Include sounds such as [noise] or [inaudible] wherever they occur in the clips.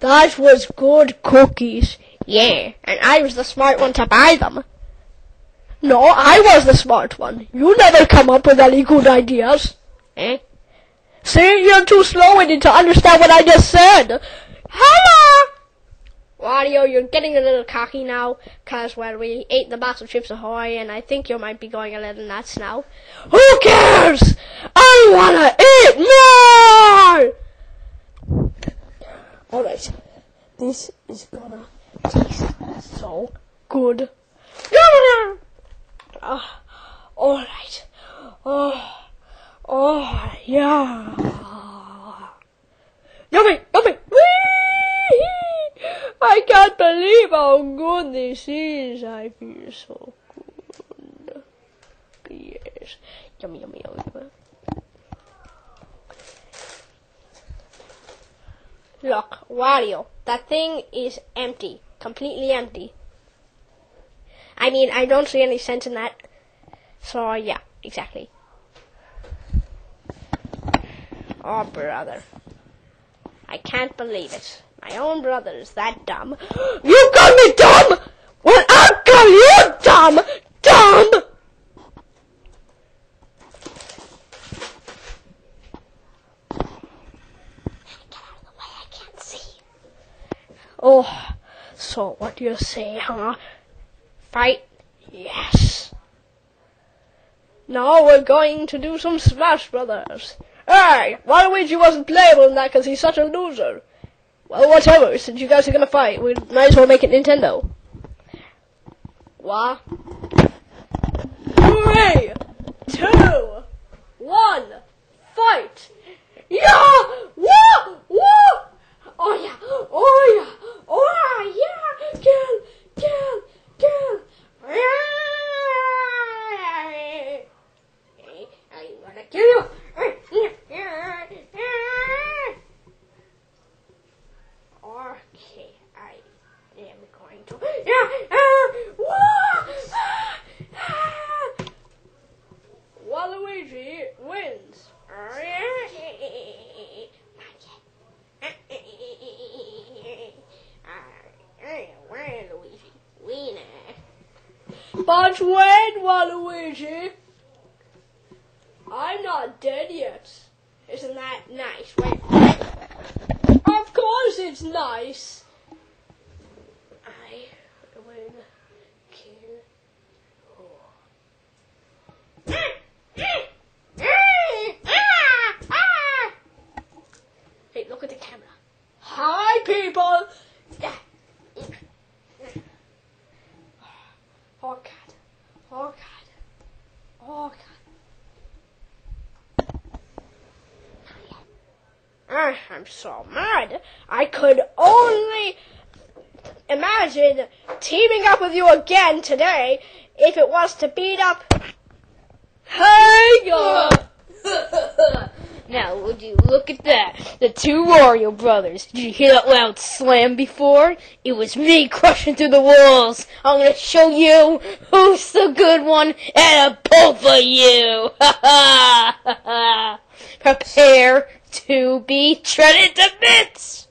That was good cookies. Yeah, and I was the smart one to buy them. No, I was the smart one. You never come up with any good ideas. Eh? See, you're too slow-witted to understand what I just said. Hello! Wario, you're getting a little cocky now, cause, well, we ate the box of Chips Ahoy, and I think you might be going a little nuts now. Who cares? I wanna eat more! Alright, this is gonna taste so good. Uh, alright. Oh, oh, yeah. Yummy, yummy. Whee! I can't believe how good this is. I feel so good. Yes. Yummy, yummy, yummy. Look, Wario, that thing is empty. Completely empty. I mean, I don't see any sense in that. So, yeah, exactly. Oh, brother. I can't believe it. My own brother is that dumb. [gasps] You call me dumb? Well, I'll call you dumb! Dumb! Get out of the way, I can't see. Oh, so what do you say, huh? Fight? Yes. Now we're going to do some Smash Brothers. Hey, Waluigi wasn't playable in that because he's such a loser. Well, whatever, since you guys are gonna fight, we might as well make it Nintendo. What? Three, two, one, fight! Yeah! Whoa! Whoa! Oh yeah! Oh yeah! Oh yeah! Kill! Kill! Kill! I'm gonna kill you! Okay, I am going to. Yeah! Uh, Waluigi wins. Waluigi. But wait, Waluigi. I'm not dead yet. Isn't that nice? Wait, wait. Of course it's nice. I will kill Hey, look at the camera. Hi, people. Oh God. Oh God. Oh God. I'm so mad. I could only imagine teaming up with you again today if it was to beat up. Uh, [laughs] Now, would you look at that? The two Wario brothers. Did you hear that loud slam before? It was me crushing through the walls. I'm gonna show you who's the good one and both of you. [laughs] Prepare to be shredded to bits.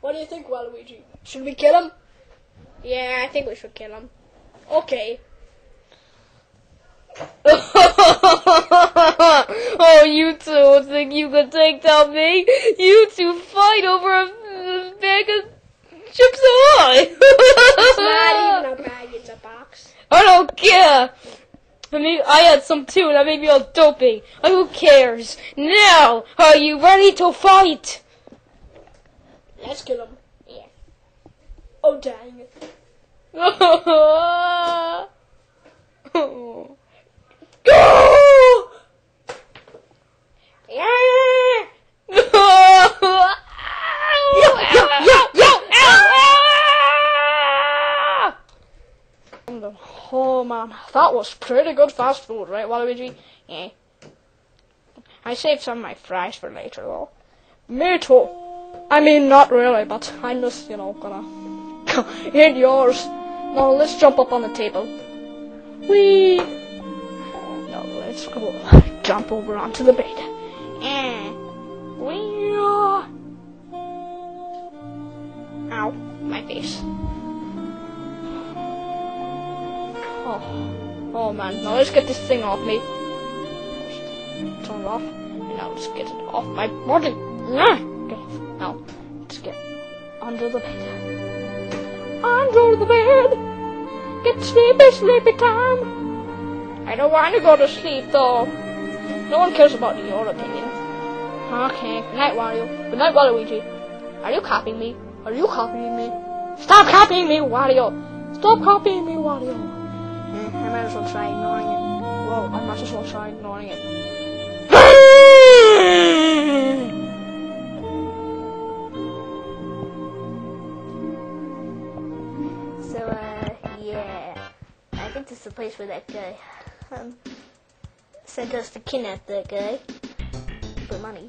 What do you think, Waluigi? Should we kill him? Yeah, I think we should kill him. Okay. [laughs] oh, you two think you can take down me? You two fight over a bag of chips ahoy! It's not [laughs] even a bag, it's a box. I don't care. I mean, I had some too, and that made me all dopey. Uh, Who cares? Now, are you ready to fight? Let's kill him. Yeah. Oh, dang it. Go! Yeah! Oh man, that was pretty good fast food, right, Waluigi? Yeah. I saved some of my fries for later, though. Me too. I mean, not really, but I'm just, you know, gonna [laughs] eat yours. Now let's jump up on the table. Whee! Now let's go [laughs] jump over onto the bed. Eh. Whee! my face. Oh, oh man, now let's get this thing off me. Turn it off, and now let's get it off my body. Ah, get off. Now, let's get under the bed. Under the bed. Get sleepy, sleepy time. I don't want to go to sleep though. No one cares about your opinion. Okay, good night, Wario. Good night, Waluigi. Are you copying me? Are you copying me? Stop copying me, Wario! Stop copying me, Wario! Might as well try ignoring it. Whoa, I might as well try ignoring it. So, uh, yeah. I think this is the place where that guy, um, sent us to kidnap that guy. For money.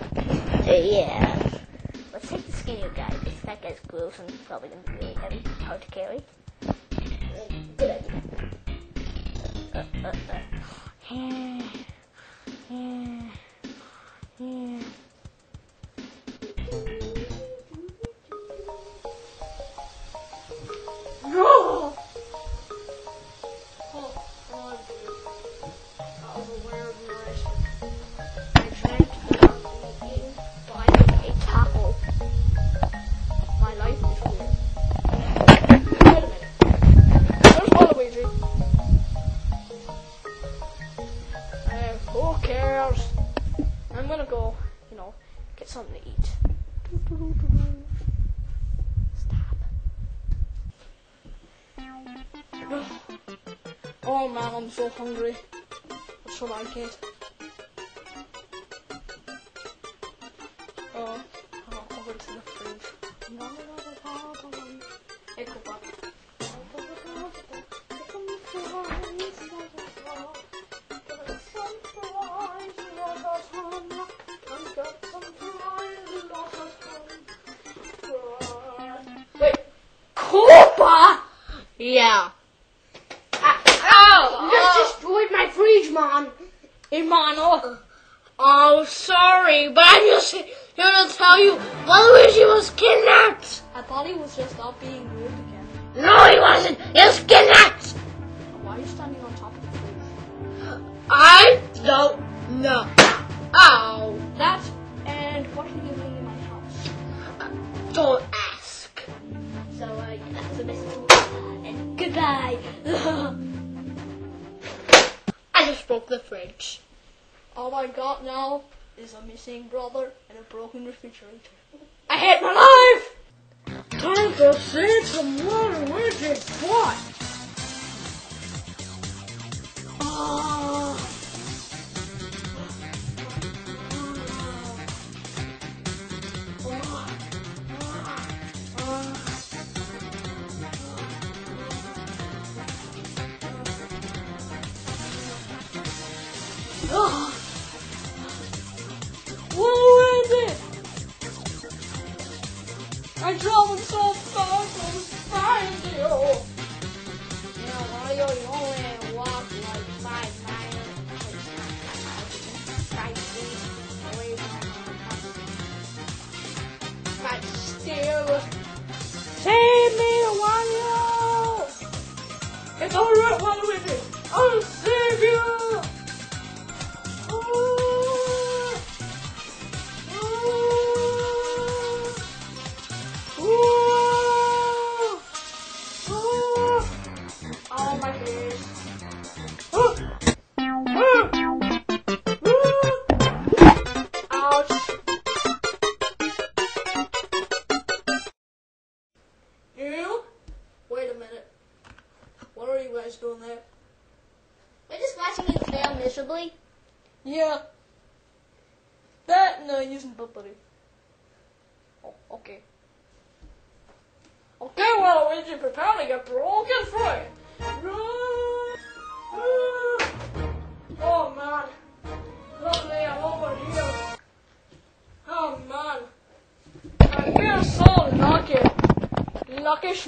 Uh, yeah. Let's take the skinnier guy, because that guy's gross and probably gonna be really heavy, hard to carry. No! Something to eat. Stop. Oh man, I'm so hungry. What should I get?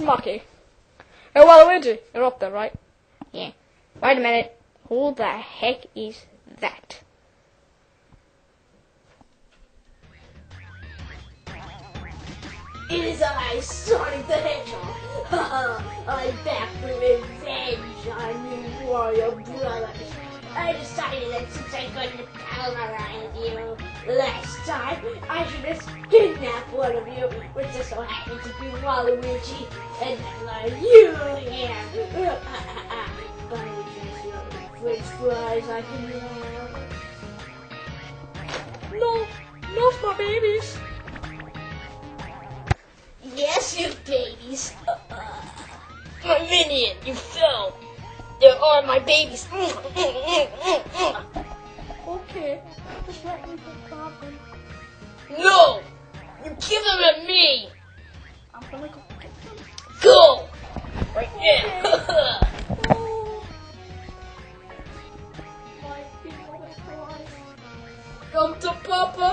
Schmucky. Hey oh, Waluigi, you're up there, right? Yeah. Wait a minute. Who the heck is that? It is I, Sonic the Hedgehog. [laughs] I'm back for revenge on you, Wario Brothers. I decided that since I terrorize you last time, I should just kidnapped one of you, which just so happens to be Waluigi, and let you here. [laughs] But I just French fries I can have. No, not my babies. Yes, you babies. [laughs] my minion, you fell. There are my babies. [laughs] Okay, just let me pop them. no! You give them to me! I'm gonna go get them. Go! Right! [laughs] Oh. People is alive. Come to Papa!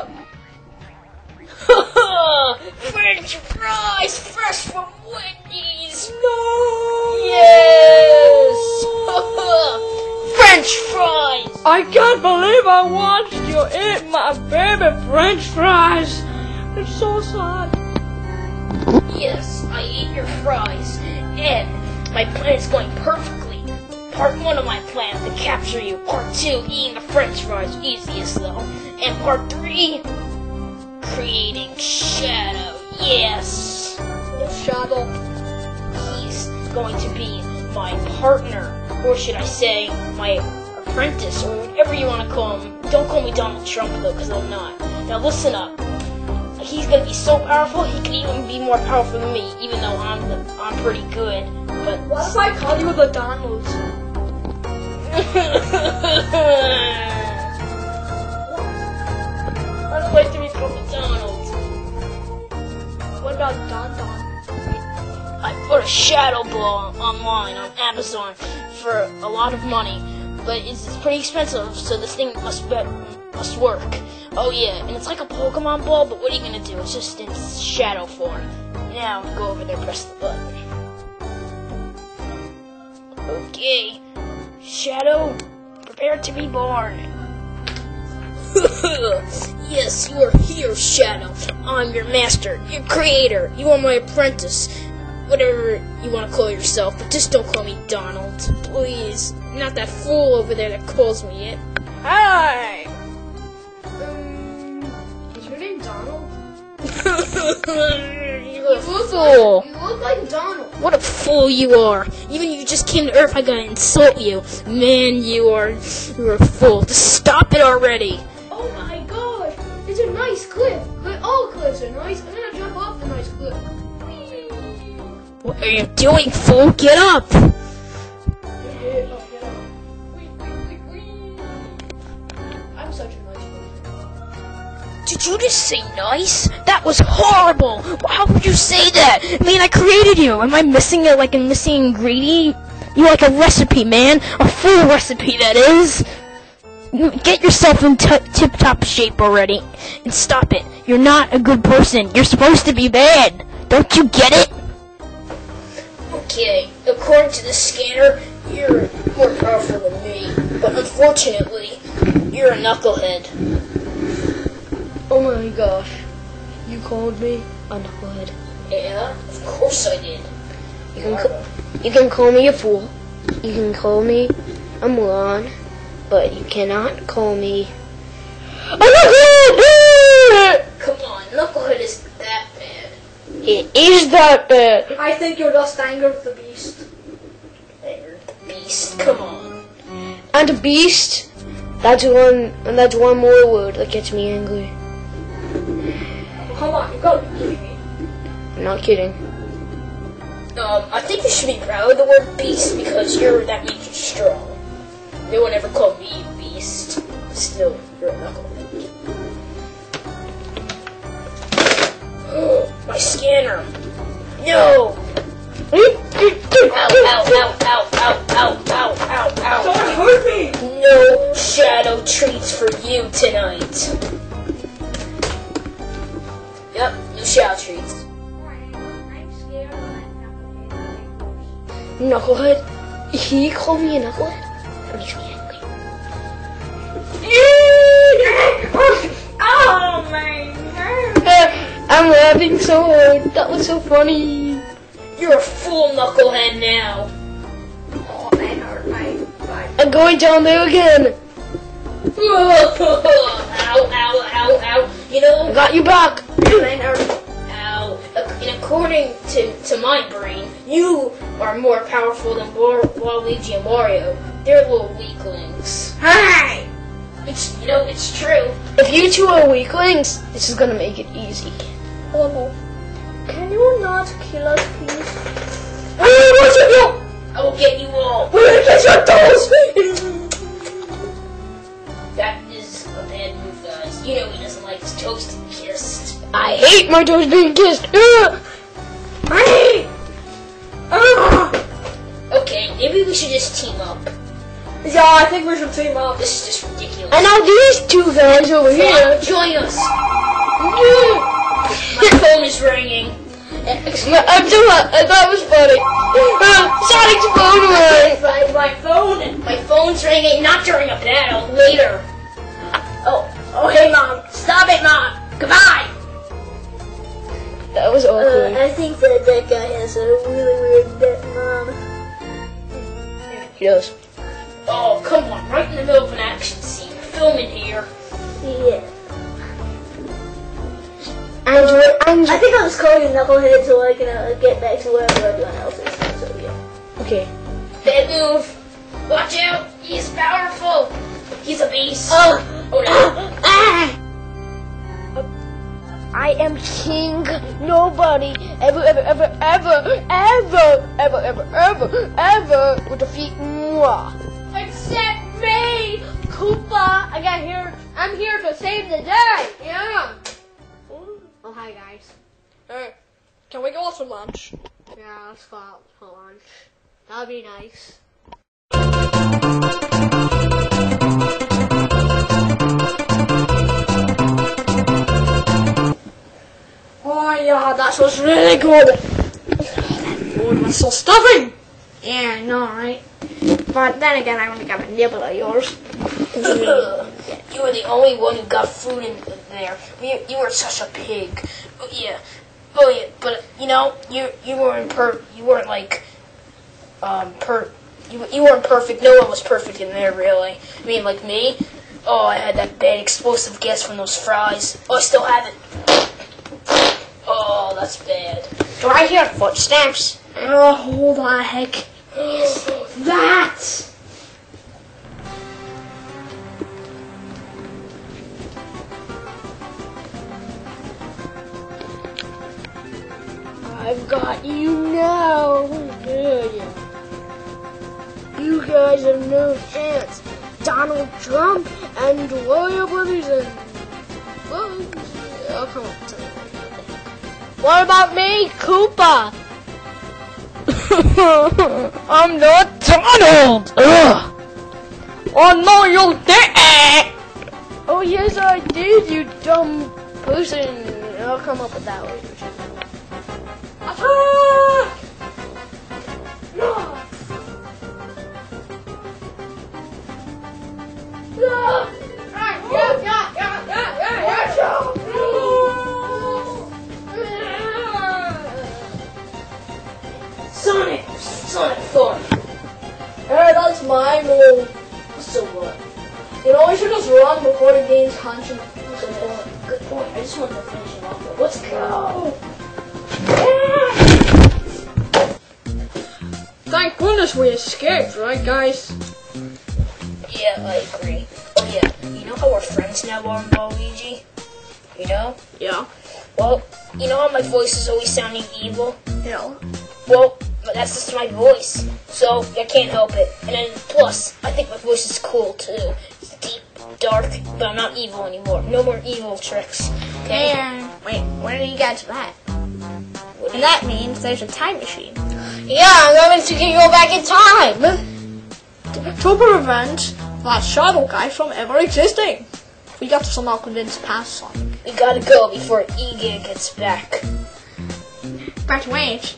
[laughs] French fries fresh from Wendy's! No! Yes! [laughs] French fries! I can't believe I watched you eat my baby French fries. It's so sad. Yes, I ate your fries, and my plan is going perfectly. Part one of my plan to capture you. Part two, eating the French fries, easiest though. And part three, creating Shadow. Yes, Shadow. he's going to be my partner, or should I say, my apprentice, or whatever you want to call him. Don't call me Donald Trump though, because I'm not. Now listen up. He's gonna be so powerful. He could even be more powerful than me, even though I'm the, I'm pretty good. But What if I call you the Donald? [laughs] I don't like to be called McDonald's. What about Don Don? I put a shadow ball online on Amazon for a lot of money, but it's, it's pretty expensive, so this thing must be, must work. Oh yeah, and it's like a Pokemon ball, but what are you gonna do? It's just in shadow form. Now go over there, press the button. Okay, Shadow, prepare to be born. [laughs] yes, you are here, Shadow. I'm your master, your creator. You are my apprentice. Whatever you want to call yourself, but just don't call me Donald. Please. Not that fool over there that calls me it. Hi. Um, is your name Donald? [laughs] You're a fool. You look like Donald. What a fool you are! Even you just came to Earth, I gotta insult you. Man, you are you're a fool. Just stop it already. Oh my gosh, it's a nice cliff. Cli- All cliffs are nice. I'm gonna jump off the nice cliff. What are you doing, fool? Get up! Get up. Wee, wee, wee, wee. I'm such a nice person. Did you just say nice? That was horrible! How would you say that? I mean, I created you. Am I missing it like a missing ingredient? You like a recipe, man. A full recipe, that is. Get yourself in tip-top shape already. And stop it. You're not a good person. You're supposed to be bad. Don't you get it? Okay, according to the scanner, you're more powerful than me. But unfortunately, you're a knucklehead. Oh my gosh, you called me a knucklehead. Yeah, of course I did. You can ca- you can call me a fool. You can call me a moron, but you cannot call me A knucklehead! Come on, Knucklehead isn't that bad. It is that bad. I think you're just anger of the beast. The beast. Come on. And a beast. That's one. And that's one more word that gets me angry. Come on, you gotta be kidding me. I'm not kidding. Um, I think you should be proud of the word beast because you're that means you're strong. No one ever called me beast. Still, you're a knucklehead. My scanner. No. Ow, ow, ow, ow, ow, ow, ow, ow, ow. Don't hurt me! No shadow treats for you tonight. Yep, no shadow treats. Knucklehead. He called me a knucklehead. That makes me angry. oh my god! [laughs] I'm laughing laughing so hard. That was so funny. You're a full knucklehead now. Oh, that hurt my, my I'm going down there again. [laughs] ow, ow, ow, ow. You I know, got you back. that hurt. ow. And according to, to my brain, you are more powerful than War- Waluigi and Wario. They're little weaklings. Hi! It's you know it's true. If you two are weaklings, this is gonna make it easy. Oh no. Can you not kill us, please? I will get you all. We're gonna get your toes! That is a bad move, guys. You know he doesn't like his toast kissed. I hate my toes being kissed. Ugh. Ah! Okay, maybe we should just team up. Yeah, I think we should team up. This is just ridiculous. And now these two guys over Come here. on, join us. My phone is ringing. I'm doing that. That was funny. Uh, Sonic's phone rang. My, my phone. My phone's ringing. Not during a battle. Later. Oh, oh, hey, mom. Stop it, mom. Goodbye. That was Uh, awkward. I think that that guy has a really weird dead mom. He does. Oh, come on! Right in the middle of an action scene. We're filming here. Yeah. Andrew, Andrew. I think I'll just call you Knucklehead so I can uh, get back to wherever everyone else is. So, yeah. Okay. Bad move. Watch out. He's powerful. He's a beast. Oh, Oh no. [gasps] ah! I am king. Nobody ever, ever, ever, ever, ever, ever, ever, ever, ever would defeat moi. Except me, Koopa. I got here. I'm here to save the day. Yeah. Oh, hi guys. Hey, can we go out for lunch? Yeah, let's go out for lunch. That'd be nice. Oh yeah, that was really good. Oh, that food was so stuffing. Yeah, I know, right? But then again, I only got a nibble of yours. you were the only one who got food in there. You, you were such a pig. Oh, yeah. Oh yeah. But you know, you you weren't per. You weren't like um per. You, you weren't perfect. No one was perfect in there, really. I mean, like me. Oh, I had that bad explosive gas from those fries. Oh, I still have it. Oh, that's bad. Do I hear footsteps? Oh, hold on, heck. That! I've got you now. You guys have no chance. Donald Trump and Wario Brothers and. Oh, come. What about me, Koopa? [laughs] I'm not Donald. Ugh. Oh no, you didn't. Oh yes, I did, you dumb person. I'll come up with that later. Attack! Ah! No! No! My move. So what? You know, we should just run before the game's punching. Good point. Good point. I just wanted to finish him off. though. Let's go. Thank goodness we escaped, right, guys? Yeah, I agree. Oh yeah, you know how we're friends now, Waluigi? You know? Yeah. Well, you know how my voice is always sounding evil? Yeah. Well, but that's just my voice. So I can't help it. And then plus, I think my voice is cool too. It's deep, dark, but I'm not evil anymore. No more evil tricks. Okay? And wait, where do you get to that? What And that means there's a time machine. Yeah, I'm going to go back in time to prevent that shadow guy from ever existing. We got to somehow convince past Sonic. we gotta go before Ega gets back. But wait,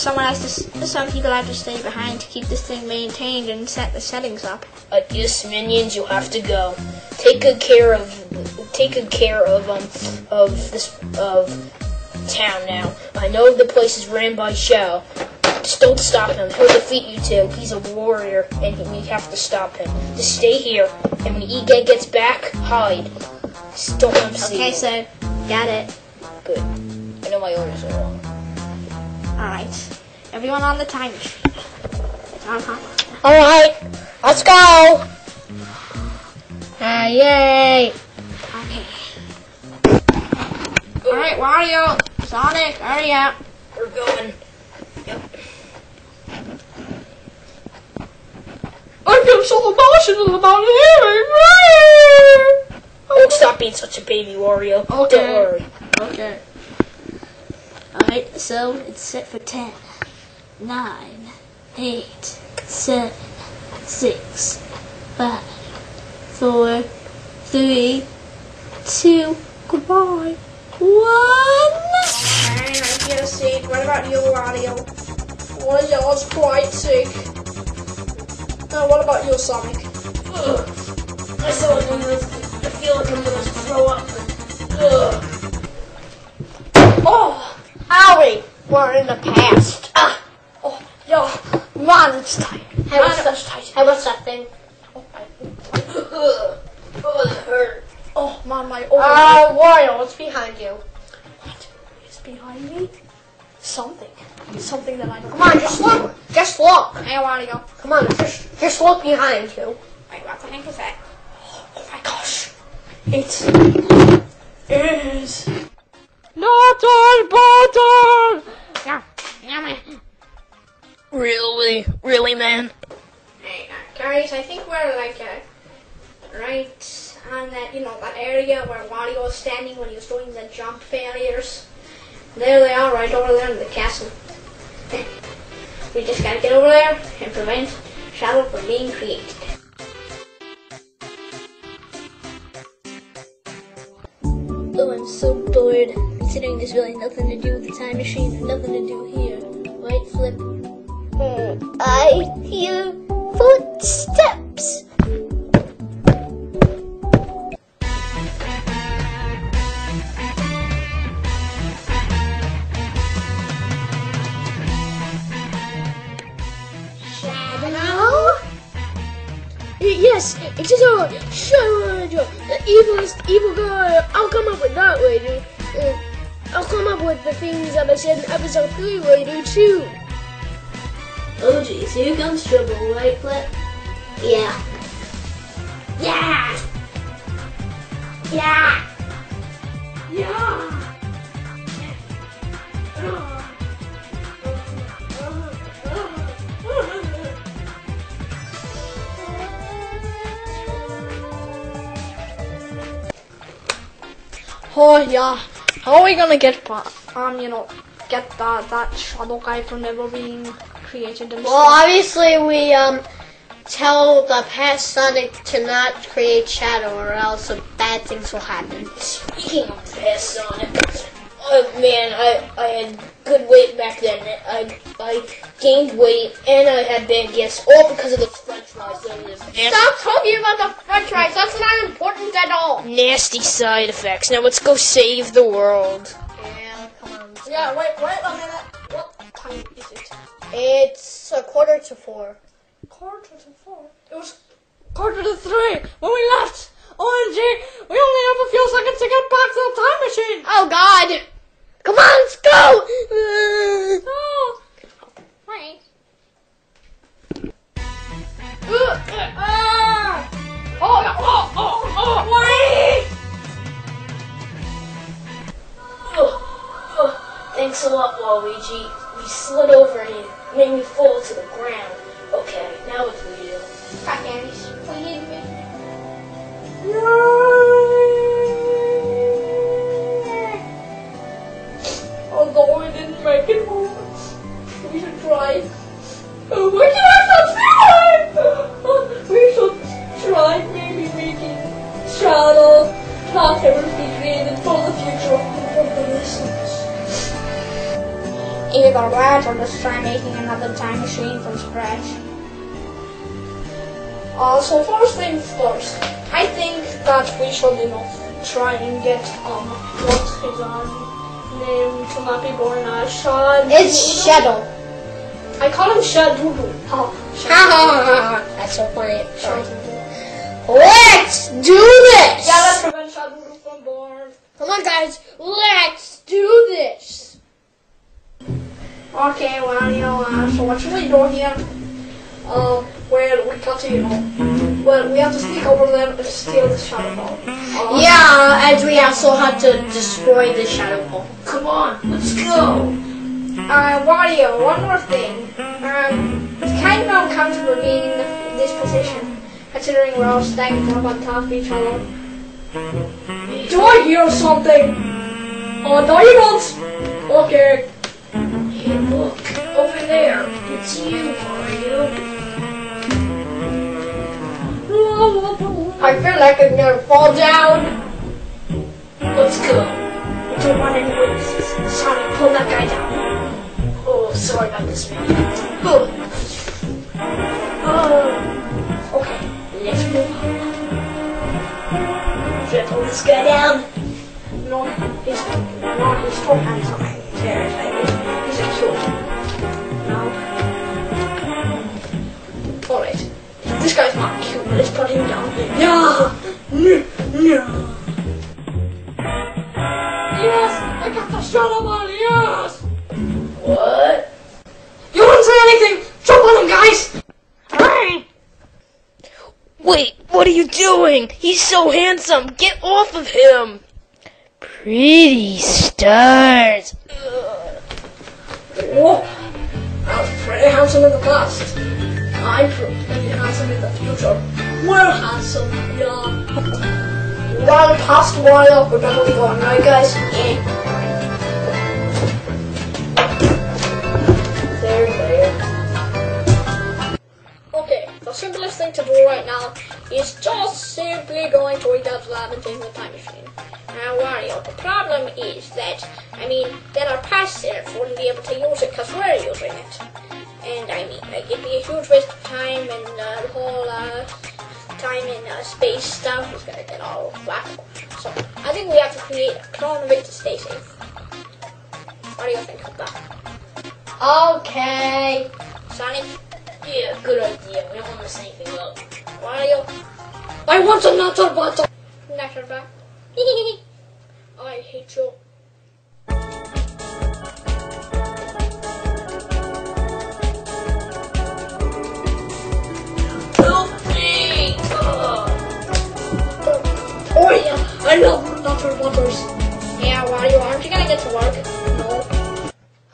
someone has to. Some people have to stay behind to keep this thing maintained and set the settings up. Guess minions, you have to go. Take good care of, take good care of um, of this of town now. I know the place is ran by Shao. Just don't stop him. He'll defeat you two. He's a warrior, and we have to stop him. Just stay here, and when Ige gets back, hide. Just don't let him see Okay, you. sir. Got it. Good. I know my orders are wrong. Alright. Everyone on the time machine. Uh-huh. Alright, let's go. Ah, yay. Okay. Alright, Wario, Sonic, hurry up. We're going. Yep. I get so emotional about hearing Don't stop being such a baby, Wario. Okay. Don't worry. Okay. Alright, so it's set for 10, 9, 8, 7, 6, 5, 4, 3, 2, goodbye, 1. Alright, I get a seat. What about you, Wario? Well, yours quite sick. Now, what about you, Sonic? Ugh. I feel like I'm gonna. I feel like I'm gonna throw up. Ugh. Oh, Howie, we're in the past. Ah, oh, yo, man, it's tight. Hey, what's that? tight. Hey, what's that thing? [laughs] Oh, that hurt. Oh, man, my oh. Uh, Wario, what's behind you? what is behind me? Something. Something that I don't. Come on, just look. Just look. Hey, Wario. Come on, just just look behind you. Wait, what the heck is that? Oh my gosh. It is. Not all bottle! Yeah, yeah, man. Really, really, man. Hey, guys, I think we're like uh, right on that, you know, that area where Wario was standing when he was doing the jump failures. There they are, right over there in the castle. [laughs] We just gotta get over there and prevent Shadow from being created. Oh, I'm so bored. Considering there's really nothing to do with the time machine and nothing to do here. Right, Flip? I hear footsteps. Yes, it is a Shadow, the evilest evil guy. I'll come up with that later. Uh, I'll come up with the things that I said in episode 3 later, too. Oh, geez, here comes trouble, right, Flip? Yeah. Yeah! Yeah! Yeah! Oh yeah, how are we gonna get pa- um you know get that that shadow guy from never being created and Well, obviously we um tell the past Sonic to not create Shadow, or else some bad things will happen. Speaking of past Sonic, oh man, I I had good weight back then. I I gained weight and I had bad gifts, all because of the French fries. Those Stop talking about the French fries. That's not important at all. nasty side effects. Now let's go save the world. Yeah, on. Yeah, wait, wait a minute. What time is it? It's a quarter to four. Quarter to four. It was quarter to three when we left. OMG, we only have a few seconds to get back to the time machine. Oh God! Come on, let's go! Oh. Right. Uh, ah. Oh, oh, oh, oh, wait! Oh, thanks a lot, Waluigi. We slid over and you made me fall to the ground. Okay, now what do we do? God damn it. We need me. Although we didn't make it home, we should try. Oh, we should also try! We should try maybe making Shadow not ever be created for the future of the listeners. Either that or just try making another time machine from scratch. Uh, so first things first, I think that we should, you know, try and get um what is on name to not be born uh, Sean. It's Shadow. I call him Shadoodoo. [laughs] Oh, Ha ha ha ha. That's so funny. Let's do this. Yeah, let's prevent Shadoodoo from born. Come on, guys. Let's do this. Okay, well, you know, uh, so what should we do here? Uh, well, we got to, you know, well, we have to sneak over there and steal the shadow ball. Uh, Yeah, and we also have to destroy the Shadow Ball. Come on, let's go. Uh, Wario, one more thing. Um, it's kind of uncomfortable being in, the, in this position, considering we're all stacked up on top of each other. Do I hear something? Oh, no, you don't. Okay. Hey, look, over there. It's you, Mario. I feel like I'm gonna fall down. Let's go. We don't want any witnesses. Sonic, pull that guy down. Oh, sorry about this, man. Oh. Oh. Okay, let's move on. Should I pull this guy down? No, he's no, he's. Terrifying. He's a This guy's not cute. Let's put him down. Yeah. Yeah. Yes, I got the shadow ball. Yes. What? You didn't say anything. Jump on him, guys. Wait, what are you doing? He's so handsome. Get off of him. Pretty stars. Whoa. I was pretty handsome in the past. I'm pretty handsome in the future. We're handsome, yeah. While past a while, we're gonna going, right, guys? Yeah. There, there. Okay, the simplest thing to do right now is just simply going to out lab and change the time machine. Now, Wario, the problem is that, I mean, that our past self wouldn't be able to use it because we're using it. And I mean, like, it'd be a huge waste of time and uh, the whole uh, time and uh, space stuff is gonna get all whackable. So, I think we have to create a clone of it to stay safe. What do you think of that? Okay. Sonic? Yeah, good idea. We don't want to mess anything up. Wario? I want a nutter butter! Nutter butter. I hate you. Love nutter butters. Yeah, Wario, aren't you gonna get to work? No.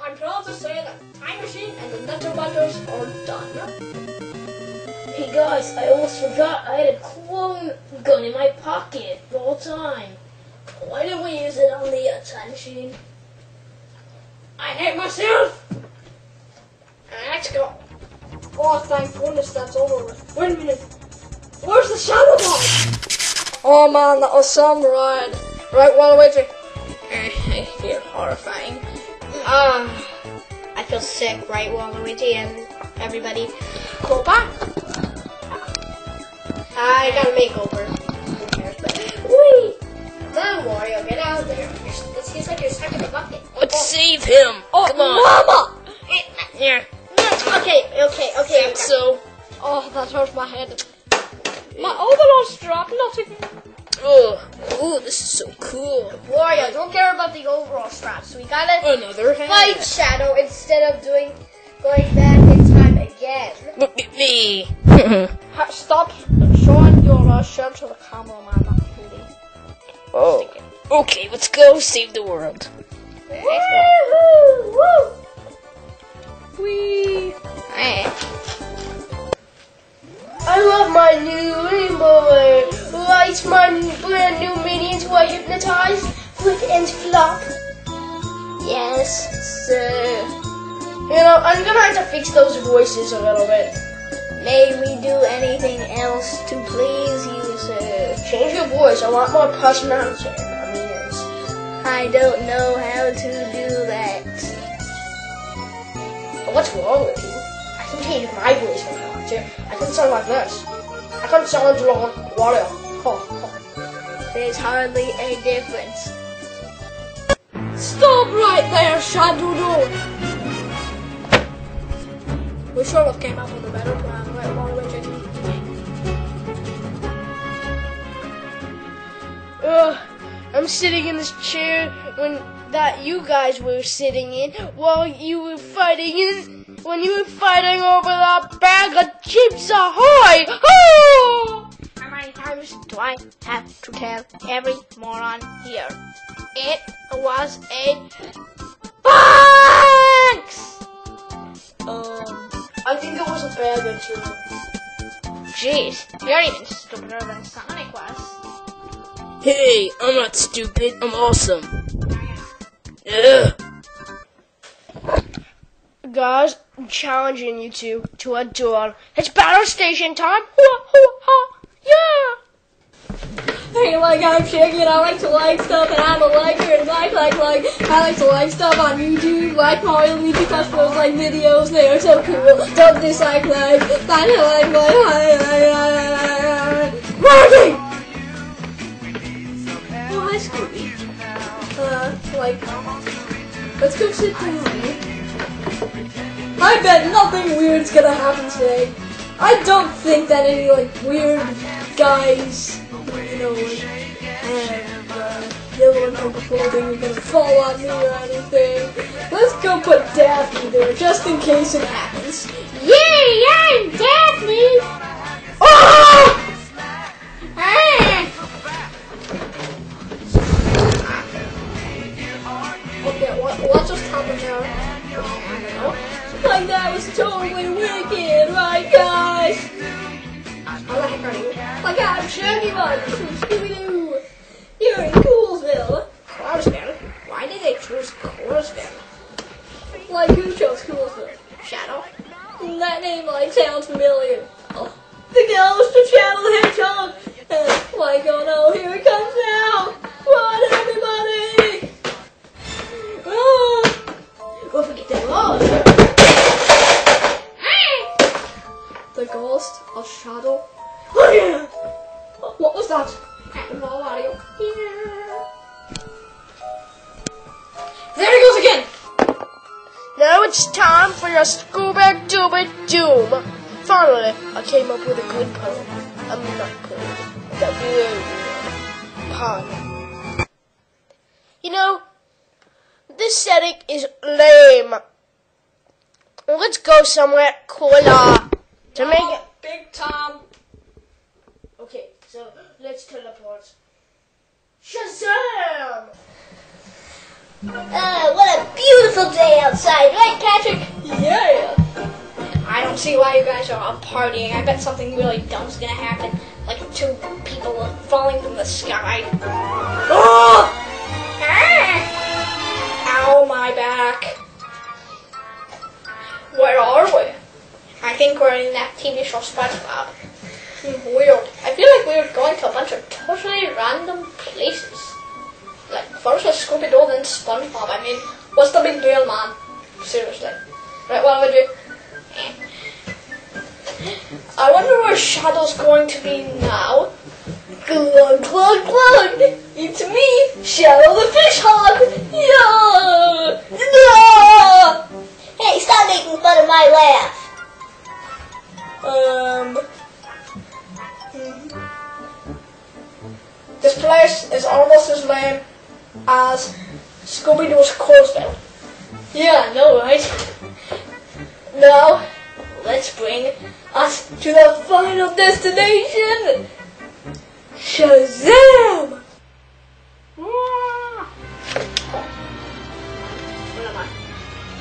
I'm proud to say that Time Machine and the Nutter Butters are done. Hey guys, I almost forgot I had a clone gun in my pocket the whole time. Why didn't we use it on the uh, time machine? I hate myself! Let's go. Oh, thank goodness that's over with. Wait a minute. Where's the shadow ball? Oh man, that was some ride. Right, Waluigi. [laughs] You're horrifying. Ah, I feel sick, right, Waluigi and everybody. Koopa? I got a makeover. Who cares? But wait, come on, Wario, get out of there. It seems like you're stuck in the bucket. Let's save him. Oh, Come on. Mama! Yeah. Okay, okay, okay. So, Oh, that hurts my head. My overall strap, not even. ugh. Ooh, this is so cool. Wario, don't care about the overall straps. We gotta Another fight Shadow instead of doing going back in time again. Look at me. [laughs] Stop showing your uh, shirt to the camera, pretty. oh. Okay, let's go save the world. Woohoo! Woo! Whee! I love my new rainbow. Lights my brand new minions who I hypnotize, flip and flop. Yes, sir. You know, I'm gonna have to fix those voices a little bit. May we do anything else to please you, sir? Change your voice. I want more personality. I mean, I don't know how to do that. What's wrong with you? I can change my voice when I I can sound like this. I can sound like oh. There's hardly a difference. Stop right there, Shadow! We sort of came up with a better plan, right, Waluigi? Ugh, I'm sitting in this chair when that you guys were sitting in while you were fighting in when you were fighting over that bag of chips ahoy! Oh! How many times do I have to tell every moron here? It was a box! Um, I think it was a bag of chips. Jeez, you're even stupider than Sonic was. Hey, I'm not stupid. I'm awesome. Ugh. Guys, challenging you two to a duel. It's battle station time! Yeah! Hey, like I'm Shaggy and I like to like stuff and I'm a liker and like like like I like to like stuff on YouTube, like Mario Luigi Customers like videos, they are so cool. Don't dislike like like like like like like like Marty! Oh hi Scooby. Uh like let's go sit down. I bet nothing weird's gonna happen today. I don't think that any like weird guys, you know, like have uh, yellow and purple clothing are gonna fall on me or anything. Let's go put Daphne there just in case it happens. Yay! I'm Daphne. Oh! Ah! Okay, what, what just happened there? I don't know. Like that was totally wicked, right guys? How the heck are you? Like I'm Shaggy One from Scooby-Doo. You're in Coolsville. Coolsville? Why did they choose Coolsville? Like who chose Coolsville? Shadow? That name like sounds familiar. Why you guys are all partying. I bet something really dumb's gonna happen. Like two people falling from the sky. Oh! Ah! Ow, my back. Where are we? I think we're in that TV show SpongeBob. Weird. I feel like we were going to a bunch of totally random places. Like, first was Scooby Doo, then SpongeBob. I mean, what's the big deal, man? Seriously. Right, what do we you? I wonder where Shadow's going to be now. Glug, glug, glug! It's me, Shadow the Fish Hog! Yeah! Yeah! Hey, stop making fun of my laugh. Um. This place is almost as lame as Scooby Doo's Coolsville. Yeah, no, right? Now, let's bring us to the final destination Shazam! Where am I?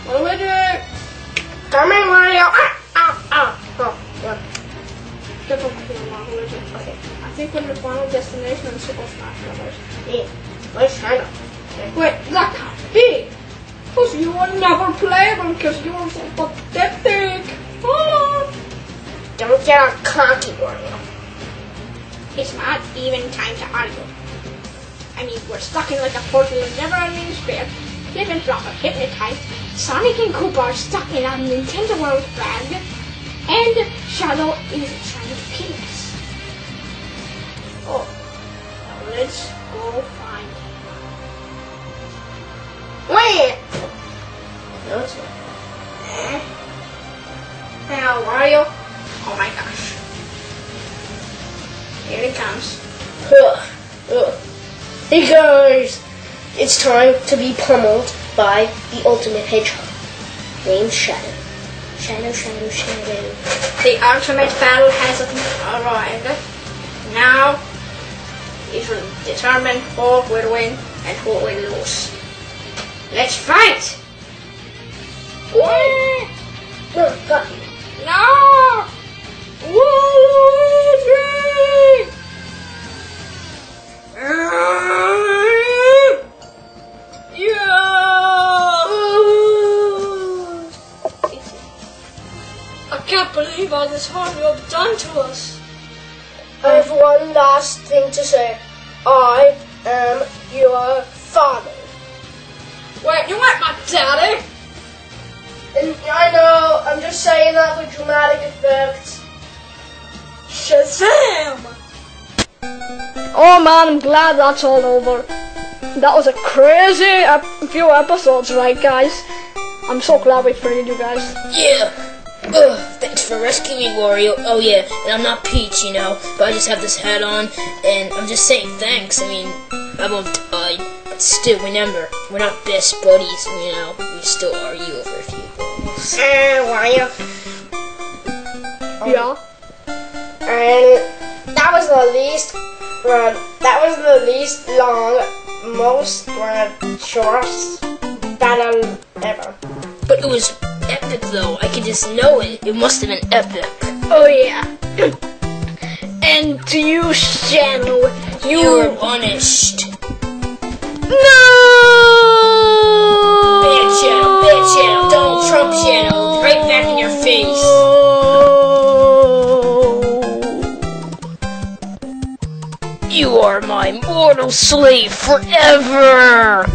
What am I doing? Coming, Mario! Ah, ah, ah! Oh, yeah. Different from my religion. Okay. I think we're in the final destination in Super Smash Brothers. Yeah. Where's Shadow? Wait, that can't be! Because you will never play them because you are so pathetic! Oh. Don't get all cocky, Mario. It's not even time to argue. I mean, we're stuck in like a portal of never-ending space. Flip and flop are hypnotized. Sonic and Koopa are stuck in a Nintendo World bag. And Shadow is trying to kill us. Oh, now let's go find him. Eh. Now, Mario. Oh my gosh. Here it comes. Ugh, ugh. Hey guys, it's time to be pummeled by the ultimate hedgehog named Shadow. Shadow, Shadow, Shadow. The ultimate battle has arrived. Now, it will determine who will win and who will lose. Let's fight! Ugh, got you. No! Luigi! I can't believe all this harm you have done to us. I have one last thing to say. I am your father. Wait, you weren't my daddy! And I know, I'm just saying that with dramatic effect. Shazam! Oh man, I'm glad that's all over. That was a crazy ep- few episodes, right, guys? I'm so glad we freed you guys. Yeah. Ugh, thanks for rescuing me, Wario. Oh yeah, and I'm not Peach, you know, but I just have this hat on, and I'm just saying thanks. I mean, I won't die, but still, remember, we're not best buddies, you know. We still argue over a few things. Eh, Wario. Yeah. And that was the least, uh, that was the least long, most uh, shortest battle ever. But it was epic, though. I could just know it. It must have been epic. Oh yeah. [laughs] and to you, Shadow, you, You were punished. no. Bad Shadow, bad Shadow, Donald Trump Shadow, right back in your face. My mortal slave forever!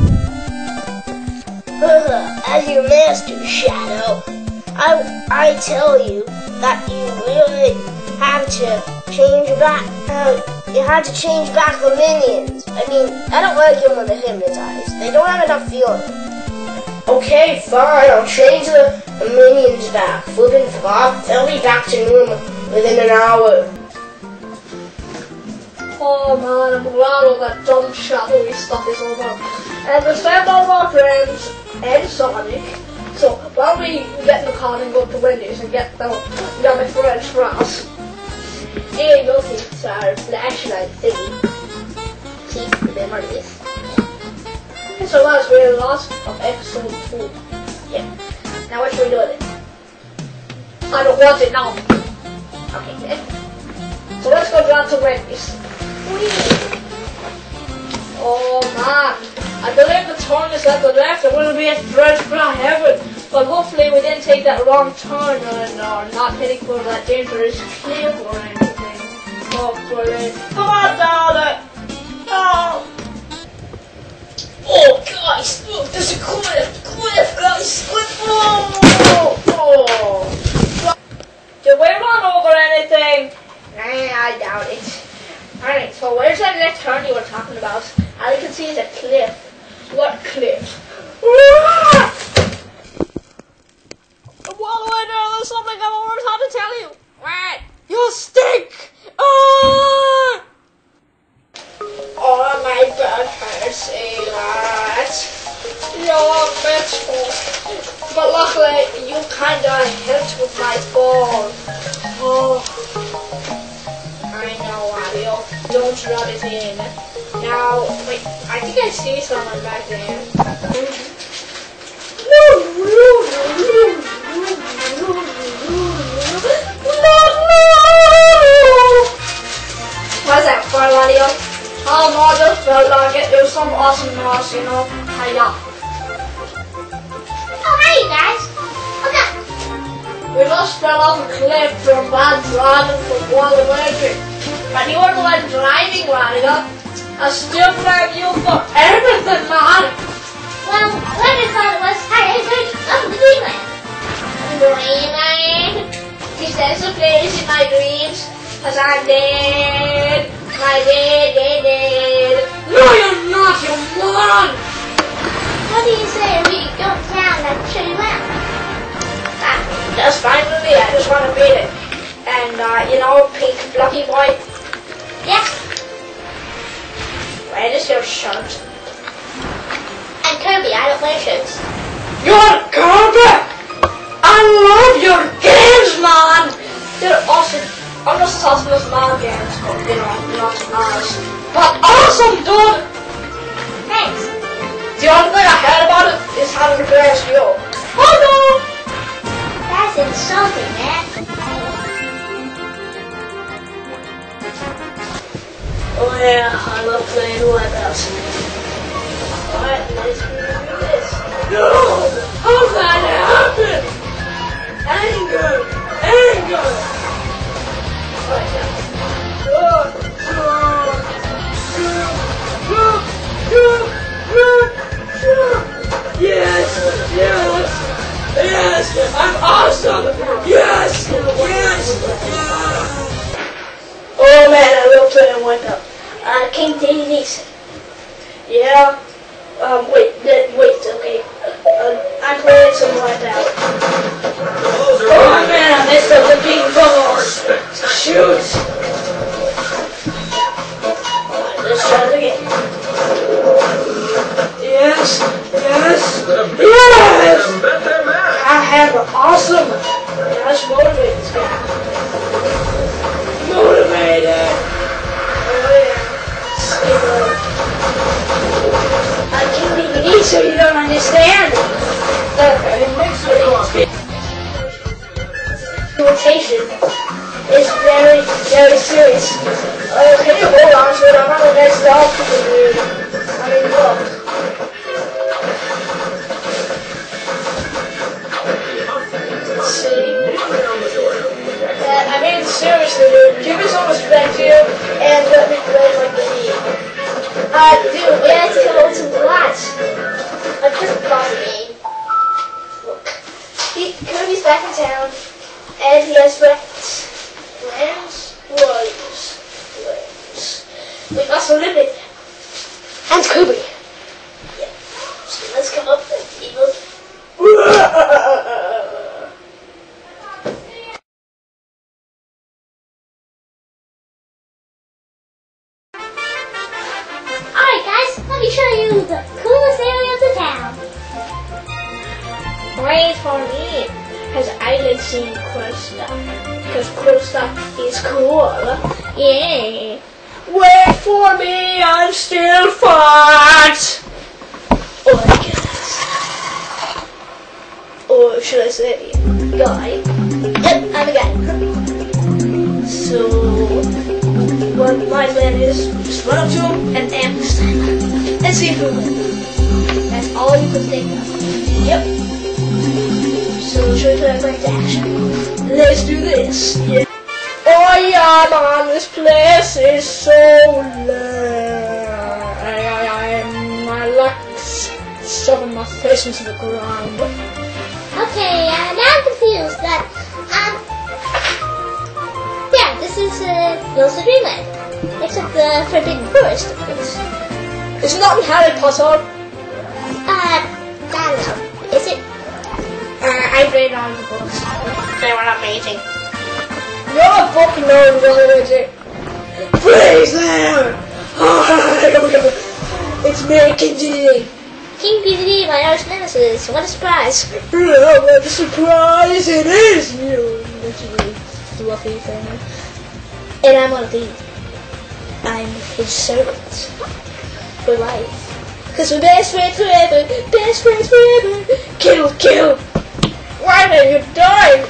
As your master, Shadow, I, I tell you that you really have to change back. Uh, you had to change back the minions. I mean, I don't like them when they're hypnotized. They don't have enough feeling. Okay, fine. I'll change the, the minions back. Flip and flop. They'll be back to normal within an hour. Oh man, I'm glad all that dumb shadowy stuff is over. And we send all our friends and Sonic. So while we get in the car and go to Wendy's and get the yummy French fries. And you'll see our flashlight thingy. Keep the memories. So that's really the last of episode two. Yeah. Now what should we do with it? I don't want it now. Okay, then. So let's go down to Wendy's. Oh man, I believe the turn is at the left. It will be a French fry heaven. But hopefully we didn't take that wrong turn and are not heading for that dangerous cliff or anything. Hopefully. Come on, darling. Oh. Oh, guys, look, there's a cliff! Cliff, guys! Cliff! Oh, oh. Did we run over anything? Nah, I doubt it. Alright, so where's that next turn you were talking about? All you can see is a cliff. What cliff? Ah! What do I know? There's something I've always had to tell you. What? You stink! Ah! Oh, my butt hurts a lot. You're miserable. But luckily, you kinda helped with my fall. Oh. Don't rub it in. Now, wait, I think I see someone back there. What's that for, Wario? Oh no, I just felt like it. It was some awesome noise, you know. Hiya. Oh, hey, guys. Up? We just fell off a cliff from bad driving from Wild Electric. And you were the one driving, Wario. I still blame you for everything, man. Well, what I thought it was, hey, hey, dude, welcome to Dreamland. Dreamland? He says a place in my dreams, cause I'm dead. My dead, dead, dead. No, you're not, you moron. What do you say we go down that tree well? That's fine with me. I just want to beat it. And, uh, you know, pink fluffy boy. Yeah. Where is your shirt? And Kirby, I don't wear shirts. Your Kirby! I love your games, man! They're awesome. Almost as awesome as my games, but you know, not nice. But awesome, dude! Thanks. The only thing I heard about it is how to replace you. Oh no! That's insulting, man. Oh yeah, I love playing White House. Alright, let's do this. No! How can that happen? Anger! Anger! Right now. Good, good, good. Yes! Yes! Yes! I'm awesome! Yes! Yes! Oh man, I love playing White House. Uh, King Dedede. Yeah. Um, wait, th- wait, okay. Uh, I'm playing some White Out. Oh man, I messed up the ping pong. Shoot. Let's try. Yes, yes, yes! I have an awesome. That's motivated. Motivated. Oh yeah. I can't even eat so you don't understand. Rotation is very, very serious. Okay, hold on to it. I'm on the next dog. I mean, look. Seriously, dude. Give me some respect here and let me play like the need. Uh, dude, We have to to the lodge. I just lost me. Look. He, Kirby's back in town, and he has friends. Friends? Warriors. Friends. We must eliminate them. And Kirby. Yeah. So let's come up with evil. [laughs] I cool stuff. Because stuff is cool. Yeah. Wait for me, I'm still fat. Oh my goodness. Or should I say, guy? Yep, I'm a guy. So, what my plan is, just run up to him and ambush him. And see if he'll win. That's all you can think of. Yep. So should we put back? Let's do this. Yeah. Oh yeah, man, this place is so loud. I, I, I like shoving my face into the ground. Okay, uh, now I'm confused. That um, yeah, this is uh, of Dreamland, except the Forbidden Forest, of course. Isn't in Harry Potter? Uh, I don't know. Is it? Uh, I read all the books. They were amazing. You're a book nerd, really, Please, there! it's me, King Dedede. King Dedede, my arch nemesis. What a surprise! Yeah, what a surprise it is you! Literally, fluffy thing. And I'm one of these. I'm his servant. For life. Cause we're best friends forever, best friends forever. Kill, kill! Why are you dying?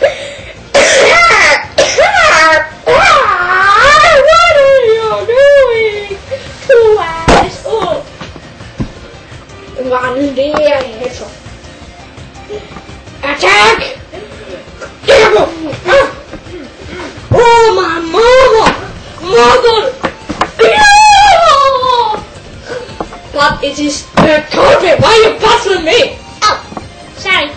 what are you doing? Two eyes up. One day I hit him. Attack! Oh my mother! Mother! But it is the carpet! Why are you battling me? Oh, sorry.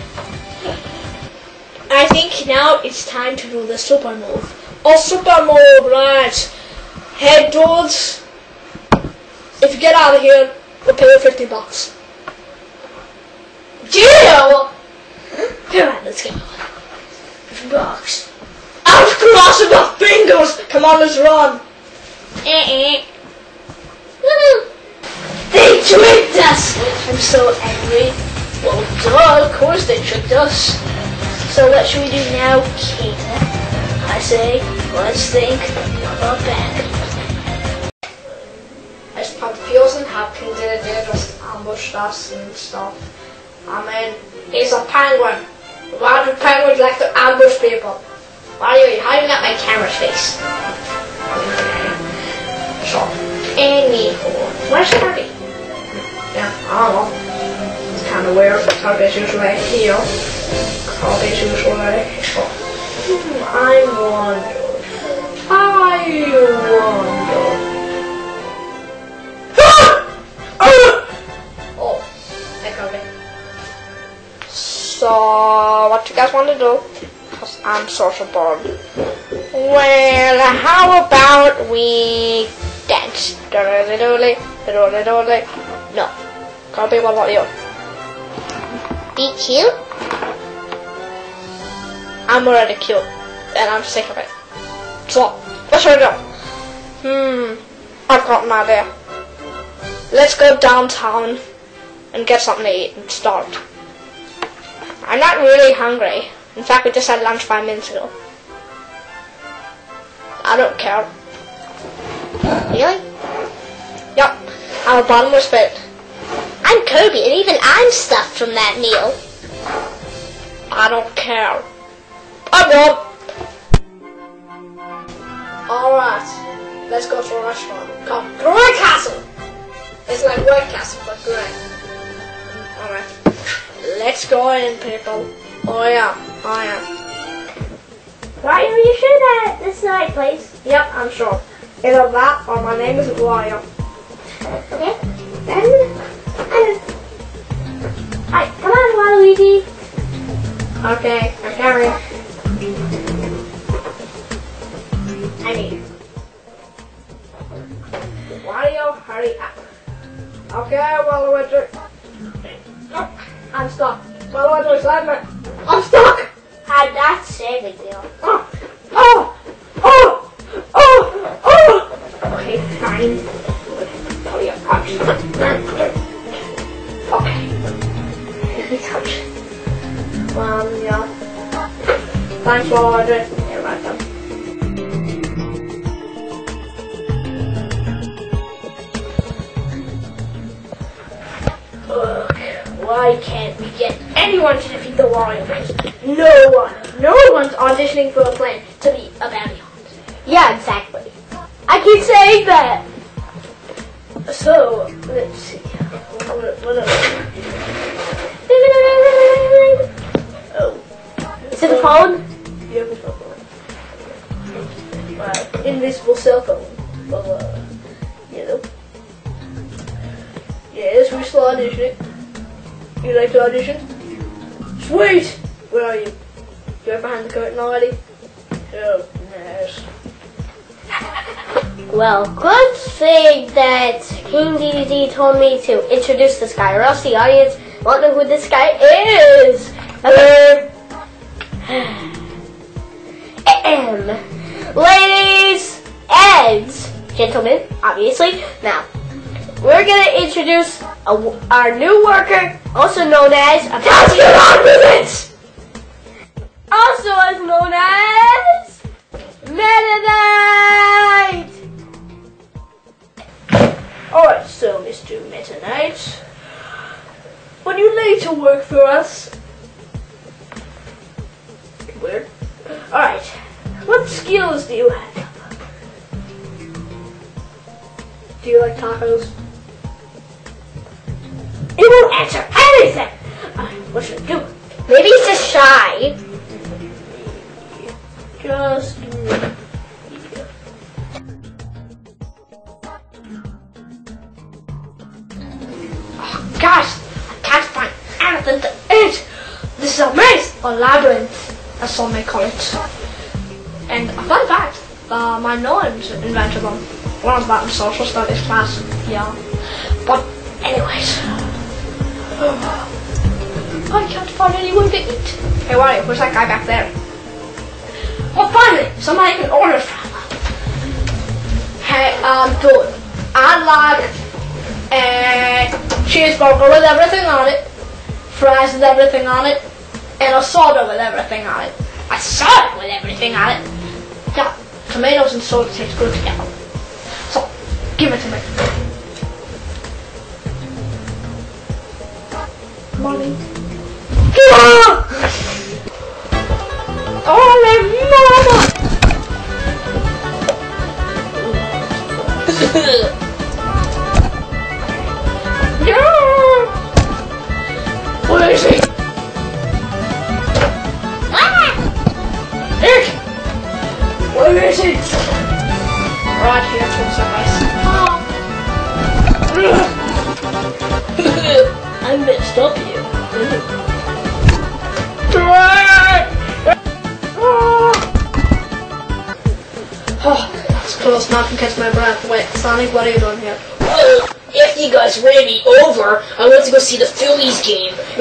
I think now it's time to do the super move. Oh, super move, right. Hey, dudes. If you get out of here, we'll pay you 50 bucks. Deal! Alright, let's go. lunchbox. Out crossing my fingers! Come on, let's run! Eh-eh. They tricked us! I'm so angry. Well, duh, of course they tricked us. So what should we do now, Kate? I say, let's think of a plan. It's confusing how King did it. They just ambushed us and stuff. I mean, he's a penguin. Why do penguins like to ambush people? Why are you hiding at my camera face? Sure. Anyhow, where should I be? Yeah, I don't know. It's kind of weird. Carpet's usually right here. Usually here. Hmm, I wonder. I wonder. Oh, be. So, what you guys want to do? Cause I'm social bored. Well, how about we dance? No. Kobe, what about you? Be cute? I'm already killed, and I'm sick of it. So, what should we do? Hmm, I've got an idea. Let's go downtown and get something to eat and start. I'm not really hungry. In fact, we just had lunch five minutes ago. I don't care. Really? Yep, I'm a bottomless pit. I'm Kirby, and even I'm stuffed from that meal. I don't care. I'm not. Alright, let's go to a restaurant called Grey Castle. It's like White Castle, but grey. Alright, let's go in, people. Oh yeah, oh yeah. Why are you sure that this is the right place? Yep, I'm sure. Either that or my name is Wario. Okay. Then, and, Alright, come on, Waluigi. Okay, I'm carrying. I mean, Wario, hurry up. Okay, Waluigi. Oh, I'm stuck. Waluigi, slide me. I'm stuck! that's a big deal. Oh, oh, oh, oh, oh. Okay, fine. Oh, yeah, touch. Okay. Touch. Um, yeah. Thanks. You're welcome. Ugh, why can't we get anyone to defeat the Warriors? No one. No one's auditioning for a plan to be a bounty hunter. Yeah, exactly. I keep saying that. So, let's see. What, what else? Oh, Is it a phone? Beautiful phone. Wow, invisible cell phone. Uh, you know. Yes, we still auditioning. You like to audition? Sweet! Where are you? You're behind the curtain already? Oh, yes. Well, good thing that King Dedede told me to introduce this guy, or else the audience won't know who this guy is. Okay. Ladies and gentlemen, obviously. Now, we're gonna introduce a, our new worker, also known as a hunter. Also as known as Meta. Alright, so Mr. Meta Knight, when you to work for us. Alright, what skills do you have? Do you like tacos? He won't answer anything! Alright, what should I do? Maybe he's just shy. Just Oh, gosh, I can't find anything to eat. This is a maze or labyrinth, as some my it. And fun fact, uh, my nuns invented them. Learned that in social studies class. Yeah. But anyways, [sighs] I can't find anyone to eat. Hey, Wario, where's that guy back there? Oh finally, somebody can order from. Hey, um, dude, I'd like a cheeseburger with everything on it, fries with everything on it, and a soda with everything on it. A soda with everything on it. Yeah, tomatoes and soda taste good together. So, give it to me. Money.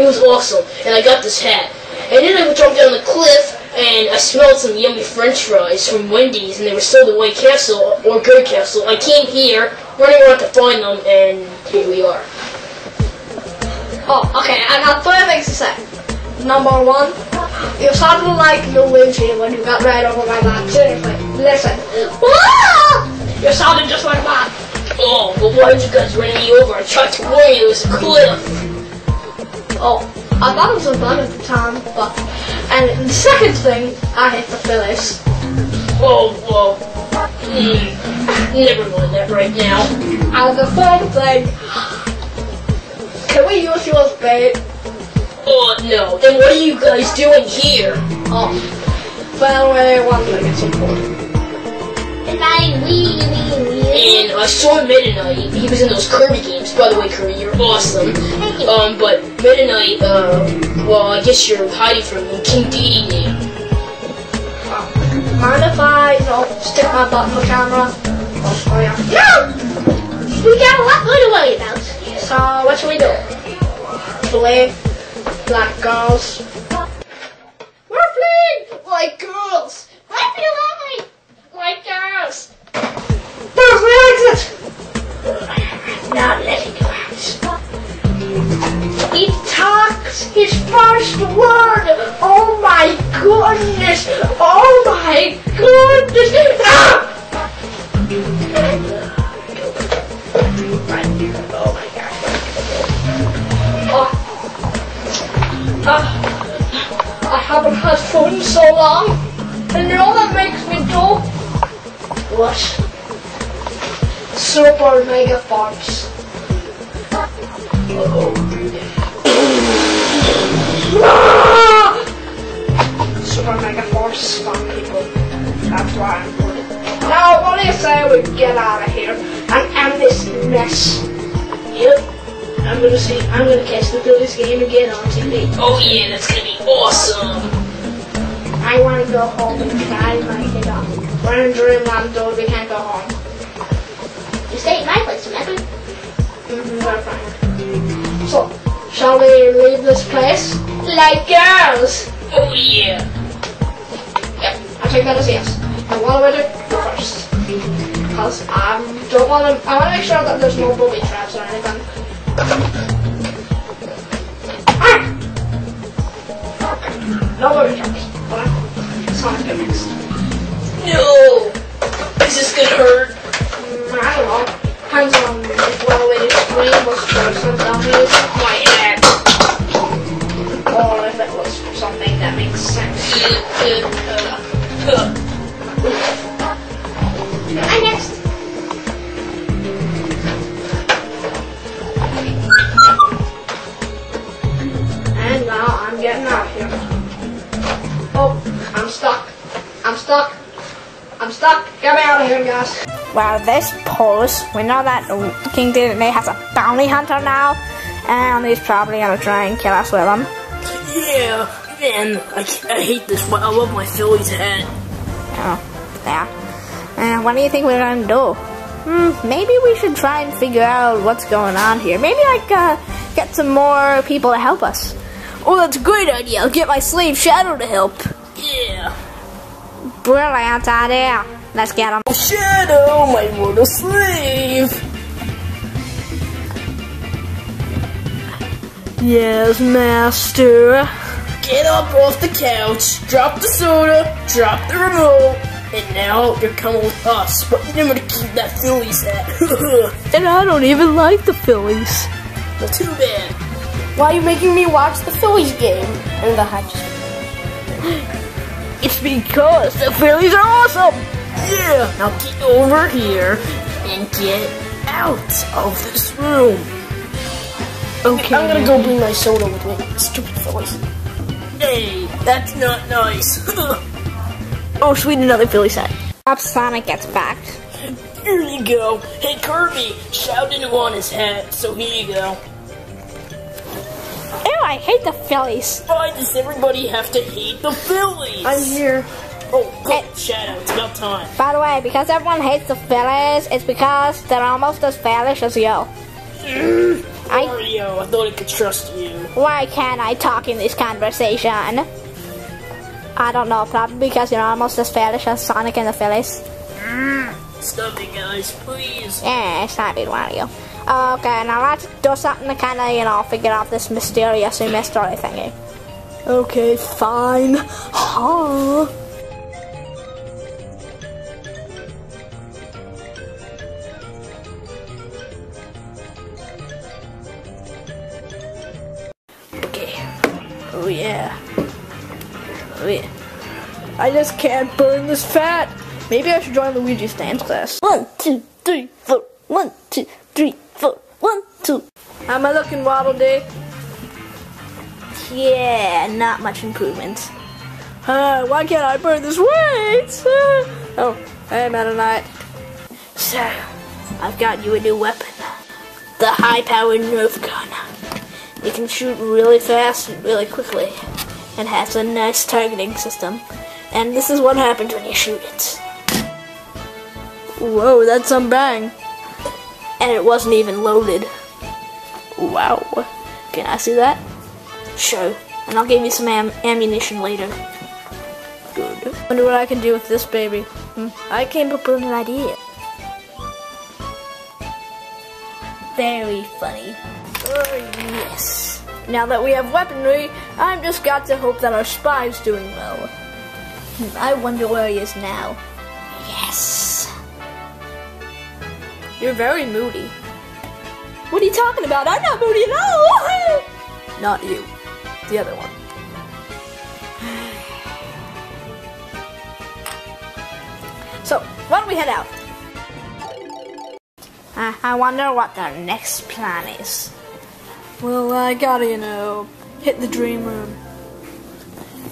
It was awesome, and I got this hat. And then I jumped down the cliff, and I smelled some yummy French fries from Wendy's, and they were sold at White Castle or Good Castle. I came here, running around to find them, and here we are. Oh, okay, I got three things to say. Number one, you sounded like Luigi when you got right over my back. Seriously, listen. You sounded just like that. Oh, but why did you guys run me over? I tried to warn you, it was a cliff. Oh, I thought it was a fun at the time, but... And the second thing, I hate the Phillies. Oh, whoa. hmm, never mind that right now. And the third thing, can we use you as bait? Oh, no, then what are you guys doing here? Oh, well, I want to get some food. And I saw Meta Knight. He was in those Kirby games. By the way, Kirby, you're awesome. Um, but Meta Knight, uh, well, I guess you're hiding from him. King Dedede. Mind if I, you know, stick my butt in the camera? I'll show you. No! We got a lot more to worry about. So, what should we do? Play black girls. We're playing like girls. I feel like like girls. There's the exit! Not letting you out. He talks his first word. Oh my goodness! Oh my goodness! Ah! Oh my god. Oh. Ah. I haven't had in so long. And you know what makes me do? What? Super mega farts. Ah! Super mega farts stun people. That's why I'm doing. Now, what do you say we get out of here and end this mess? Yep. I'm gonna see. I'm gonna catch the Phillies game again on TV. Oh yeah, that's gonna be awesome. I want to go home and cry my head off. We're in Dreamland, though. We can't go home. You stay at my place, remember? Mm-hmm. So, shall we leave this place? Like girls! Oh yeah. Yep, I think that is yes. And what do I do? Go first. Because I don't want to, I want to make sure that there's no booby traps or anything. Ah! No booby traps. Alright. Sonic go next. No. Is this gonna hurt? Depends on was if it was something that makes sense. I next. And now I'm getting out here. Oh, I'm stuck. I'm stuck. I'm stuck. Get me out of here, guys. Well, this pose, we know that King Dedede has a bounty hunter now, and he's probably gonna try and kill us with him. Yeah, man, I, I hate this, but I love my Phillies hat. Oh, yeah. And what do you think we're gonna do? Hmm, maybe we should try and figure out what's going on here. Maybe like uh, get some more people to help us. Oh, that's a great idea. I'll get my slave Shadow to help. Yeah. Brilliant idea. Let's get them. Oh, Shadow, oh, my mortal slave. Yes, master. Get up off the couch, drop the soda, drop the remote, and now you're coming with us. But you're gonna keep that Phillies hat. [laughs] And I don't even like the Phillies. well, too bad. Why are you making me watch the Phillies game? And the Hatch. It's because the Phillies are awesome. Yeah, now get over here and get out of this room. Okay. I'm gonna go bring my soda with me. Stupid Phillies. Hey, that's not nice. [laughs] Oh, sweet, another Phillies set. Up Sonic gets back. here you go. Hey, Kirby, shout into on his hat. So here you go. Ew, I hate the Phillies. Why does everybody have to hate the Phillies? I'm here. Oh, good. Eh. Shadow, it's about time. By the way, because everyone hates the Phillies, it's because they're almost as Phillies as you. I, Mario, I thought I could trust you. why can't I talk in this conversation? I don't know, probably because you're almost as Phillies as Sonic and the Phillies. Stop it, guys, please. Yeah, it's not big Mario. Okay, now let's do something to kind of, you know, figure out this mysterious mystery thingy. Okay, fine. Huh. Okay. Oh yeah. Oh yeah. I just can't burn this fat. Maybe I should join Luigi's dance class. One, two, three, four. One, two, three, two. How am I looking, Waddle Dee? Yeah, not much improvement. Uh, why can't I burn this weight? [laughs] Oh, hey, Knight. So, I've got you a new weapon. The high-powered Nerf gun. It can shoot really fast and really quickly, and has a nice targeting system. And this is what happens when you shoot it. Whoa, that's some bang. And it wasn't even loaded. Wow. Can I see that? Sure. And I'll give you some am- ammunition later. Good. Wonder what I can do with this baby. Hmm. I came up with an idea. Very funny. Oh, yes. Now that we have weaponry, I've just got to hope that our spy's doing well. Hmm, I wonder where he is now. Yes. You're very moody. What are you talking about? I'm not moody at all. not you. The other one. So, why don't we head out? Uh, I wonder what their next plan is. Well, I gotta, you know, hit the dream room.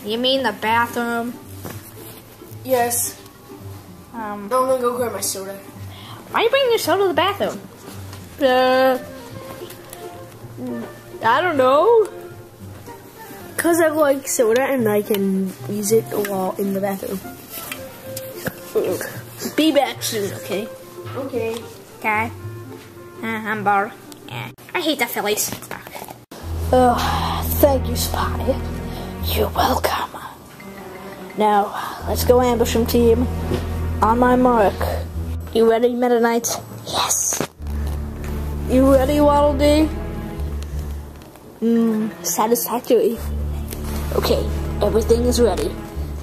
You mean the bathroom? Yes. Um, I'm gonna go grab my soda. why are you bringing your soda to the bathroom? Uh, I don't know. Because I like soda and I can use it while in the bathroom. Be back soon, okay? Okay. Okay. Uh, I'm bored. Yeah. I hate the Phillies. Oh, thank you, Spy. You're welcome. Now, let's go ambush him, team. On my mark. You ready, Meta Knight? Yes. You ready, Waddle Dee? Hmm, satisfactory. Okay, everything is ready.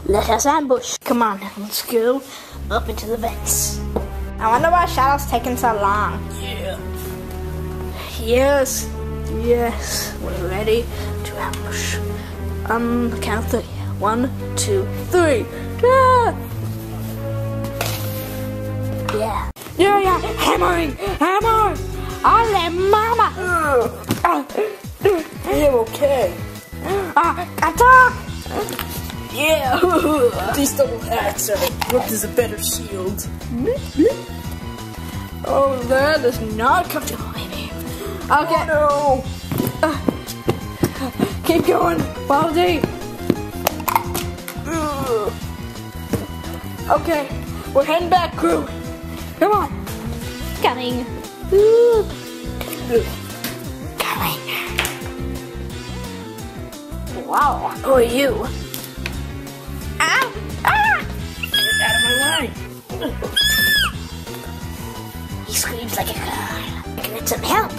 Let us ambush. Come on, let's go up into the vents. I wonder why Shadow's taking so long. Yeah. Yes, yes, we're ready to ambush. Um, count three. One, two, three. Ah! Yeah. Yeah, yeah, hammering, hammer! Ale mama! I am okay. [gasps] ah, attack! Yeah. These double hats are worked as a better shield. [laughs] Oh, that is not comfortable, baby. Okay. No. [sighs] Keep going, Baldy! [sighs] Okay, we're heading back, crew. Come on. Coming. Ooh. Wow, who are you? Ah! Ah! Hey! He screams like a girl. I can get some help.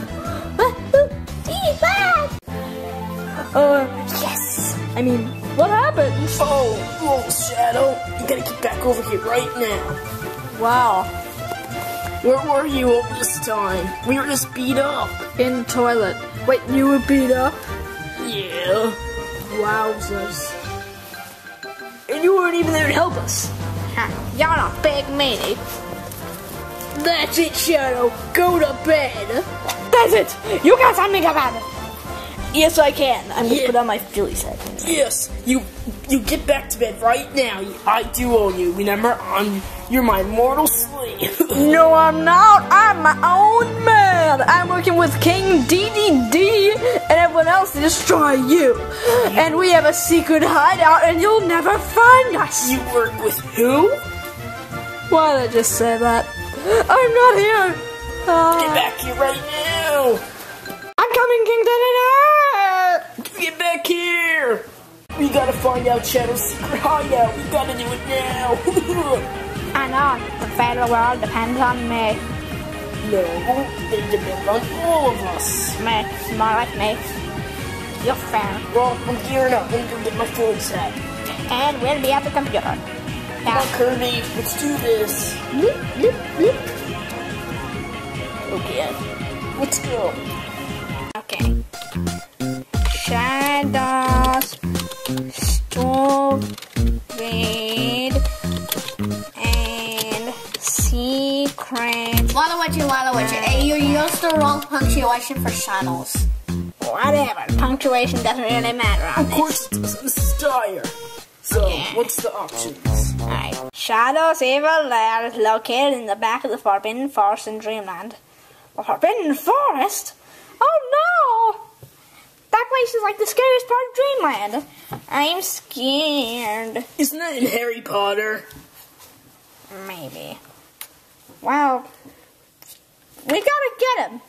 Uh, yes. I mean, what happened? Oh, little Shadow, you gotta get back over here right now. Wow. Where were you all this time? We were just beat up. In the toilet. Wait, you were beat up? Yeah. Wowzers. And you weren't even there to help us. You're a big meanie. That's it, Shadow. Go to bed. That's it. You got something about it. Yes, I can. I'm gonna Yeah. put on my Philly set. Yes, you you get back to bed right now. I do own you. Remember, I'm you're my mortal slave. [laughs] No, I'm not. I'm my own man. I'm working with King Dedede and everyone else to destroy you. And we have a secret hideout, and you'll never find us. you work with who? Why did I just say that? I'm not here. Get Uh, back here right now. I'm coming, King Dedede. Get back here. We gotta find out Shadow's secret oh, hideout. We gotta do it now. [laughs] I know. The federal world depends on me. no, they depend on all of us. Me. More like me. You're fair. Well, I'm gearing up. I'm gonna get my phone set. And we'll be at the computer. Come Now, on, Kirby. Let's do this. Okay, let's go. Okay. Shadows, stupid, and secret. Walla watcha, walla watcha. Hey, you used the wrong punctuation for channels. Whatever. Punctuation doesn't really matter Of course, it does. this is dire. So, what's the options? Alright. Shadow's evil lair is located in the back of the Forbidden Forest in Dreamland. The Forbidden Forest? Oh no! That place is like the scariest part of Dreamland. I'm scared. Isn't that in Harry Potter? Maybe. Well, we gotta get him.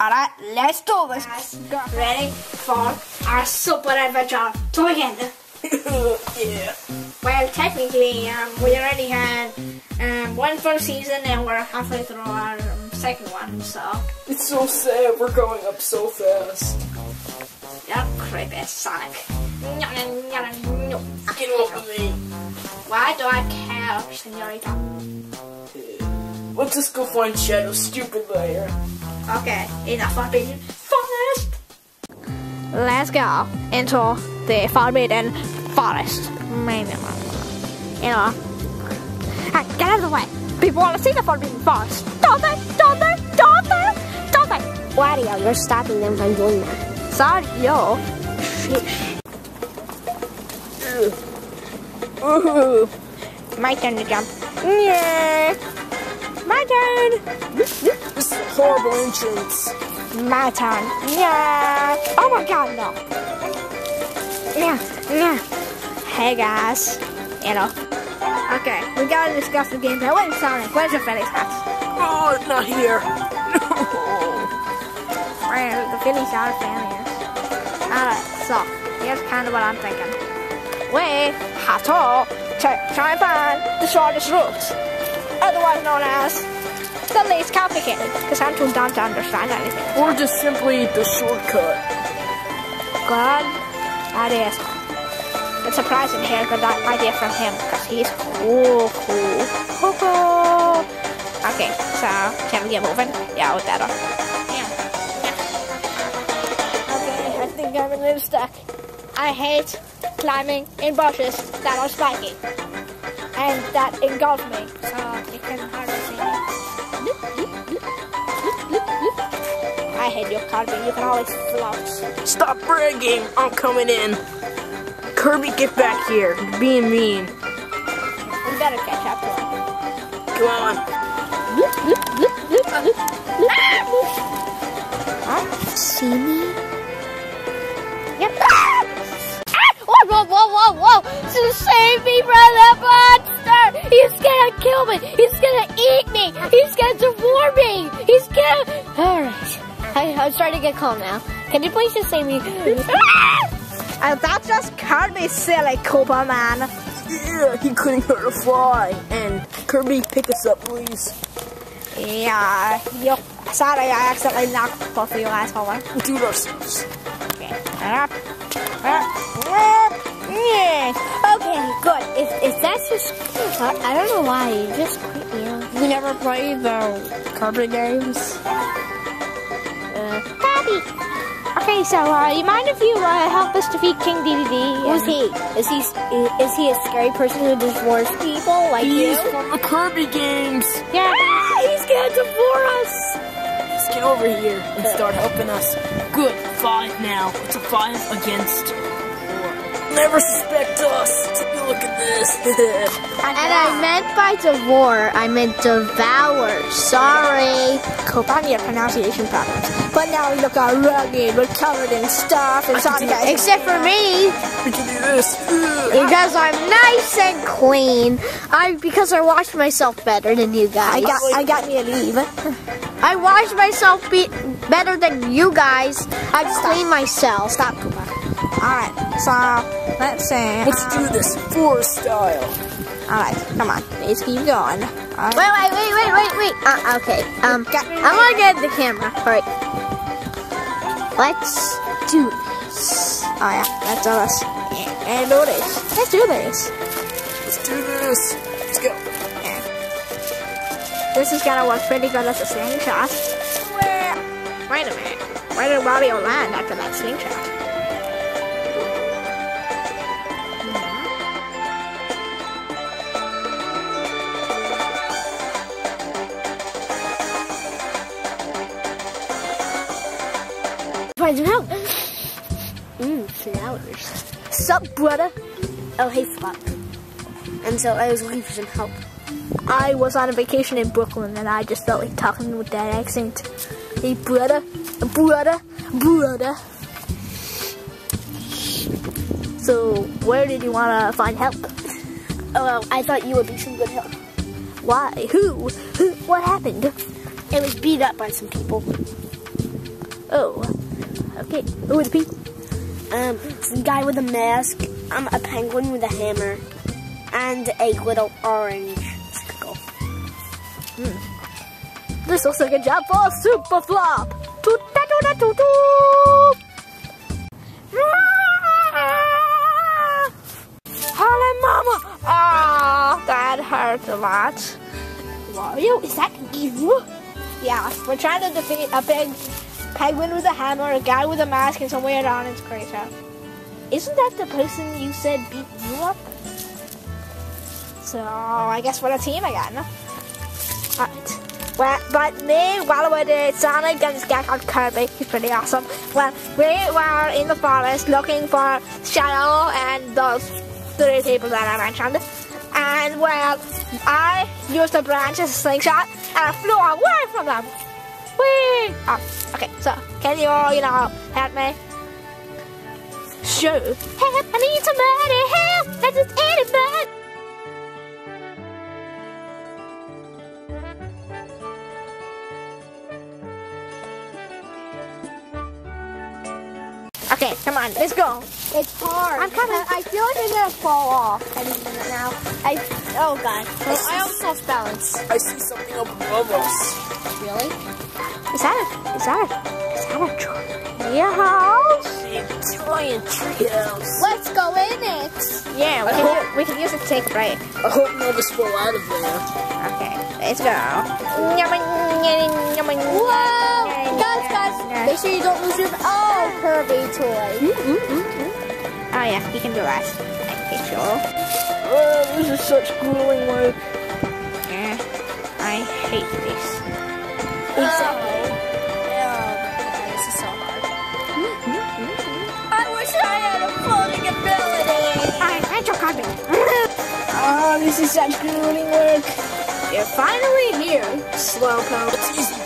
Alright, let's do this. Ready for our super adventure to begin. [laughs] yeah. Well, technically, um, we already had um, one full season and we're halfway through our um, second one, so It's so sad. We're going up so fast. you're creepy, Sonic. Get off of me. Why do I care, Senorita? Let's just go find Shadow's stupid lair. Okay, in the Forbidden Forest. Let's go into the Forbidden Forest. You know, Ah, get out of the way. People want to see the Forbidden Forest. Don't they? Don't they? Don't they? Don't they? Wario, you're stopping them from doing that. Sorry, yo. Ooh. My turn to jump. Yeah. My turn. This is a horrible entrance. My turn. Yeah. Oh my god, no. Yeah. Yeah. Hey guys. You know. Okay, we gotta discuss the gameplay. Where's Sonic? Where's your Phillies hat? Oh, it's not here. No. Well, the Phillies are failures. Alright, so here's kind of what I'm thinking. We have to try, try and find the shortest route, otherwise known as the least complicated, because I'm too dumb to understand anything. or just simply the shortcut. God, idea. It's surprising to hear a good idea from him, because he's cool, cool, cool, cool. Okay, so can we get moving? Yeah, with that on. Yeah. Okay, I think I'm a little stuck. I hate climbing in bushes that are spiky. And that engulf me, so you can hardly see me. I hate your Kirby, you can always float. Stop bragging. I'm coming in. Kirby, get back here. You're being mean. We better catch up to him. Come on. See me? Yep. Ah! Whoa, whoa, whoa, whoa, whoa! Save me from the monster! He's gonna kill me! He's gonna eat me! He's gonna devour me! He's gonna... Alright. I, I'm starting to get calm now. Can you please just save me? Ah! Uh, that just can't be silly, Koopa Man. Yeah, he couldn't hurt a fly. And Kirby, pick us up, please. Yeah, yo, sorry, I accidentally knocked both of you asshole. Do it ourselves. Okay, up, up, up. Yeah. Okay, good. If, if that's just, I, I don't know why, you just, you know. We never played the Kirby games. Uh, Happy. Okay, so uh, you mind if you uh, help us defeat King Dedede? Who's he? Is he is he a scary person who devours people like He's from the Kirby games. Yeah, he's gonna devour us. Just get over here and start helping us. Good, five now. It's a five against four. Never suspect us. Take a look at this. [laughs] And I meant by devour, I meant devour. Sorry. Cope your pronunciation problems. But now we look all rugged, we're covered in stuff and Sonic Except for me, we can do this. [laughs] because I'm nice and clean. I because I washed myself better than you guys. I got I got me a leave. I washed myself be- better than you guys. I cleaned myself. Stop, Koopa. All right, so let's see. Let's do this forest style. All right, come on, let's keep going. Wait, wait, wait, wait, wait, wait. Uh, okay. Um, I'm gonna get the camera. All right. Let's do this. Oh yeah, let's do this. Yeah, and do this. Let's do this. Let's do this. Let's go. This is gonna work pretty good as a slingshot. Where? Wait a minute. Where did Wario land after that slingshot? Find some help. Mmm, flowers. Sup, brother? Oh, hey, Flop. And so I was looking for some help. I was on a vacation in Brooklyn and I just felt like talking with that accent. Hey, brother, brother, brother. So, where did you want to find help? Oh, well, I thought you would be some good help. Why? Who? Who? What happened? It was beat up by some people. Oh, okay. Who are the people? Um, some guy with a mask, um, a penguin with a hammer, and a little orange squiggle. This looks like a job for a super flop. Toot da toot da toot Holla, mama! Ah, that hurt a lot. Wario, is that you? Yeah, we're trying to defeat a big penguin with a hammer, a guy with a mask, and some weird orange creature. Isn't that the person you said beat you up? So I guess we're a team again. Alright. Well, but me, while we did Sonic and Skak on Kirby, he's pretty awesome. Well, we were in the forest looking for Shadow and those three people that I mentioned. And well, I used a branch as a slingshot and I flew away from them. Whee! Oh, okay, so can you, all, you know, help me? Sure. Help, I need somebody help. That's just anybody. Okay, come on, let's go. It's hard. I'm coming. I feel like I'm gonna fall off any minute now. I oh god. I almost lost balance. I see something up above us. Really? Is that a, is that a, is that a tree house? Big giant treehouse. Let's go in it. Yeah, we can, u- we can use it to take a break. I hope none of us fall out of there. Okay, let's go. Whoa! Guys, guys, make sure you don't lose your oh Kirby toy. Mm, mm, mm, oh yeah, you can do that. Okay, sure. Oh, this is such grueling work. Yeah, I hate this. Exactly. Oh, this is so hard. I wish I had a floating ability. I hate your copy. Oh, [laughs] ah, this is such grueling work. You're finally here, Slowpoke.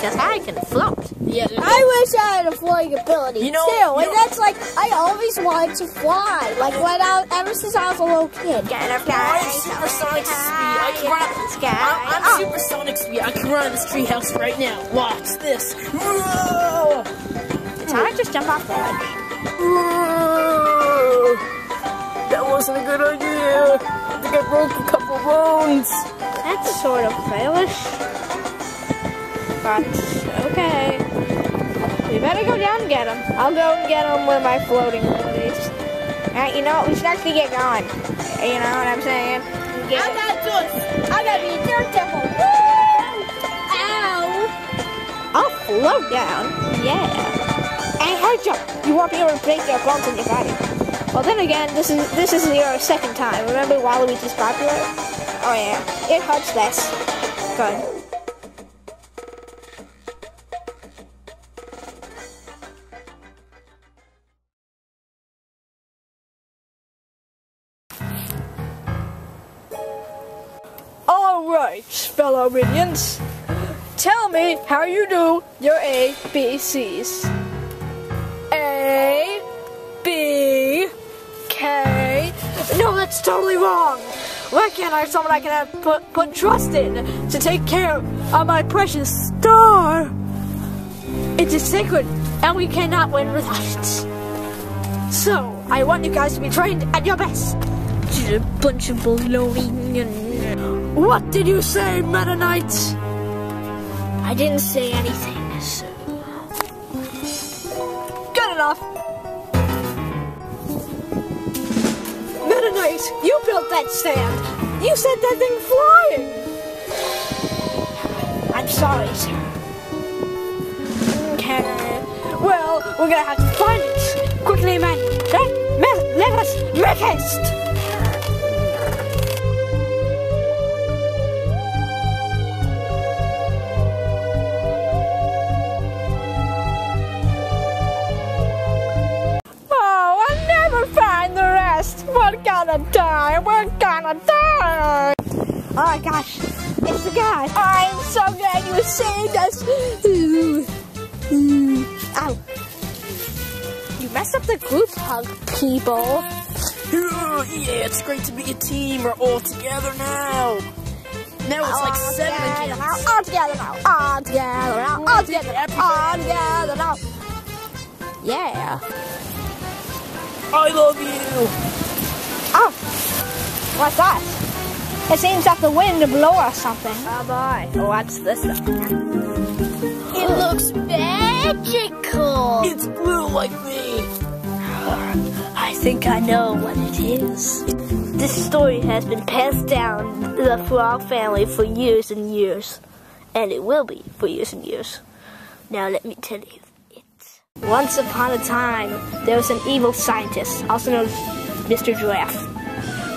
Because I can float. Yeah, I wish I had a flying ability You know- too, you and know- that's like I always wanted to fly, like when I ever since I was a little kid. Get up, guys. I guys. have supersonic speed. I can run up. Sky. I'm, I'm supersonic speed. I can run out of this treehouse right now. Watch this. Whoa! It's hard to jump off the ledge. That wasn't a good idea. I think I broke a couple bones. That's sort of failish. But, okay. We better go down and get him. I'll go and get him with my floating abilities. Alright, uh, you know what? We should actually get going. You know what I'm saying? Get I got this. I gotta be daredevil. Woo! Ow! I'll float down. Yeah. And high jump. You won't be able to break your bones in your body. Well, then again, this is this is your second time. Remember Waluigi's popular? Oh yeah, it hurts less. Good. Fellow. Tell me how you do your A, B, C's. A, B, K. No, that's totally wrong. Why can't I have someone I can have put, put trust in to take care of my precious star? It is sacred, and we cannot win without it. So, I want you guys to be trained at your best. Just a bunch of baloney. What did you say, Meta Knight? I didn't say anything, so. Good enough. Meta Knight, you built that stand. You sent that thing flying. I'm sorry, sir. Okay. Well, we're gonna have to find it. Quickly, man. Let, let, let us make haste. We're gonna die. We're gonna die. Oh my gosh, it's the guy. I'm so glad you saved us. Ow. You messed up the group hug, people. yeah, it's great to be a team. We're all together now. Now it's like All seven together again. now, all together now, all together now, all together, all together now. Yeah. I love you. Oh, what's that? It seems that the wind blew or something. Oh boy. What's this? It looks magical. It's blue like me. I think I know what it is. This story has been passed down the Frog family for years and years. And it will be for years and years. Now let me tell you it. Once upon a time, there was an evil scientist, also known as Mr. Giraffe.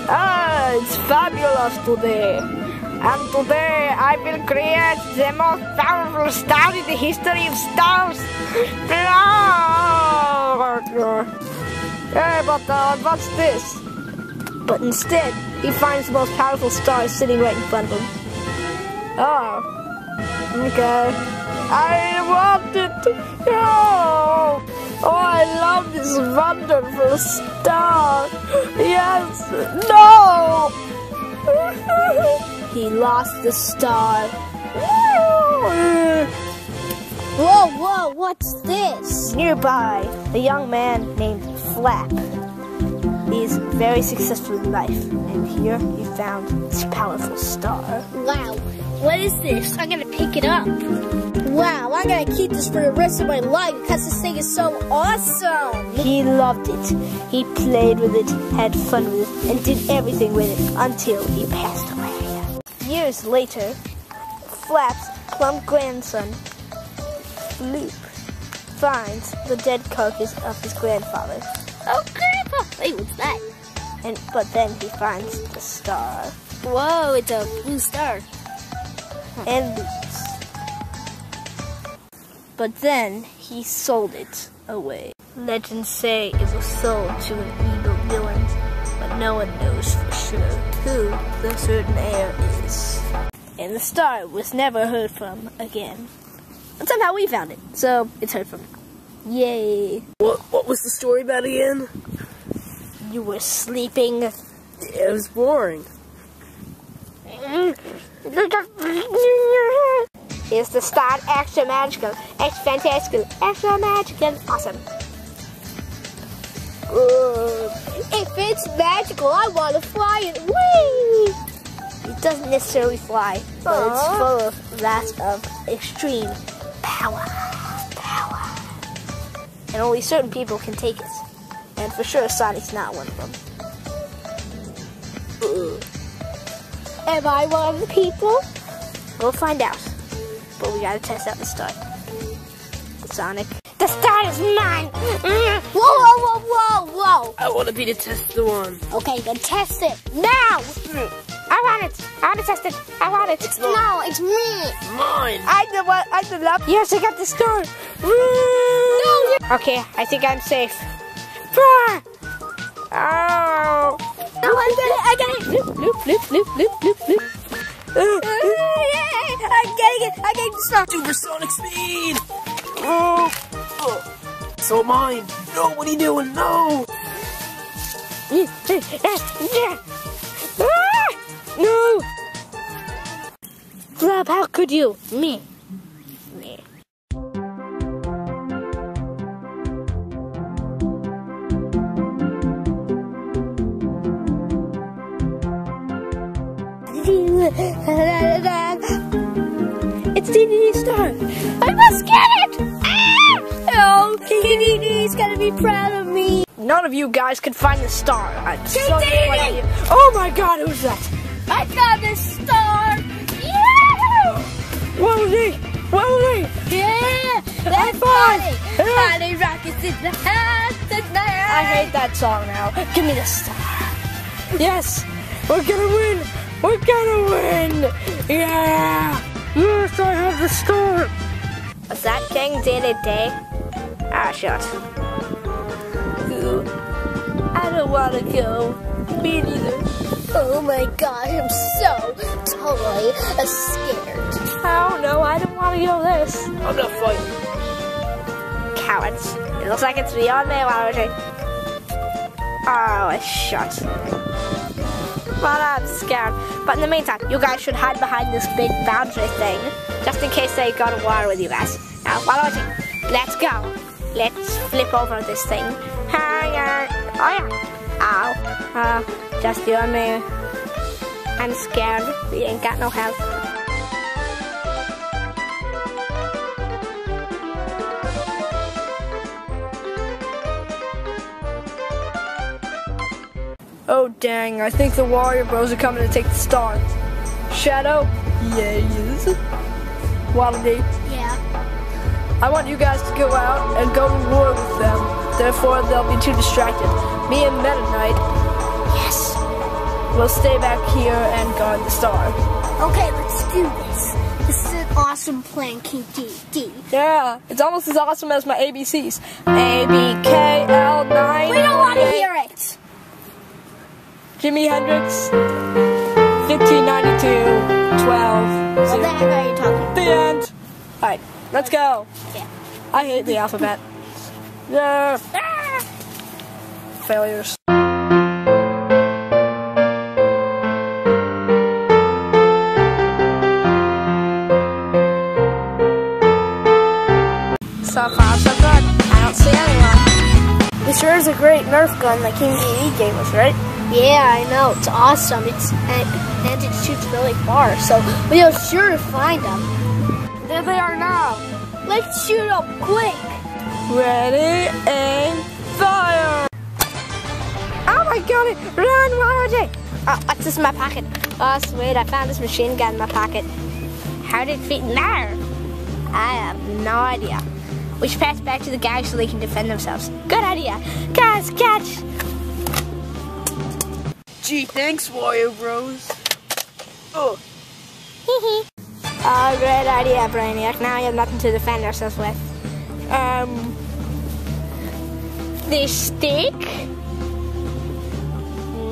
Ah, it's fabulous today. And today I will create the most powerful star in the history of stars. Hey, but uh, what's this? But instead, he finds the most powerful star sitting right in front of him. Oh, okay. I want it. Oh, oh, I love this wonderful star. Yes. No. he lost the star. Whoa, whoa, what's this? Nearby, a young man named Flap. He's very successful in life, and here he found this powerful star. Wow. What is this? I'm gonna pick it up. Wow, I'm gonna keep this for the rest of my life because this thing is so awesome. He loved it. He played with it, had fun with it, and did everything with it until he passed away. Years later, Flap's plump grandson, Floop, finds the dead carcass of his grandfather. Oh, Grandpa! Wait, what's that? And but then he finds the star Whoa, it's a blue star. And leaves. But then he sold it away. Legends say it was sold to an evil villain, but no one knows for sure who the certain heir is. And the star was never heard from again. But somehow we found it, so it's heard from. Yay! What What was the story about again? You were sleeping. It was boring. Mm-hmm. Is the star extra magical, extra fantastical, extra magical, awesome? If it's magical, I want to fly it. Whee! It doesn't necessarily fly, but it's full of lots of extreme power. Power. And only certain people can take it. And for sure, Sonic's not one of them. Am I one of the people? We'll find out. But we gotta test out the star. Sonic. The star is mine! Mm. Whoa, whoa, whoa, whoa, whoa! I want to be the test the one. Okay, then test it now! I want it! I want to test it! I want it! It's no, it's me! Mine. I the one, I the love. Yes, I got the star! No! Okay, I think I'm safe. Ah! Oh! No, I got it! I got it! Loop, loop, loop, loop, loop, loop, loop. Uh, [laughs] I'm getting it! I'm getting the star! Supersonic speed. Oh. oh. So mine. No, what are you doing? No. [laughs] No! Flub, how could you? Me. Me. [laughs] It's Dedede Star. I must get it! Ah! Oh, Dedede's gonna be proud of me. None of you guys can find the star. I Hey, so! Oh my god, who's that? I found the star! Yeah! Wally! Wally! Yeah! That's funny! Honey rockets in the house tonight! I hate that song now. Give me the star. Yes! We're gonna win! We're gonna win! Yeah! Yes, I have the star! Was that King Day Day? Ah, shit. Ooh. I don't wanna go. Me neither. Oh my god, I'm so totally scared. Oh no, I don't want to go this. I'm not fighting. Cowards. It looks like it's beyond me, Waluigi. Oh, a Well, I'm scared. But in the meantime, you guys should hide behind this big boundary thing. Just in case they got to war with you guys. Now, Waluigi, let's go. Let's flip over this thing. Hiya. Oh, yeah. Ow. Uh, just you and me. I'm scared. We ain't got no help. Oh dang, I think the Wario Bros are coming to take the star. Shadow? Yes. Wallaby? Yeah. I want you guys to go out and go to war with them. Therefore, they'll be too distracted. Me and Meta Knight Yes. We'll stay back here and guard the star. Okay, let's do this. This is an awesome plan, King D. D. Yeah, it's almost as awesome as my ABCs. A, B, K, L, 9. We don't want to hear it. Jimi Hendrix, 1592, 12. Well, zero. then I know you're talking. The end. Alright, let's go. Yeah. I hate the alphabet. Yeah. Failures. So far, so good. I don't see anyone. This sure is a great Nerf gun that King DE gave us, right? Yeah, I know. It's awesome. It's and, and it shoots really far, so we'll sure to find them. There they are now. Let's shoot up quick. Ready, and fire! Oh my god! Run, Waluigi! Oh, what's this in my pocket? Oh, sweet! I found this machine gun in my pocket. How did it fit in there? I have no idea. We should pass back to the guys so they can defend themselves. Good idea. Guys, catch! Gee, thanks, Wario Bros. Oh, Oh, great idea, Brainiac. Now we have nothing to defend ourselves with. Um, the stick?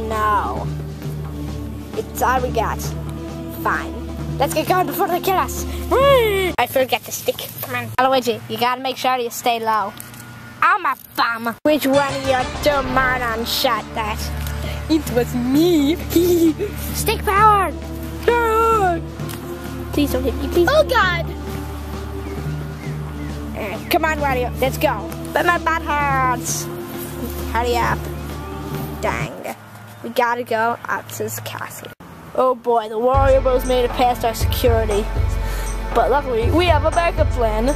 No. It's all we got. Fine. Let's get going before they kill us. I forget the stick. Come on. Luigi, you gotta make sure you stay low. I'm a bum. Which one of your dumb morons shot that? It was me. [laughs] Stick power! Please don't hit me, please. Oh, God! Come on, Wario, let's go. But my butt hurts. hurry up. Dang. We gotta go out to this castle. Oh boy, the Wario Bros made it past our security. But luckily, we have a backup plan.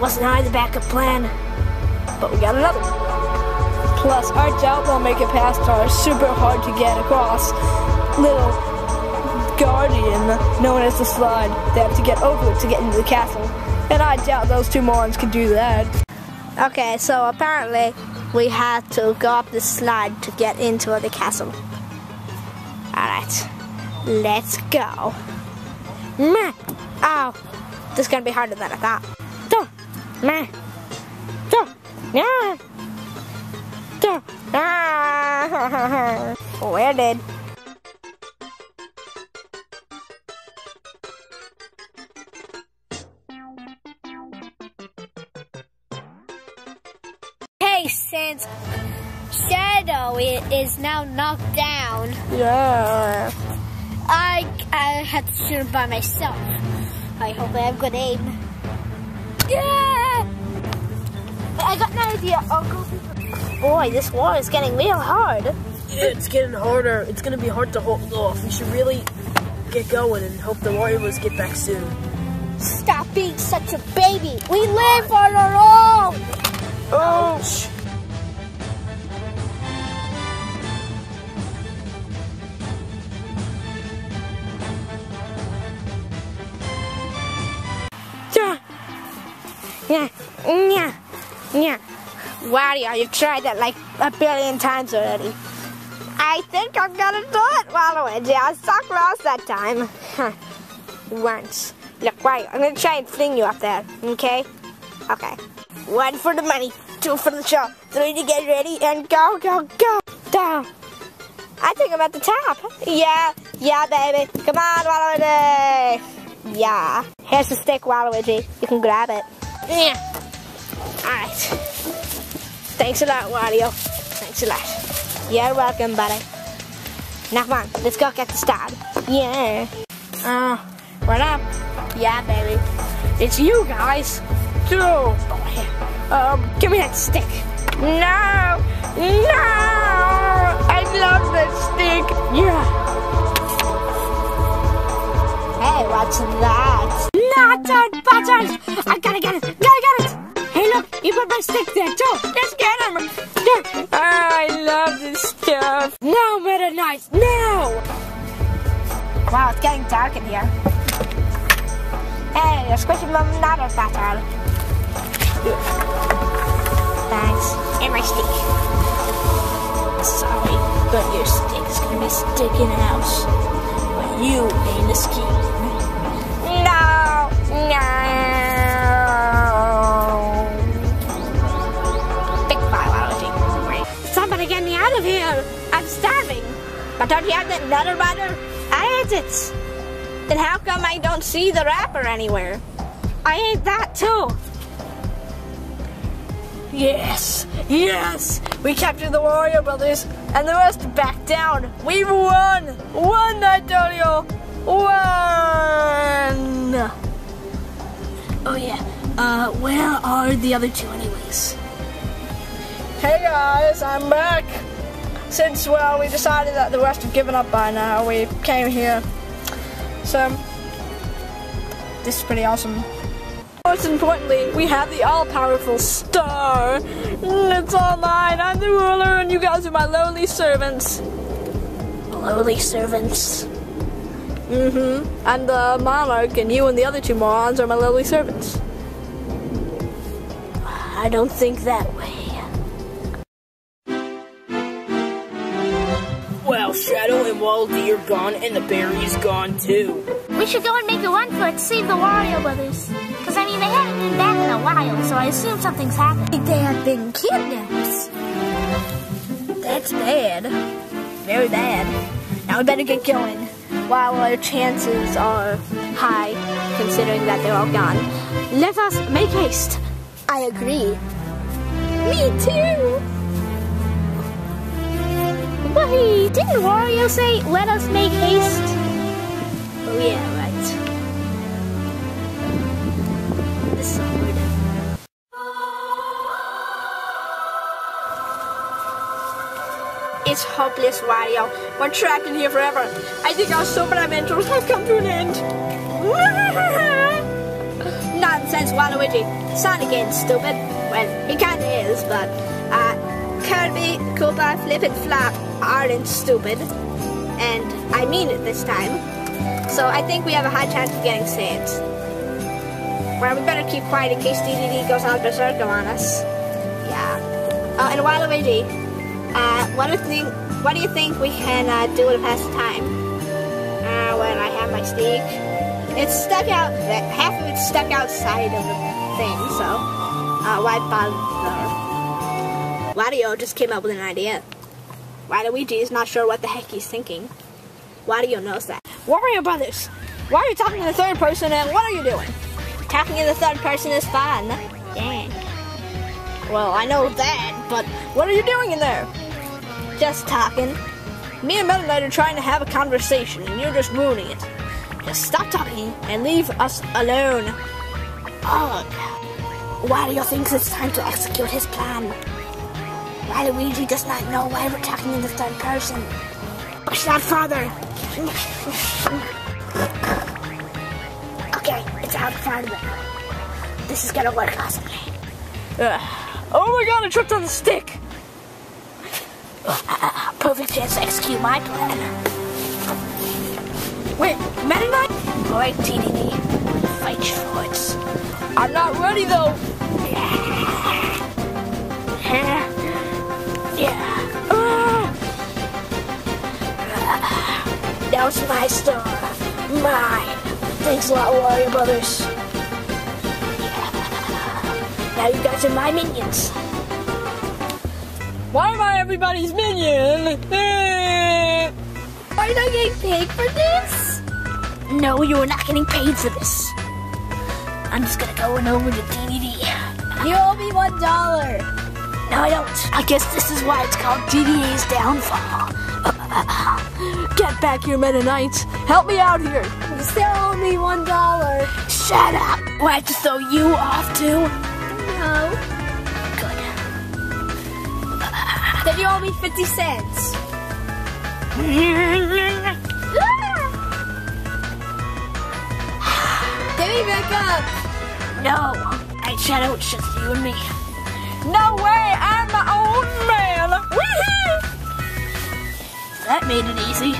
Wasn't I the backup plan? But we got another. Plus, our doubt will make it past our super hard to get across little guardian known as the slide. They have to get over it to get into the castle. And I doubt those two morons can do that. Okay, so apparently we have to go up this slide to get into the castle. Alright, let's go. Meh. Oh, this is gonna be harder than I thought. Meh. Yeah. [laughs] Did? Hey, since Shadow is now knocked down, Yeah. I I had to shoot him by myself. I hope I have good aim. Yeah! I got an idea. I'll go. Boy, this war is getting real hard. Yeah, it's getting harder. It's gonna be hard to hold off. We should really get going and hope the Warriors get back soon. Stop being such a baby. We live on our own. Ouch! Yeah. Yeah. Yeah. Wario, oh, you've tried that like a billion times already. I think I'm gonna do it, Waluigi. I suck lost that time. Huh. Once. Look, Wario, I'm gonna try and fling you up there, okay? Okay. One for the money, two for the show, three to get ready, and go, go, go. Down. I think I'm at the top. Yeah, yeah, baby. Come on, Waluigi. Yeah. Here's the stick, Waluigi. You can grab it. Yeah. Alright. Thanks a lot, Wario. Thanks a lot. You're welcome, buddy. Now come on, let's go get the star. Yeah. Uh, what up? Yeah, baby. It's you guys. Oh, here. Um, give me that stick. No! No! I love that stick. Yeah. Hey, what's that? Nuts and butters! I gotta get it! Put my stick there, too! Let's get him! Yeah. I love this stuff! No, Meta Knight! No! Wow, it's getting dark in here. Hey, you're squishing my nutter butter. Thanks. And my stick. Sorry, but your stick's gonna be sticking out. But you ain't a scheme. But don't you have that nutter butter? I ate it! Then how come I don't see the wrapper anywhere? I ate that too! Yes! Yes! We captured the Wario Brothers and the rest back down! We've won! Won, Antonio! Won! Oh yeah. Uh, where are the other two anyways? Hey guys, I'm back! Since, well, we decided that the rest have given up by now, we came here. So, this is pretty awesome. Most importantly, we have the all-powerful star. It's all mine. I'm the ruler, and you guys are my lowly servants. Lowly servants. Mm-hmm. And the monarch, and you and the other two morons are my lowly servants. I don't think that way. Shadow and Wallaby are gone, and the berry is gone too. We should go and make a run for it to save the Wario brothers. Because, I mean, they haven't been back in a while, so I assume something's happened. They have been kidnapped. That's bad. Very bad. Now we better get going while our chances are high, considering that they're all gone. Let us make haste. I agree. Me too. Wait, didn't Wario say, let us make haste? Oh yeah, right. This is awkward. It's hopeless, Wario. We're trapped in here forever. I think our super adventures have come to an end. [laughs] Nonsense, Waluigi. Sonic ain't stupid. Well, he kinda is, but uh, Kirby, Koopa, Flip, and Flop aren't stupid. And I mean it this time. So I think we have a high chance of getting saved. Well, we better keep quiet in case Dedede goes all berserker on us. Yeah. Uh, and Waluigi, uh, what do you think? What do you think we can uh, do to pass the time? Uh, well, I have my stick. It's stuck out. Half of it's stuck outside of the thing, so uh, why bother? Wario just came up with an idea. Waluigi is not sure what the heck he's thinking. Wario knows that. Wario Brothers, why are you talking in the third person and what are you doing? Talking in the third person is fun. Yeah. Well, I know that, but what are you doing in there? Just talking. Me and Meta Knight are trying to have a conversation and you're just ruining it. Just stop talking and leave us alone. Oh, Ugh. Wario thinks it's time to execute his plan. Waluigi does not know why we're talking in the third person. Push that farther. Okay, it's out front of it. This is gonna work awesomely. oh my god, I tripped on the stick! perfect chance to execute my plan. Wait, Meta Knight? Alright, TDD. Fight your forts. I'm not ready though! Yeah. Yeah. Ah. Now it's my star. Mine. Thanks a lot, Wario Brothers. Now you guys are my minions. Why am I everybody's minion? Are you not getting paid for this? No, you are not getting paid for this. I'm just gonna go and over to Dedede. You owe me one dollar. I guess this is why it's called Dedede's downfall. [laughs] Get back here, Knights. Help me out here. You still owe me one dollar. Shut up. Do I have to throw you off too? No. Good. Then you owe me 50 cents. Get me back up. No. Hey, Shadow, it's just you and me. No way! I'm my man! Woohoo! That made it easy.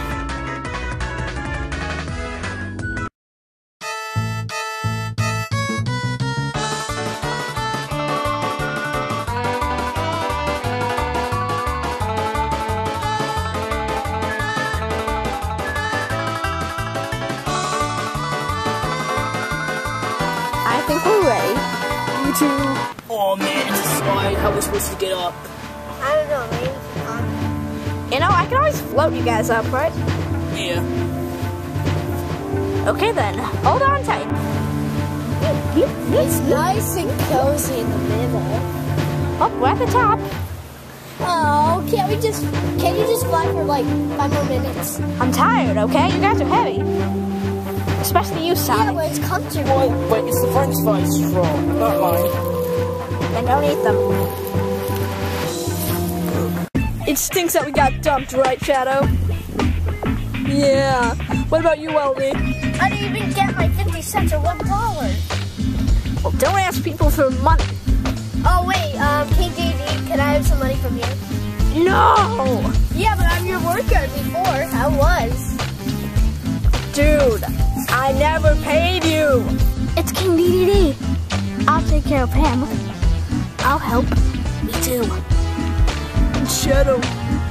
I think we're ready. You two. Oh man, it's a slide. How are we supposed to get up? Float you guys up, right? Yeah. Okay then, hold on tight. It's nice and cozy in the middle. Oh, we're at the top. Oh, can't we just, can you just fly for like five more minutes? I'm tired, okay? You guys are heavy. Especially you, Yeah, Sonic. but it's comfortable. Wait, wait, it's the french fries straw, not mine. Then don't eat them. It stinks that we got dumped, right, Shadow? Yeah. What about you, LD? I didn't even get my 50 cents or one dollar. Well, don't ask people for money. Oh, wait, um, King JD, can I have some money from you? No! Yeah, but I'm your worker before. I was. Dude, I never paid you. It's King Dedede. I'll take care of him. I'll help. Me too. Shadow,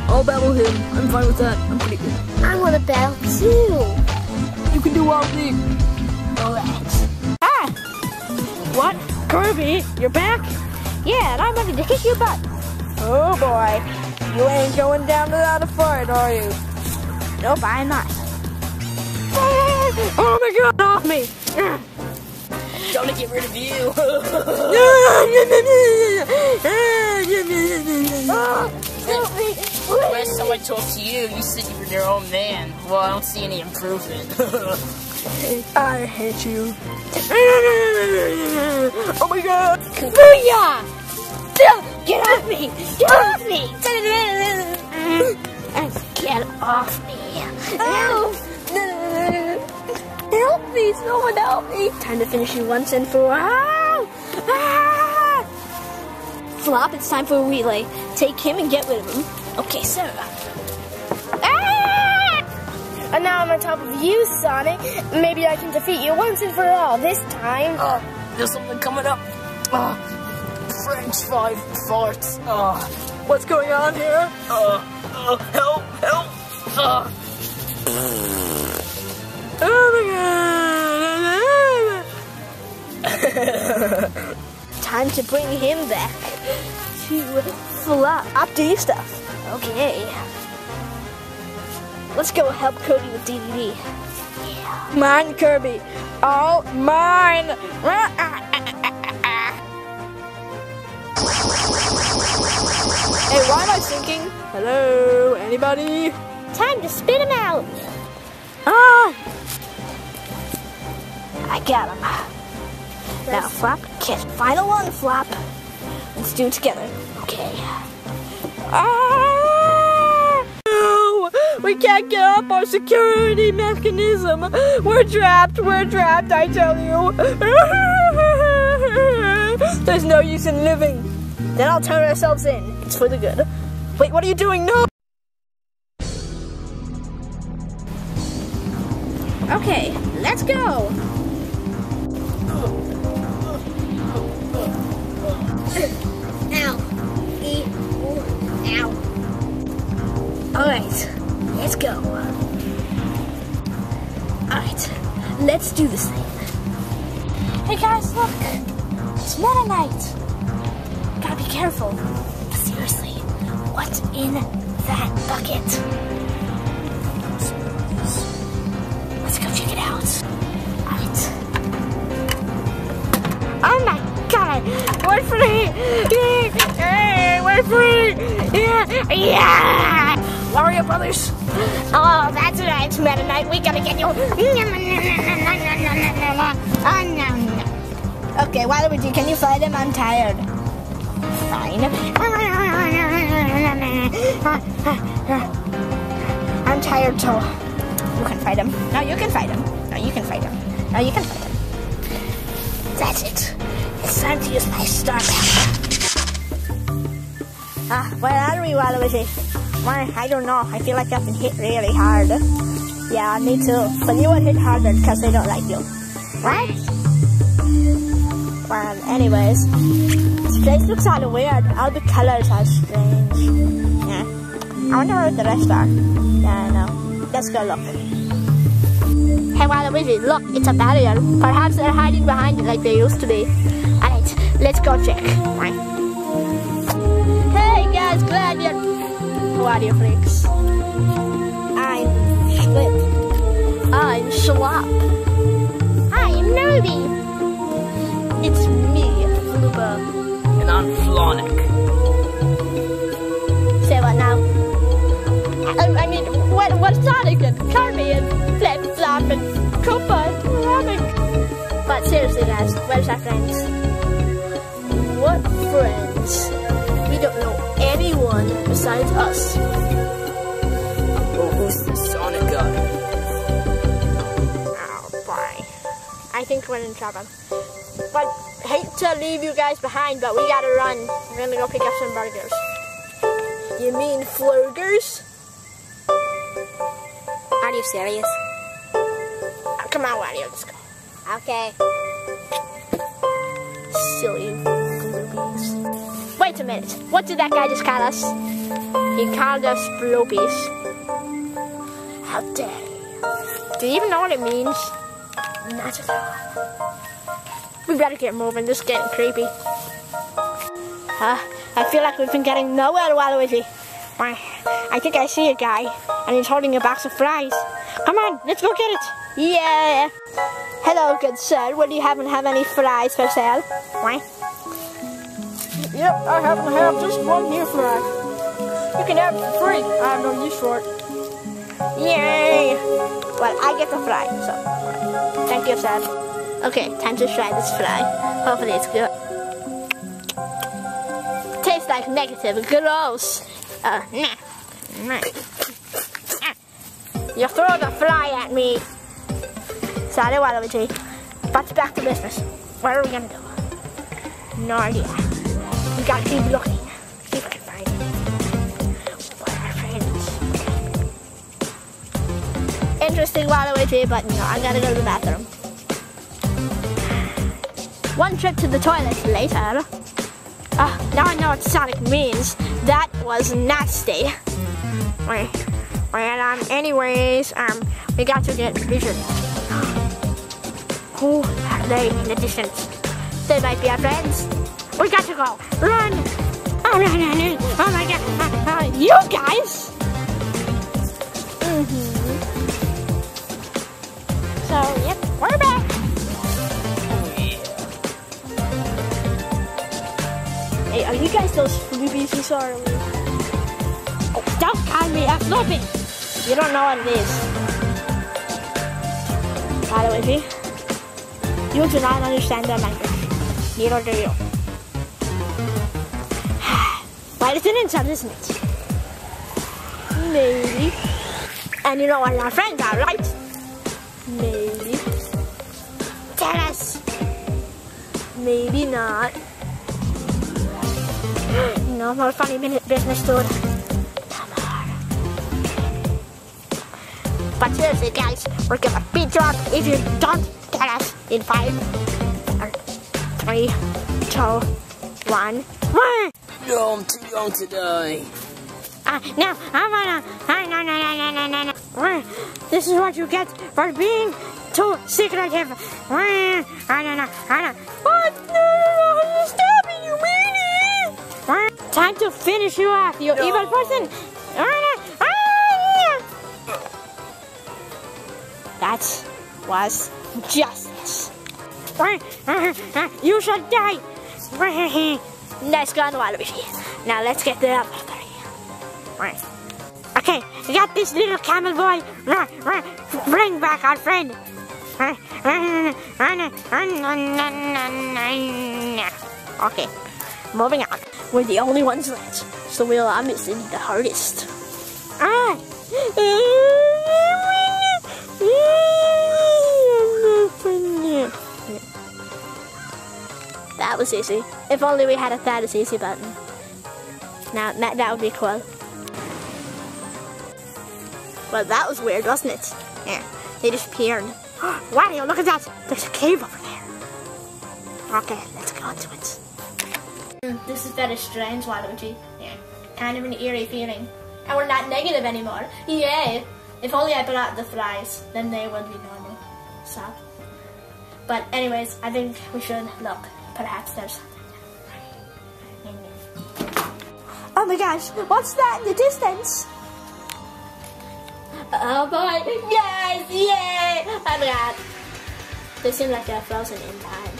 I'll battle him. I'm fine with that. I'm pretty good. I want to battle too. You can do LD. Alright. Ah! What? Kirby, you're back? Yeah, and I'm ready to kick your butt. Oh boy. You ain't going down without a fight, are you? Nope, I'm not. [laughs] Oh my god, off me! Trying to get rid of you. Last time I talked to you, you said you were your own man. Well, I don't see any improvement. [laughs] I hate you. Oh my god! Booyah! Get off me! Get off me! Get off me. Help! Help me, someone help me. Time to finish you once and for all. Ah! Flop, it's time for a relay. Take him and get rid of him. Okay, sir. Ah! And now I'm on top of you, Sonic. Maybe I can defeat you once and for all this time. Uh, there's something coming up. Uh, French five farts. Uh, what's going on here? Uh, uh, help, help. Uh. Oh my god. [laughs] Time to bring him back to Flop. After you stuff. Okay. Let's go help Cody with Dedede. Mine, Kirby. All mine. Hey, why am I sinking? Hello, anybody? Time to spit him out. Ah! I got him. Now, flap, kiss. Final one, flap. Let's do it together. Okay. Ah! No! We can't get up our security mechanism. We're trapped. We're trapped, I tell you. [laughs] There's no use in living. Then I'll turn ourselves in. It's for the good. Wait, what are you doing? No! Okay, let's go. Alright, let's go. Alright, let's do this thing. Hey guys, look! It's Meta Knight! Gotta be careful. Seriously, what's in that bucket? Let's go check it out. Alright. Oh my god! We're free! Yay! We're free! Yeah! Yeah! Wario Brothers! Oh, that's right, Meta Knight. We gotta get you. Okay, Waluigi, can you fight him? I'm tired. Fine. I'm tired too. You can fight him. No, you can fight him. No, you can fight him. No, you can fight him. That's it. It's time to use my star power. Ah, where are we, Waluigi? Why, I don't know. I feel like I've been hit really hard. Yeah, me too. But you were hit harder because they don't like you. What? Well, anyways. This place looks kind of weird. All the colors are strange. Yeah. I wonder where the rest are. Yeah, I know. Let's go look. Hey, Waluigi, look, it's a barrier. Perhaps they're hiding behind it like they used to be. Alright, let's go check. Right. Who freaks? I'm Schlip. I'm Schlop. I'm Nerdy. It's me, Flooper. And I'm Flonic. Say what now? I, I mean, what, what's Sonic and Kirby and Flip, Flop and Koopa and Rabbit? But seriously, guys, where's our friends? What friends? We don't know anyone besides us. Oh, who's this Sonic guy? Oh, boy. I think we're in trouble. But hate to leave you guys behind, but we gotta run. We're gonna go pick up some burgers. You mean flurgers? Are you serious? Oh, come on, Wario, let's go. Okay. Silly. Wait a minute. What did that guy just call us? He called us bloopies. How dare he? Do you even know what it means? Not at all. We better get moving. This is getting creepy. Huh? I feel like we've been getting nowhere, Waluigi. Why, I think I see a guy, and he's holding a box of fries. Come on, let's go get it. Yeah. Hello, good sir. Would you happen to have any fries for sale? Why? Yep, I happen to have just one here fry. You can have it for free. I have no use for it. Yay! Well, I get the fry, so thank you, sir. Okay, time to try this fry. Hopefully it's good. Tastes like negative, gross. Uh, nah. Nah. You throw the fly at me. Sorry, Waluigi. But back to business. What are we gonna do? No idea. We gotta keep looking. Interesting while I wait here, but I gotta go to the bathroom. One trip to the toilet later. Ah, now I know what Sonic means. That was nasty. Well, um, anyways, um, we got to get vision. Who are they in the distance? They might be our friends. We got to go. Run! Oh, run, run, run. Oh my god. Uh, uh, you guys! Mm-hmm. So, yep, we're back. Hey, are you guys those freebies we saw earlier? Oh, don't call me a floppy! You don't know what it is. By the way, V, you do not understand that language. Neither do you. But it's an insult, isn't it? Maybe. And you know what our friends are, right? Maybe. Tell us. Maybe not. No more funny minute business, dude. No more. But seriously, guys, we're gonna beat you up if you don't tell us in five, or three, two, one. One. No, I'm too young to die. Uh, no, I'm gonna. No, no, no, no, no, no, no. This is what you get for being too secretive. I don't know. I don't. What? No, no, no, you Time to finish you off, you evil person. That was justice. Uh, uh, You should die. [laughs] Nice gun, Waluigi. Now let's get the other three. Got this little camel boy. Bring back our friend. Okay, moving on. We're the only ones left, so we're obviously the hardest. Ah! That was easy. If only we had a that is easy button. Now that, that would be cool. Well, that was weird, wasn't it? Yeah, they disappeared. [gasps] Wario, look at that! There's a cave over there. Okay, let's go into it. Mm, This is very strange, Waluigi. Yeah, kind of an eerie feeling. And we're not negative anymore. Yay! If only I brought the flies, then they would be normal. So. But anyways, I think we should look. Perhaps there's something. Oh my gosh, what's that in the distance? Oh boy, yes, yay! I forgot. They seem like they're frozen in time.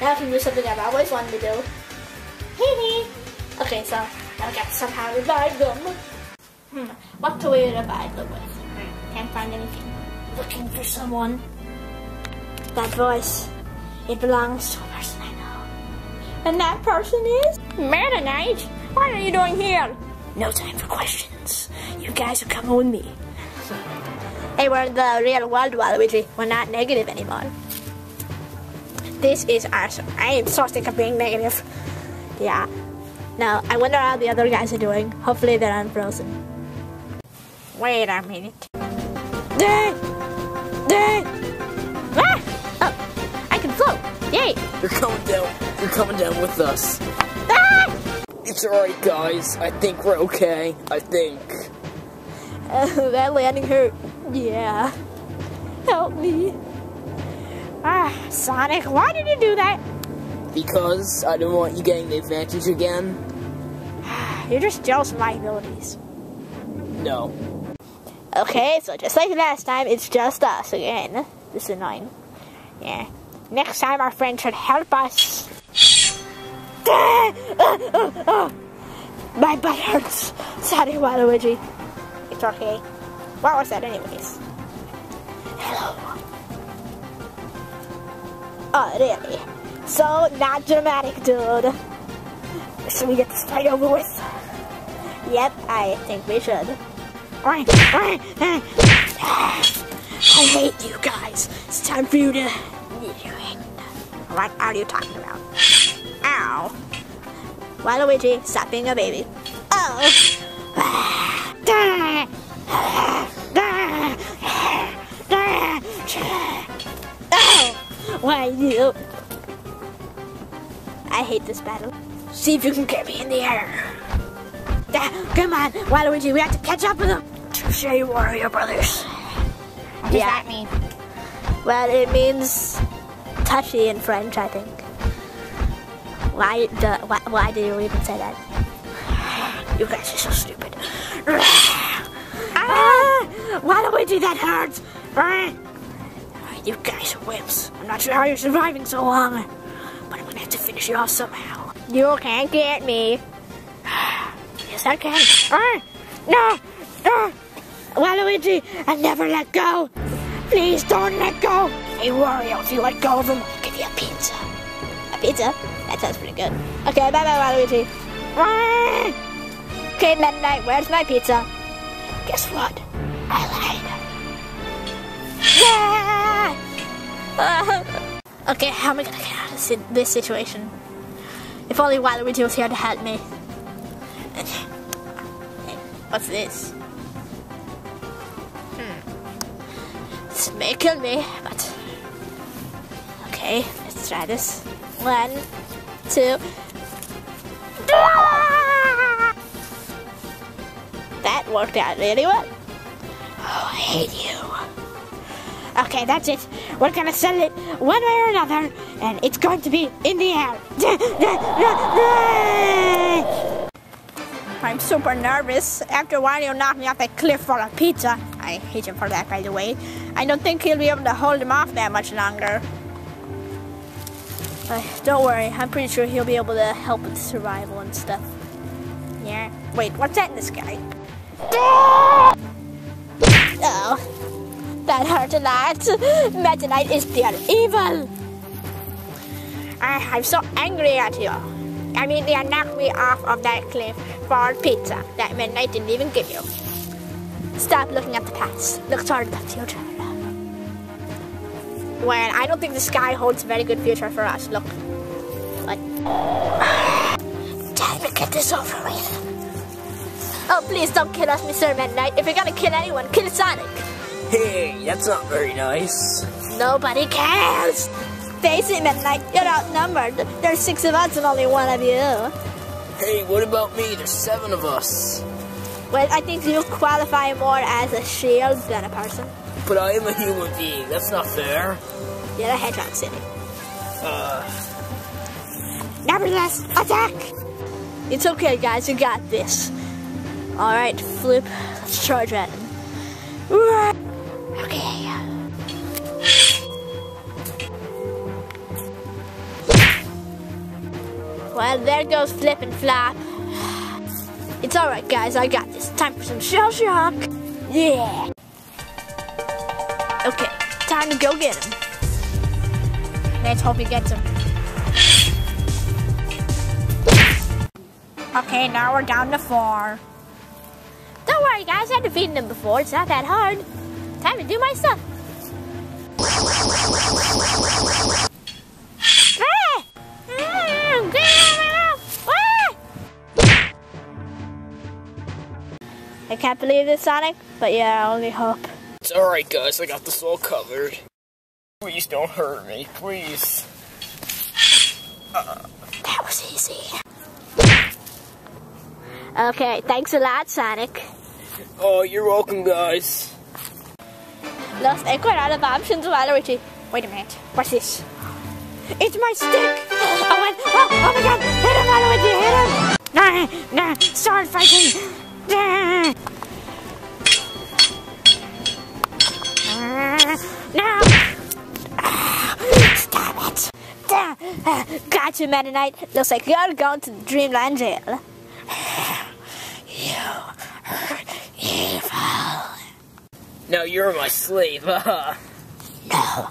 Now I can do something I've always wanted to do. Hee. Okay, so I got to somehow revive them. Hmm, what do we revive them with? Can't find anything. Looking for someone. That voice, it belongs to a person I know. And that person is? Knight? What are you doing here? No time for questions. You guys are coming with me. Hey, we're in the real world, Waluigi. We're not negative anymore. This is awesome. I am so sick of being negative. Yeah. Now, I wonder how the other guys are doing. Hopefully they're unfrozen. Wait a minute. Ah! Oh, I can float! Yay! You're coming down. You're coming down with us. Ah! It's alright, guys. I think we're okay. I think. Uh, [laughs] that landing hurt. Yeah. Help me. Ah, Sonic, why did you do that? Because I don't want you getting the advantage again. [sighs] You're just jealous of my abilities. No. Okay, so just like last time, it's just us again. This is annoying. Yeah. Next time, our friend should help us. [laughs] My butt hurts. Sorry, Waluigi. It's okay. What was that, anyways? Hello. Oh, really? So not dramatic, dude. Should we get this fight over with? Yep, I think we should. Eh. I hate you guys. It's time for you to. What are you talking about? Ow. Why, Waluigi, stop being a baby. Oh. Oh. Why you? I hate this battle. See if you can get me in the air. Ah, Come on, Waluigi, we do we have to catch up with them. Touche, Wario Brothers. What does that mean? Well, it means touchy in French, I think. Why, why, why do you even say that? You guys are so stupid. ah, do that hurts. You guys are wimps. I'm not sure how you're surviving so long, but I'm gonna have to finish you off somehow. You can't get me. Yes, I can. Ah, no, no. Waluigi, I never let go. Please don't let go. Hey, Wario, if you let go of him, I'll give you a pizza. A pizza? That sounds pretty good. Okay, bye bye, Waluigi. Okay, Meta Knight, where's my pizza? Guess what? I lied. Ah! [laughs] Ah! okay, how am I gonna get out of this, this situation? If only Waluigi was here to help me. [laughs] What's this? Hmm. This may kill me, but okay, let's try this. One, two. Out really well. Oh, I hate you. Okay, that's it. We're gonna settle it one way or another, and it's going to be in the air. [laughs] I'm super nervous. After Wario knocked me off that cliff for a pizza, I hate him for that, by the way. I don't think he'll be able to hold him off that much longer. But don't worry, I'm pretty sure he'll be able to help with survival and stuff. Yeah. Wait, what's that in the sky? Oh, that hurt a lot. Knight is pure evil. I, I'm so angry at you. I mean, they knocked me off of that cliff for pizza that Meta Knight didn't even give you. Stop looking at the past. Look toward the future. Well, I don't think the sky holds a very good future for us. Look. What? Time to get this over with. Oh, please don't kill us, Mr. Meta Knight. If you're gonna kill anyone, kill Sonic. Hey, that's not very nice. Nobody cares. Face it, Meta Knight. You're outnumbered. There's six of us and only one of you. Hey, what about me? There's seven of us. Well, I think you qualify more as a shield than a person. But I am a human being. That's not fair. You're a hedgehog city. Uh, Nevertheless, attack! It's okay, guys. You got this. All right, flip. Let's charge at him. Okay. Well, there goes Flip and Flop. It's alright, guys. I got this. Time for some shell shock. Yeah. Okay, time to go get him. Let's hope he gets him. Okay, now we're down to four. Don't worry, guys. I've defeated him before. It's not that hard. Time to do my stuff. Ah! Mm, get out of my mouth. Ah! I can't believe this, Sonic, but yeah, I only hope. it's alright, guys. I got this all covered. Please don't hurt me, please. That was easy. Okay, thanks a lot, Sonic. Oh, you're welcome, guys. Lost I quite out of options, Waluigi. Wait a minute, what's this? It's my stick! Oh, oh, oh my god! Hit him, Waluigi, hit him! Nah, nah, sword fighting! Nah. No! Stop it! Ah, Gotcha, Knight. Looks like you're going to the Dreamland Jail. [sighs] You evil. Now you're my slave, haha. [laughs] Uh. No.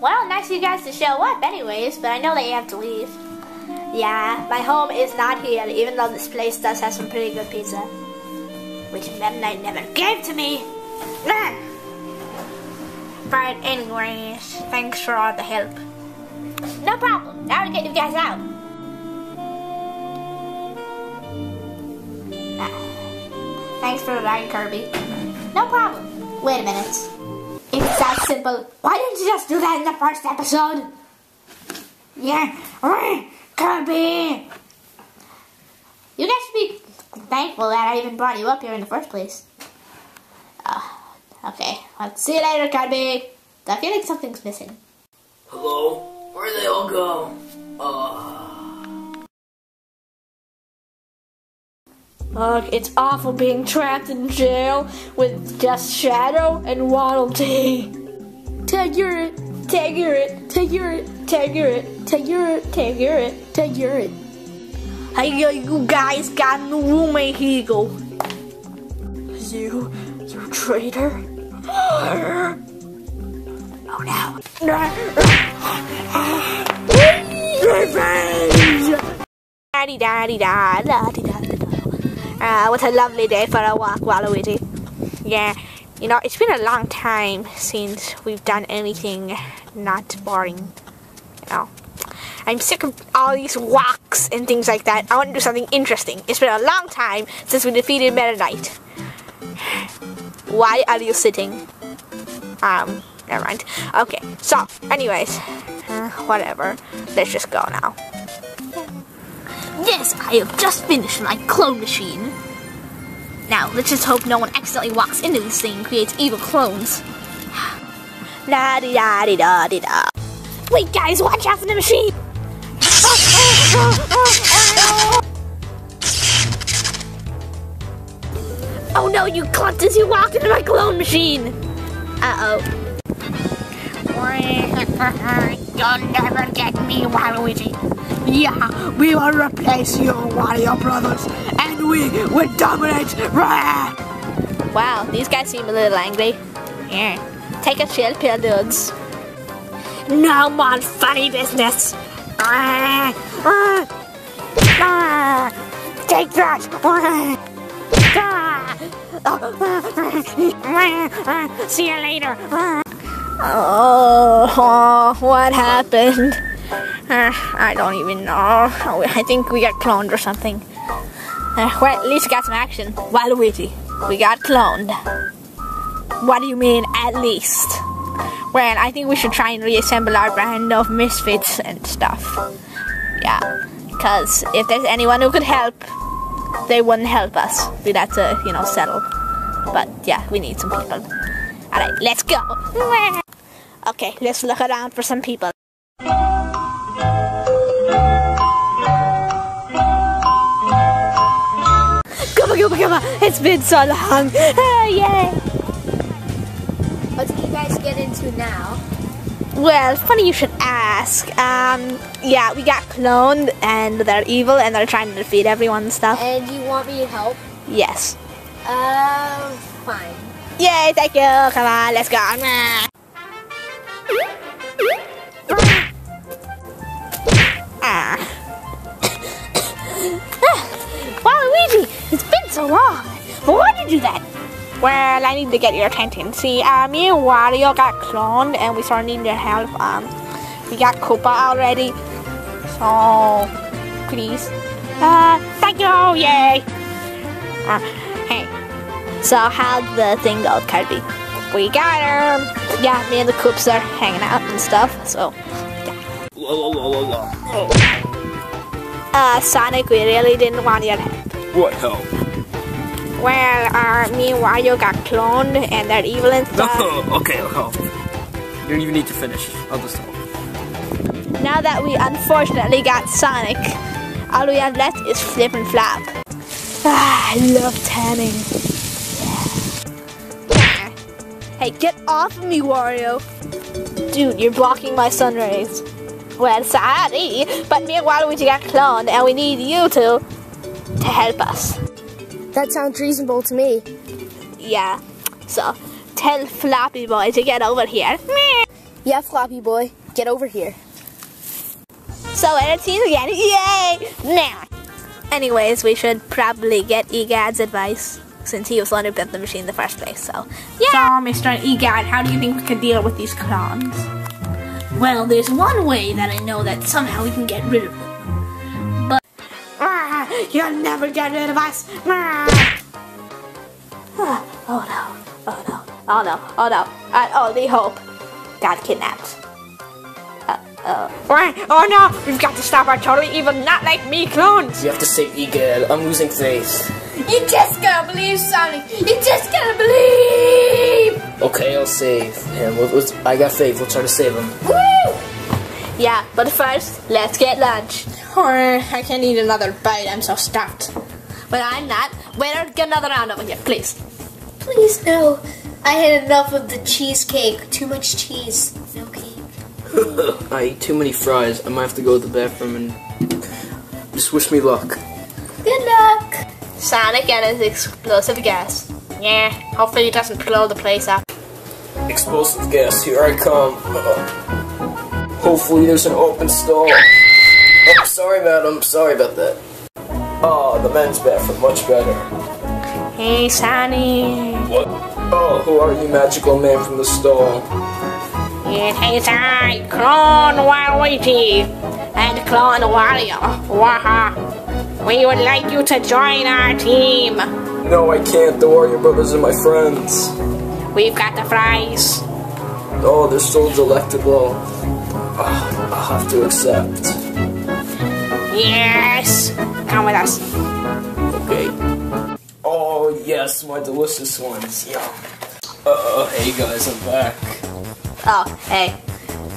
Well, nice of you guys to show up anyways, but I know that you have to leave. Yeah, my home is not here, even though this place does have some pretty good pizza. Which Meta Knight never gave to me. But anyways, thanks for all the help. No problem. Now to get you guys out. Ah. Thanks for the ride, Kirby. No problem. Wait a minute. If it's that simple, why didn't you just do that in the first episode? Yeah, Kirby! You guys should be thankful that I even brought you up here in the first place. Uh, okay, I'll see you later, Kirby. I feel like something's missing. Hello? Where'd they all go? Uh, Ugh, it's awful being trapped in jail with just Shadow and Waddle Dee. Take it, take it, your it, take it, take it, take it, take it. Hey, yo, you guys got new roommate go. You, you traitor. [gasps] Oh no. Revenge! Daddy, daddy, da, da, da, da, da. Uh, what a lovely day for a walk, Waluigi. Yeah, you know, it's been a long time since we've done anything not boring. You know, I'm sick of all these walks and things like that. I want to do something interesting. It's been a long time since we defeated Meta Knight. Why are you sitting? Um, never mind. Okay, so, anyways, uh, whatever. Let's just go now. Yes, I have just finished my clone machine. Now, let's just hope no one accidentally walks into this thing and creates evil clones. [sighs] Da di da di da. Wait, guys, watch out for the machine! [laughs] Oh no, you clunkers, you walked into my clone machine! Uh oh. You'll never get me, Waluigi. Yeah, we will replace you, Wario Brothers, and we will dominate. Wow, these guys seem a little angry. Yeah. Take a chill pill, dudes. No more funny business. Take that. See you later. Rah! Oh, what happened? Uh, I don't even know. I think we got cloned or something. Uh, well, at least we got some action. Waluigi, we got cloned. What do you mean, at least? Well, I think we should try and reassemble our brand of misfits and stuff. Yeah, because if there's anyone who could help, they wouldn't help us. We'd have to, you know, settle. But yeah, we need some people. Alright, let's go. [laughs] Okay, let's look around for some people. Come on, come on, come on. It's been so long. Ah, yay. What did you guys get into now? Well, funny you should ask. Um, yeah, we got cloned and they're evil and they're trying to defeat everyone and stuff. And you want me to help? Yes. Um, fine. Yay, thank you. Come on, let's go. Ah. [coughs] Waluigi, it's been so long. Why did you do that? Well, I need to get your attention. See, uh, me and Wario got cloned and we sort of need your help. Um, we got Koopa already. So, please. Uh, thank you, yay. Uh, hey, so how'd the thing go, Kirby? We got her. Yeah, me and the Koops are hanging out and stuff, so. la la. Uh, Sonic, we really didn't want your help. What help? Well, uh, me and Wario got cloned and they're evil and stuff. [laughs] okay, okay. You don't even need to finish. I'll just help. Now that we unfortunately got Sonic, all we have left is Flip and Flap. Ah, [sighs] I love tanning. Hey, get off of me, Wario. Dude, you're blocking my sun rays. Well, sorry, but me and Waluigi got cloned and we need you two to help us. That sounds reasonable to me. Yeah, so tell Floppy Boy to get over here. Yeah, Floppy boy, get over here. So we're a team again. Yay! Now. Anyways, we should probably get Egad's advice since he was the one who built the machine in the first place. So, yeah. So, Mr. Egad, how do you think we can deal with these clowns? Well, there's one way that I know that somehow we can get rid of them. But Ah, you'll never get rid of us. Ah. Oh no. Oh no. Oh no. Oh no. I only hope got kidnapped. Uh, Why? Oh no! We've got to stop our totally evil, not like me clones. You have to save Egad. I'm losing faith. You just gotta believe, Sonic. You just gotta believe. Okay, I'll save him. We'll- let's- I got faith. We'll try to save him. Woo! Yeah, but first, let's get lunch. Or I can't eat another bite. I'm so stuffed. But I'm not. Waiter, get another round over here, please. Please no. I had enough of the cheesecake. Too much cheese. [laughs] I eat too many fries. I might have to go to the bathroom and just wish me luck. Good luck. Sonic and his explosive gas. Yeah, hopefully he doesn't blow the place up. Explosive gas, here I come. Hopefully there's an open stall. Oh, sorry, madam. Sorry about that. Oh, the men's bathroom, much better. Hey, Sonic. What? Oh, who are you, magical man from the stall? It is I, Clone Waluigi, and Clone Wario. Waha. We would like you to join our team. No, I can't. The Wario Brothers are my friends. We've got the fries. Oh, they're so delectable. Ah, I'll have to accept. Yes. Come with us. Okay. Oh, yes, my delicious ones. Yum. Uh, oh. hey guys, I'm back. Oh, hey.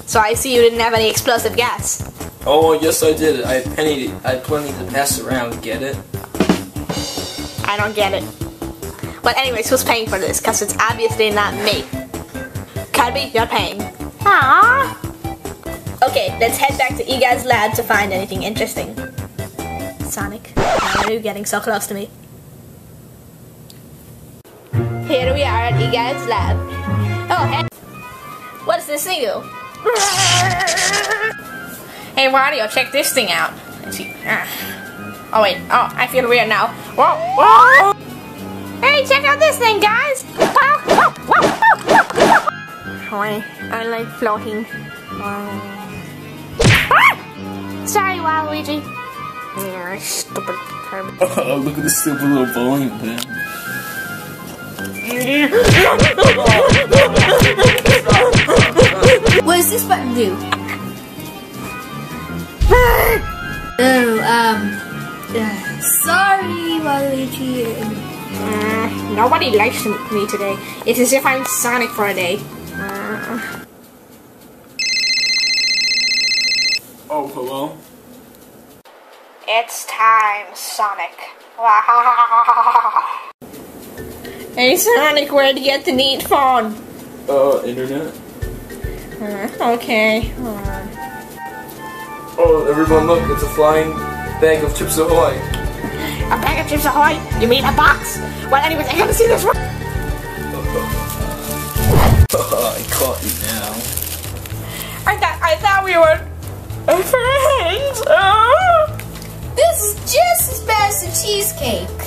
So I see you didn't have any explosive gas. Oh, yes, I did. I had penny. I had plenty to pass around. Get it? I don't get it. But anyways, who's paying for this? Because it's obviously not me. Kirby, you're paying. Aww. Okay, let's head back to Egad's lab to find anything interesting. Sonic, why are you getting so close to me? Here we are at Egad's lab. Oh, hey. What does this thing do? Hey, Wario, check this thing out. Let's see. Ah. Oh wait. Oh, I feel weird now. Whoa, whoa! Hey, check out this thing, guys! Why, I like floating. Sorry, Waluigi. Yeah, stupid Oh, look at this stupid little bowling pin. [laughs] What does this button do? oh, um. uh, sorry, Waluigi. Uh, nobody likes me today. It's as if I'm Sonic for a day. Uh, Oh, hello. It's time, Sonic. [laughs] hey, Sonic, where'd you get the neat phone? Uh, internet. Uh, okay. Uh, Oh, everyone, look! It's a flying bag of Chips Ahoy. a bag of Chips Ahoy? You mean a box? Well, anyways, I gotta see this one. [laughs] I caught you now. I thought I thought we were friends. Oh. This is just as bad as the cheesecake.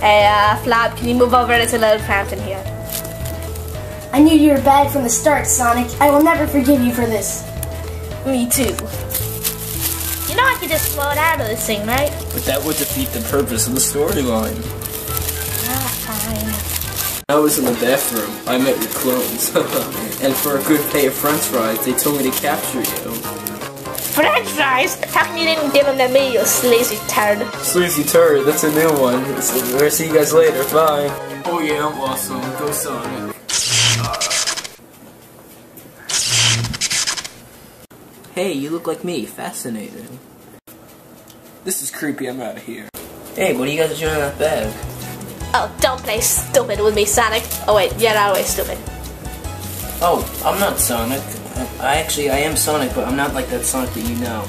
Hey, uh, Flop, can you move over? There's a little fountain here. I knew you were bad from the start, Sonic. I will never forgive you for this. Me too. You know I could just float out of this thing, right? But that would defeat the purpose of the storyline. Ah, fine. I was in the bathroom. I met your clones. [laughs] and for a good pay of french fries, they told me to capture you. French fries? How come you didn't give them to me, you sleazy turd? Sleazy turd, that's a new one. So, we'll see you guys later. Bye. Oh yeah, I'm awesome. Go Sonic. Hey, you look like me. Fascinating. This is creepy. I'm out of here. Hey, what are you guys doing in that bag? Oh, don't play stupid with me, Sonic. Oh wait, you're always stupid. Oh, I'm not Sonic. I, I actually, I am Sonic, but I'm not like that Sonic that you know.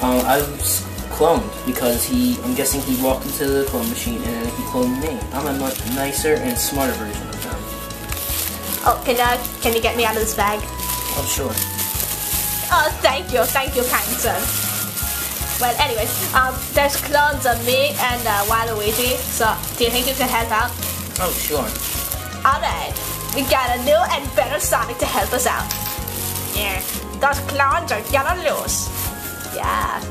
Um, I was cloned because he, I'm guessing he walked into the clone machine and then he cloned me. I'm a much nicer and smarter version of him. Oh, can uh, can you get me out of this bag? Oh, sure. Oh, thank you, thank you, kind sir. Well, anyways, um, there's clones of me and uh, Waluigi. So, do you think you can help out? Oh, sure. Alright, we got a new and better Sonic to help us out. Yeah, those clowns are gonna lose. Yeah.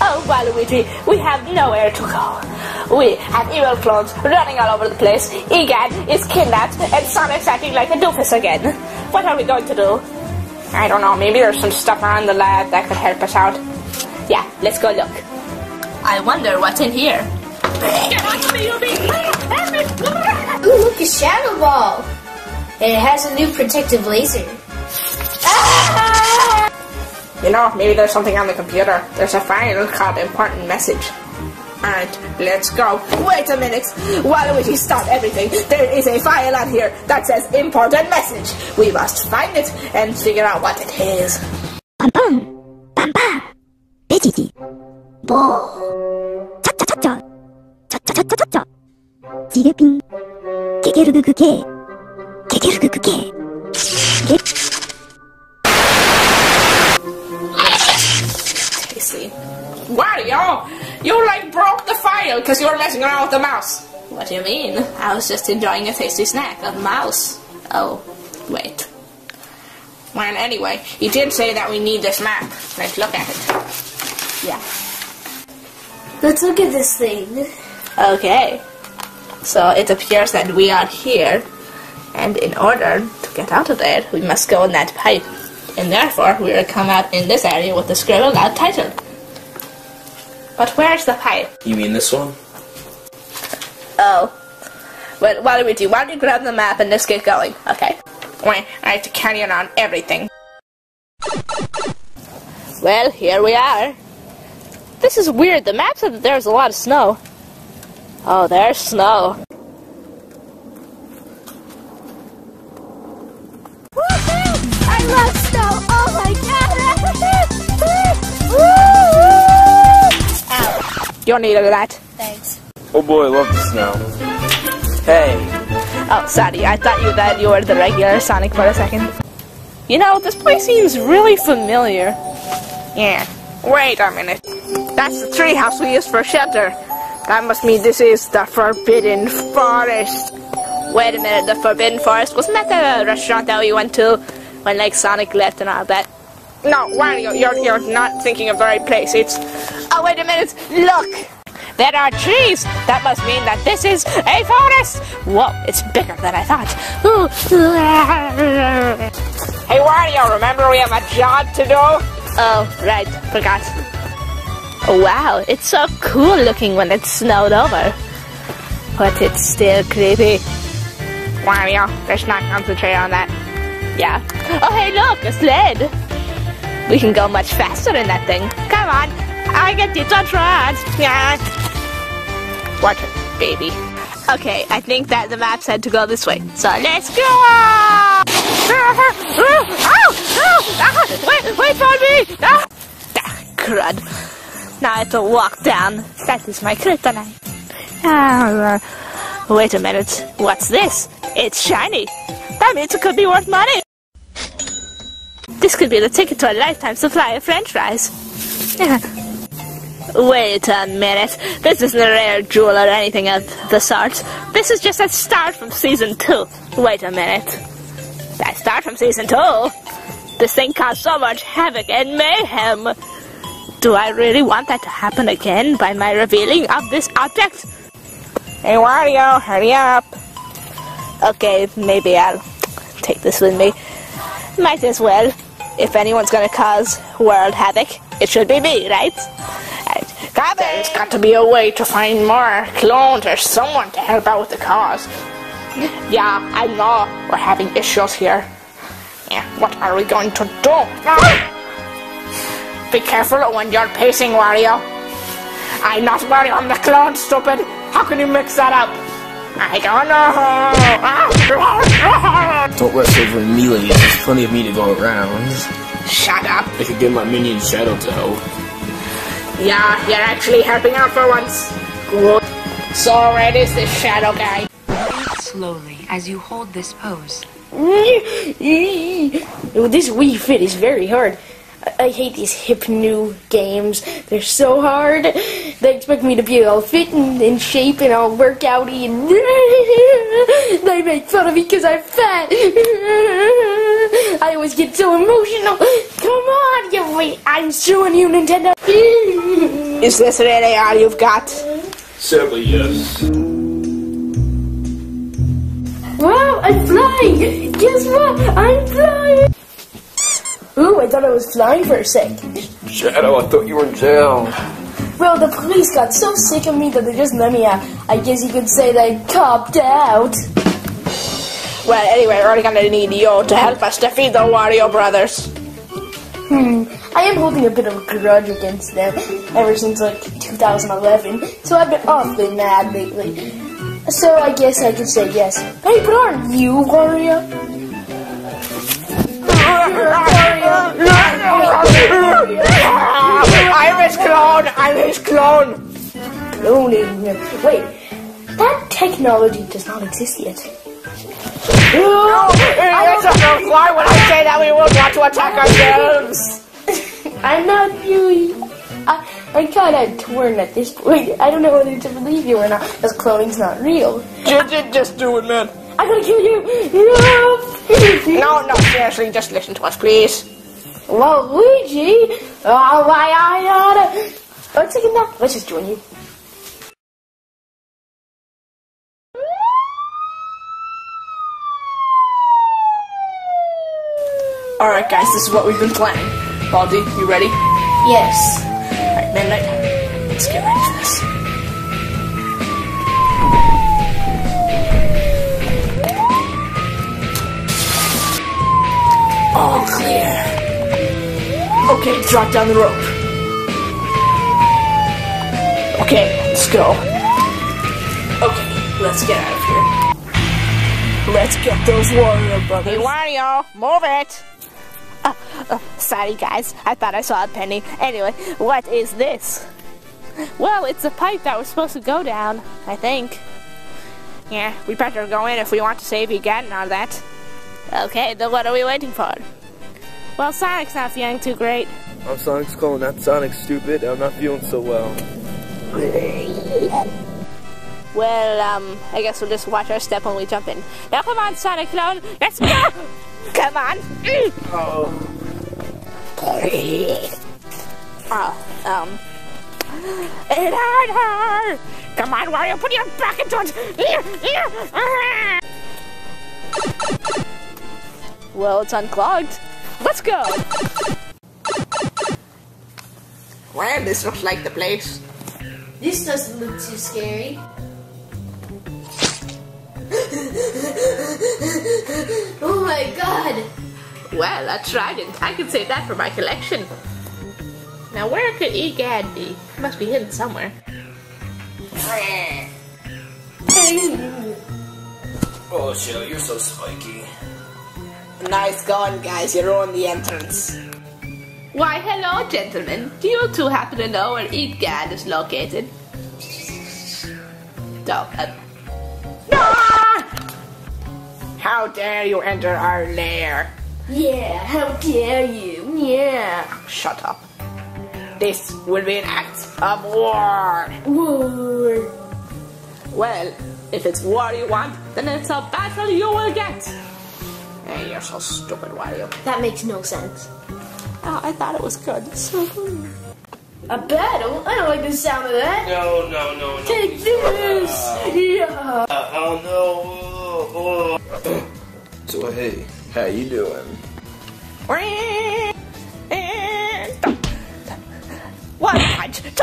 Oh, Waluigi, we have nowhere to go. We have evil clones running all over the place. Egad is kidnapped, and Sonic's acting like a doofus again. What are we going to do? I don't know, maybe there's some stuff around the lab that could help us out. Yeah, let's go look. I wonder what's in here. Ooh, look, a Shadow Ball. It has a new protective laser. You know, maybe there's something on the computer. There's a file called important message. And let's go. Wait a minute. Waluigi, stop everything. There is a file on here that says important message. We must find it and figure out what it is. Pam pam. Pam pam. Bo. Cha cha cha cha. Cha cha cha cha cha. Jigepin. Kekeruguguke. Kekeruguguke. Wario! You like broke the file because you were messing around with the mouse. What do you mean? I was just enjoying a tasty snack, a mouse. Oh, wait. Well, anyway, you did say that we need this map. Let's look at it. Yeah. Let's look at this thing. Okay. So it appears that we are here, and in order to get out of there, we must go in that pipe. And therefore, we will come out in this area with the scribbled out title. But where's the pipe? You mean this one? Oh. Well, what do we do? Why don't you grab the map and just get going? Okay. Wait, I have to carry it on everything. Well, here we are. This is weird. The map said that there's a lot of snow. Oh, there's snow. I love snow! Oh my god! [laughs] Ow. You don't need all of that. Thanks. Oh boy, I love the snow. Hey, Oh, sorry. I thought you that you were the regular Sonic for a second. You know, this place seems really familiar. Yeah. Wait a minute. That's the treehouse we used for shelter. That must mean this is the Forbidden Forest. Wait a minute, the Forbidden Forest? Wasn't that the restaurant that we went to when like Sonic left and all that? No, Wario, you're, you're not thinking of the right place. It's... Oh, wait a minute. Look! There are trees! That must mean that this is a forest! Whoa, it's bigger than I thought. [laughs] Hey Wario, remember we have a job to do? Oh, right, forgot. Wow, it's so cool looking when it's snowed over. But it's still creepy. Wario, let's not concentrate on that. Yeah. Oh, hey, look, a sled! We can go much faster in that thing. Come on, I get you, don't! Yeah. Watch it, baby. Okay, I think that the map said to go this way. So let's go! Wait, wait for me! Ah, crud. Now I have to walk down. That is my kryptonite. Ah, wait a minute. What's this? It's shiny. That means it could be worth money. This could be the ticket to a lifetime supply of french fries. Wait a minute. This isn't a rare jewel or anything of the sort. This is just a start from season two. Wait a minute. That start from season two? This thing caused so much havoc and mayhem. Do I really want that to happen again by my revealing of this object? Hey Wario, hurry up. Okay, maybe I'll take this with me. Might as well. If anyone's gonna cause world havoc, it should be me, right? Right. There's got to be a way to find more clones or someone to help out with the cause. Yeah, I know we're having issues here. Yeah, what are we going to do? [laughs] Be careful when you're pacing, Wario. I'm not Wario, I'm the clone, stupid. How can you mix that up? I don't know. [laughs] Ah, ah, ah. Don't rest over in melee. There's plenty of me to go around. Shut up. I could get my minion Shadow to help. Yeah, you're actually helping out for once. Good. So red is this shadow guy. Slowly as you hold this pose. [laughs] this Wii Fit is very hard. I, hate these hip new games. They're so hard. They expect me to be all fit and in shape and all workouty and [laughs] they make fun of me because I'm fat. [laughs] I always get so emotional. Come on, you wait. I'm showing you Nintendo. [laughs] Is this really all you've got? Sadly, yes. Wow, I'm flying! Guess what? I'm flying! Ooh, I thought I was flying for a sec. Shadow, I thought you were in jail. Well, the police got so sick of me that they just let me out. I guess you could say they copped out. Well, anyway, we're already gonna need you to help us defeat the Wario Brothers. Hmm, I am holding a bit of a grudge against them ever since like 2011, so I've been awfully mad lately. So I guess I could say yes. Hey, but aren't you Wario? I'm his clone! I'm his clone! Cloning. Wait, that technology does not exist yet. Why would I say that we won't want to attack ourselves? [laughs] I'm not really. I, I'm kind of torn at this point. I don't know whether to believe you or not, because cloning's not real. Just, just do it, man. I'm gonna kill you! No! [laughs] No, no, seriously, just listen to us, please. Luigi! Oh, why I oughta. Now. Let's just join you. Alright, guys, this is what we've been planning. Baldy, you ready? Yes. Alright, man, night. Let's get ready for this. All clear. Okay, drop down the rope. Okay, let's go. Okay, let's get out of here. Let's get those Wario brothers. Hey, Wario, move it! Uh, uh, sorry, guys. I thought I saw a penny. Anyway, what is this? Well, it's a pipe that was supposed to go down, I think. Yeah, we better go in if we want to save again and all that. Okay, then what are we waiting for? Well, Sonic's not feeling too great. I'm Sonic's clone, not Sonic, stupid. I'm not feeling so well. Well, um, I guess we'll just watch our step when we jump in. Now, come on, Sonic Clone, let's go! [laughs] Come on! Oh. Oh, um. It hurt her! Come on, Wario, put your back into it! [laughs] Well, it's unclogged. Let's go! Well, this looks like the place. This doesn't look too scary. [laughs] oh my god! Well, I tried it. I can save that for my collection. Now, where could Egad be? He must be hidden somewhere. [laughs] Oh, Shadow, you're so spiky. Nice going, guys. You ruined the entrance. Why, hello, gentlemen. Do you two happen to know where Egad is located? No. Uh, How dare you enter our lair? Yeah, how dare you? Yeah. Shut up. This will be an act of war. War. well, if it's war you want, then it's a battle you will get. Hey, you're so stupid, Wario. That makes no sense. Oh, I thought it was good. So good. A battle? I don't like the sound of that. No, no, no, no. Take this! Yeah. Uh, oh no. Oh, oh. So hey, how you doing?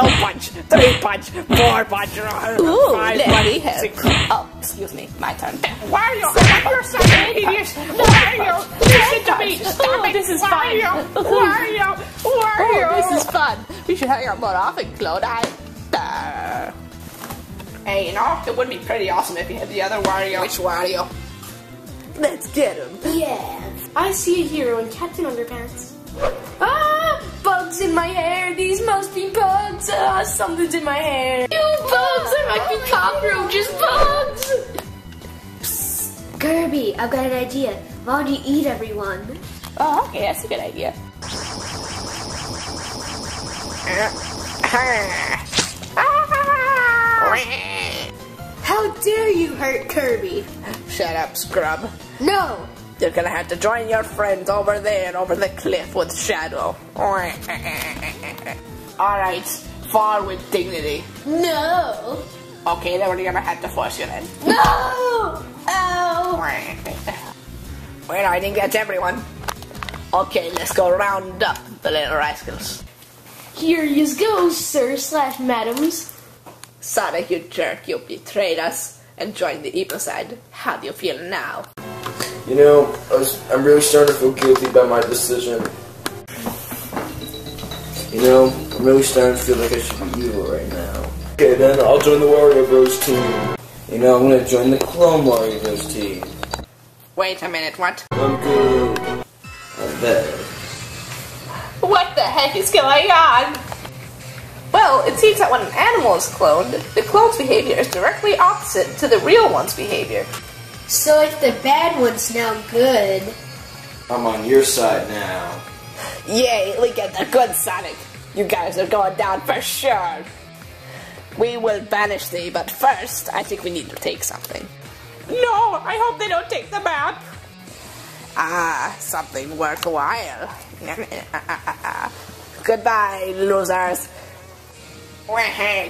Punch, two punch, three punch, four punch, Ooh, five punch, me have. six. Oh, excuse me, my turn. Wario, you? Why are such an idiot. Wario, listen to me. Stop Oh, it. this is fun. Wario, Wario, Wario. Oh, this is fun. We should hang out more often, Claude. I, uh, Hey, you know, it would be pretty awesome if you had the other Wario. Which Wario? let's get him. Yeah. I see a hero in Captain Underpants. Bugs in my hair. These must be bugs. Ah, something's in my hair. You bugs! There might be cockroaches. Bugs! Kirby, I've got an idea. Why don't you eat everyone? Oh, okay, that's a good idea. How dare you hurt Kirby? Shut up, scrub. No! You're gonna have to join your friends over there, over the cliff with Shadow. [laughs] Alright, far with dignity. No! Okay, then we're gonna have to force you in. No! [laughs] Ow! Well, I think that's everyone. Okay, let's go round up the little rascals. Here you go, sir slash madams. Sonic, you jerk, you betrayed us and joined the evil side. How do you feel now? You know, I was, I'm really starting to feel guilty about my decision. You know, I'm really starting to feel like I should be evil right now. Okay, then I'll join the Wario Bros team. You know, I'm gonna join the Clone Wario Bros team. Wait a minute, what? I'm good. I'm bad. What the heck is going on? Well, it seems that when an animal is cloned, the clone's behavior is directly opposite to the real one's behavior. So if the bad one's now good, I'm on your side now. Yay, we get the good Sonic. You guys are going down for sure. We will banish thee, but first, I think we need to take something. No, I hope they don't take the map. Ah, something worthwhile. [laughs] Goodbye, losers.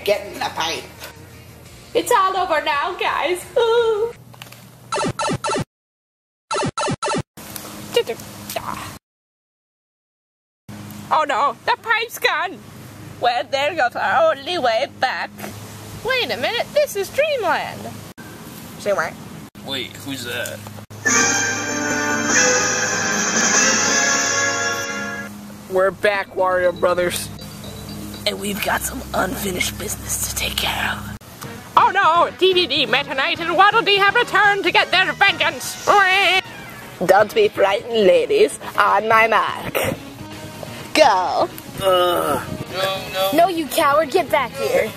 Get in the pipe. It's all over now, guys. Ooh. [laughs] Oh no, the pipe's gone. Well, there goes our only way back. Wait a minute, this is Dreamland. Say what? Wait, who's that? We're back, Wario Brothers. And we've got some unfinished business to take care of. Oh no! Dedede, Meta Knight, and Waddle Dee have returned to get their vengeance! Don't be frightened, ladies. On my mark. Go. Uh, no, no. No, you coward, get back here.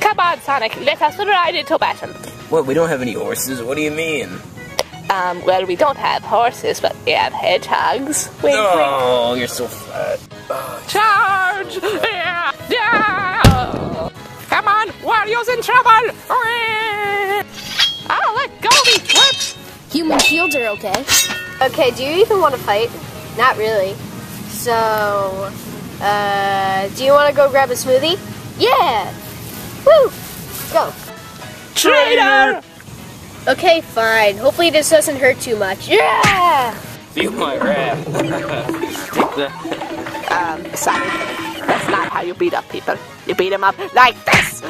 Come on, Sonic, let us ride into battle. What, we don't have any horses? What do you mean? Um, well, we don't have horses, but we have hedgehogs. Wink, wink. Oh, you're so fat. Charge! Yeah! Yeah! Come on, Wario's in trouble! Oh, let go of me, Flip! Human shields are okay. okay, do you even want to fight? Not really. So, uh, do you want to go grab a smoothie? Yeah. Woo! Go. Traitor! Okay, fine. Hopefully this doesn't hurt too much. Yeah. Feel my wrath. [laughs] [laughs] Take that. Um, Sonic, that's not how you beat up people. You beat them up like this!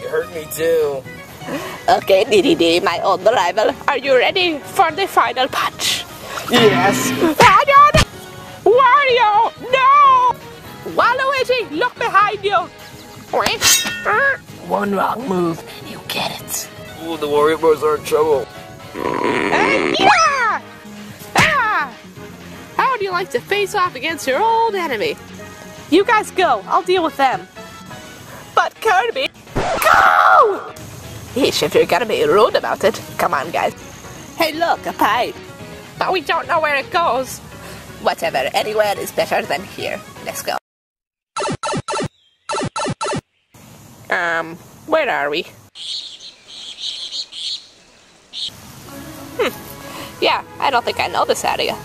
You hurt me too. Okay, Dedede, my old rival, are you ready for the final punch? Yes. Lion! Wario! No! Waluigi, look behind you! One wrong move, and you get it. Ooh, the Wario Bros are in trouble. Uh, yeah! Ah! How would you like to face off against your old enemy? You guys go, I'll deal with them. But Kirby, go! Ish, if you're gonna be rude about it. Come on, guys. Hey, look, a pipe. But we don't know where it goes. Whatever, anywhere is better than here. Let's go. Um, where are we? Hmm. Yeah, I don't think I know this area.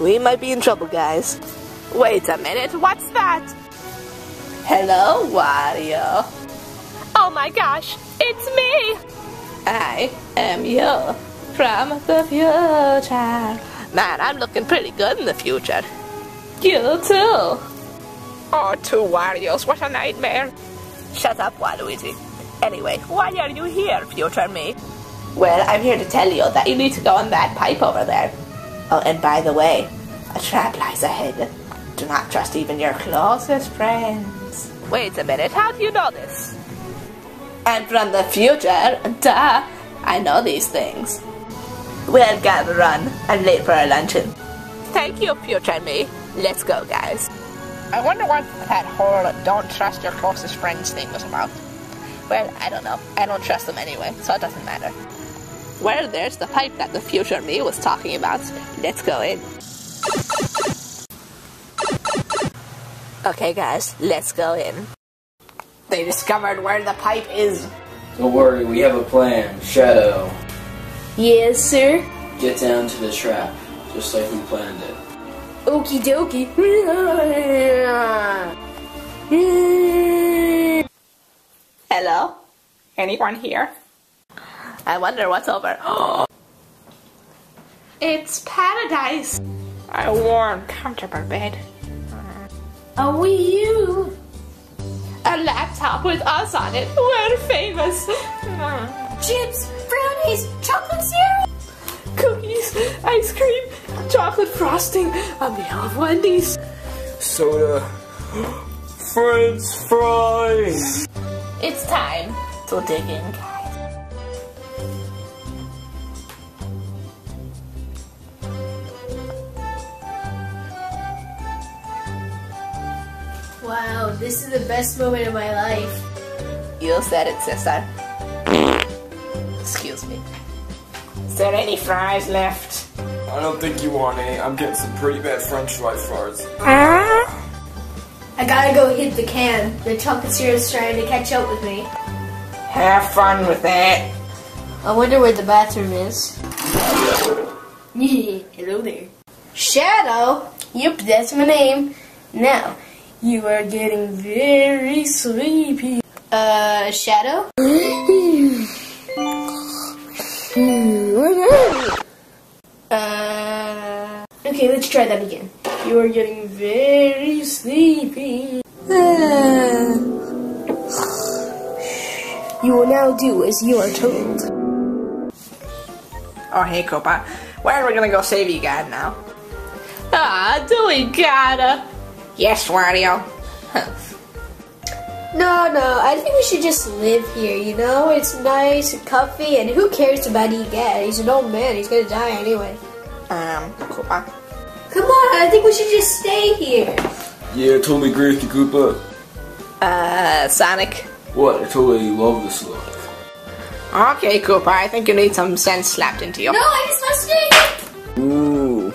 We might be in trouble, guys. Wait a minute, what's that? Hello, Wario. Oh my gosh, it's me! I am you from the future. Man, I'm looking pretty good in the future. You too. Oh, two Warios, what a nightmare. Shut up, Waluigi. Anyway, why are you here, future me? Well, I'm here to tell you that you need to go on that pipe over there. Oh, and by the way, a trap lies ahead. Do not trust even your closest friends. Wait a minute, how do you know this? I'm from the future, duh. I know these things. Well, gotta run. I'm late for our luncheon. Thank you, future me. Let's go, guys. I wonder what that whole don't trust your closest friends thing was about. Well, I don't know. I don't trust them anyway, so it doesn't matter. Well, there's the pipe that the future me was talking about. Let's go in. Okay, guys, let's go in. They discovered where the pipe is. Don't worry, we have a plan. Shadow, Yes, sir. get down to the trap, just like we planned it. Okie dokie. Hello? Anyone here? I wonder what's over. [gasps] it's paradise. A warm, comfortable bed. A Wii U. A laptop with us on it. We're famous. Chips, brownies, chocolate syrup. Cookies, ice cream, chocolate frosting. On behalf of Wendy's. Soda, [gasps] French fries. It's time to dig Wow, this is the best moment of my life. You said it, sister. Excuse me. Is there any fries left? I don't think you want any. I'm getting some pretty bad French fry farts. I gotta go hit the can. The chocolate syrup's trying to catch up with me. Have fun with that. I wonder where the bathroom is. [laughs] Hello there. Shadow? Yep, that's my name. Now, you are getting very sleepy. Uh, Shadow? uh, okay, let's try that again. You are getting very sleepy. You will now do as you are told. Oh, hey, Koopa. Where are we gonna go save you guys now? Ah, do we gotta? Yes, Wario. [laughs] No, no, I think we should just live here, you know? It's nice and comfy, and who cares about Egad? He's an old man, he's gonna die anyway. Um, Koopa. Come on, I think we should just stay here. Yeah, I totally agree with you, Koopa. Uh, Sonic. What? I totally love this look. Okay, Koopa, I think you need some sense slapped into you. No, I just want to stay. Ooh.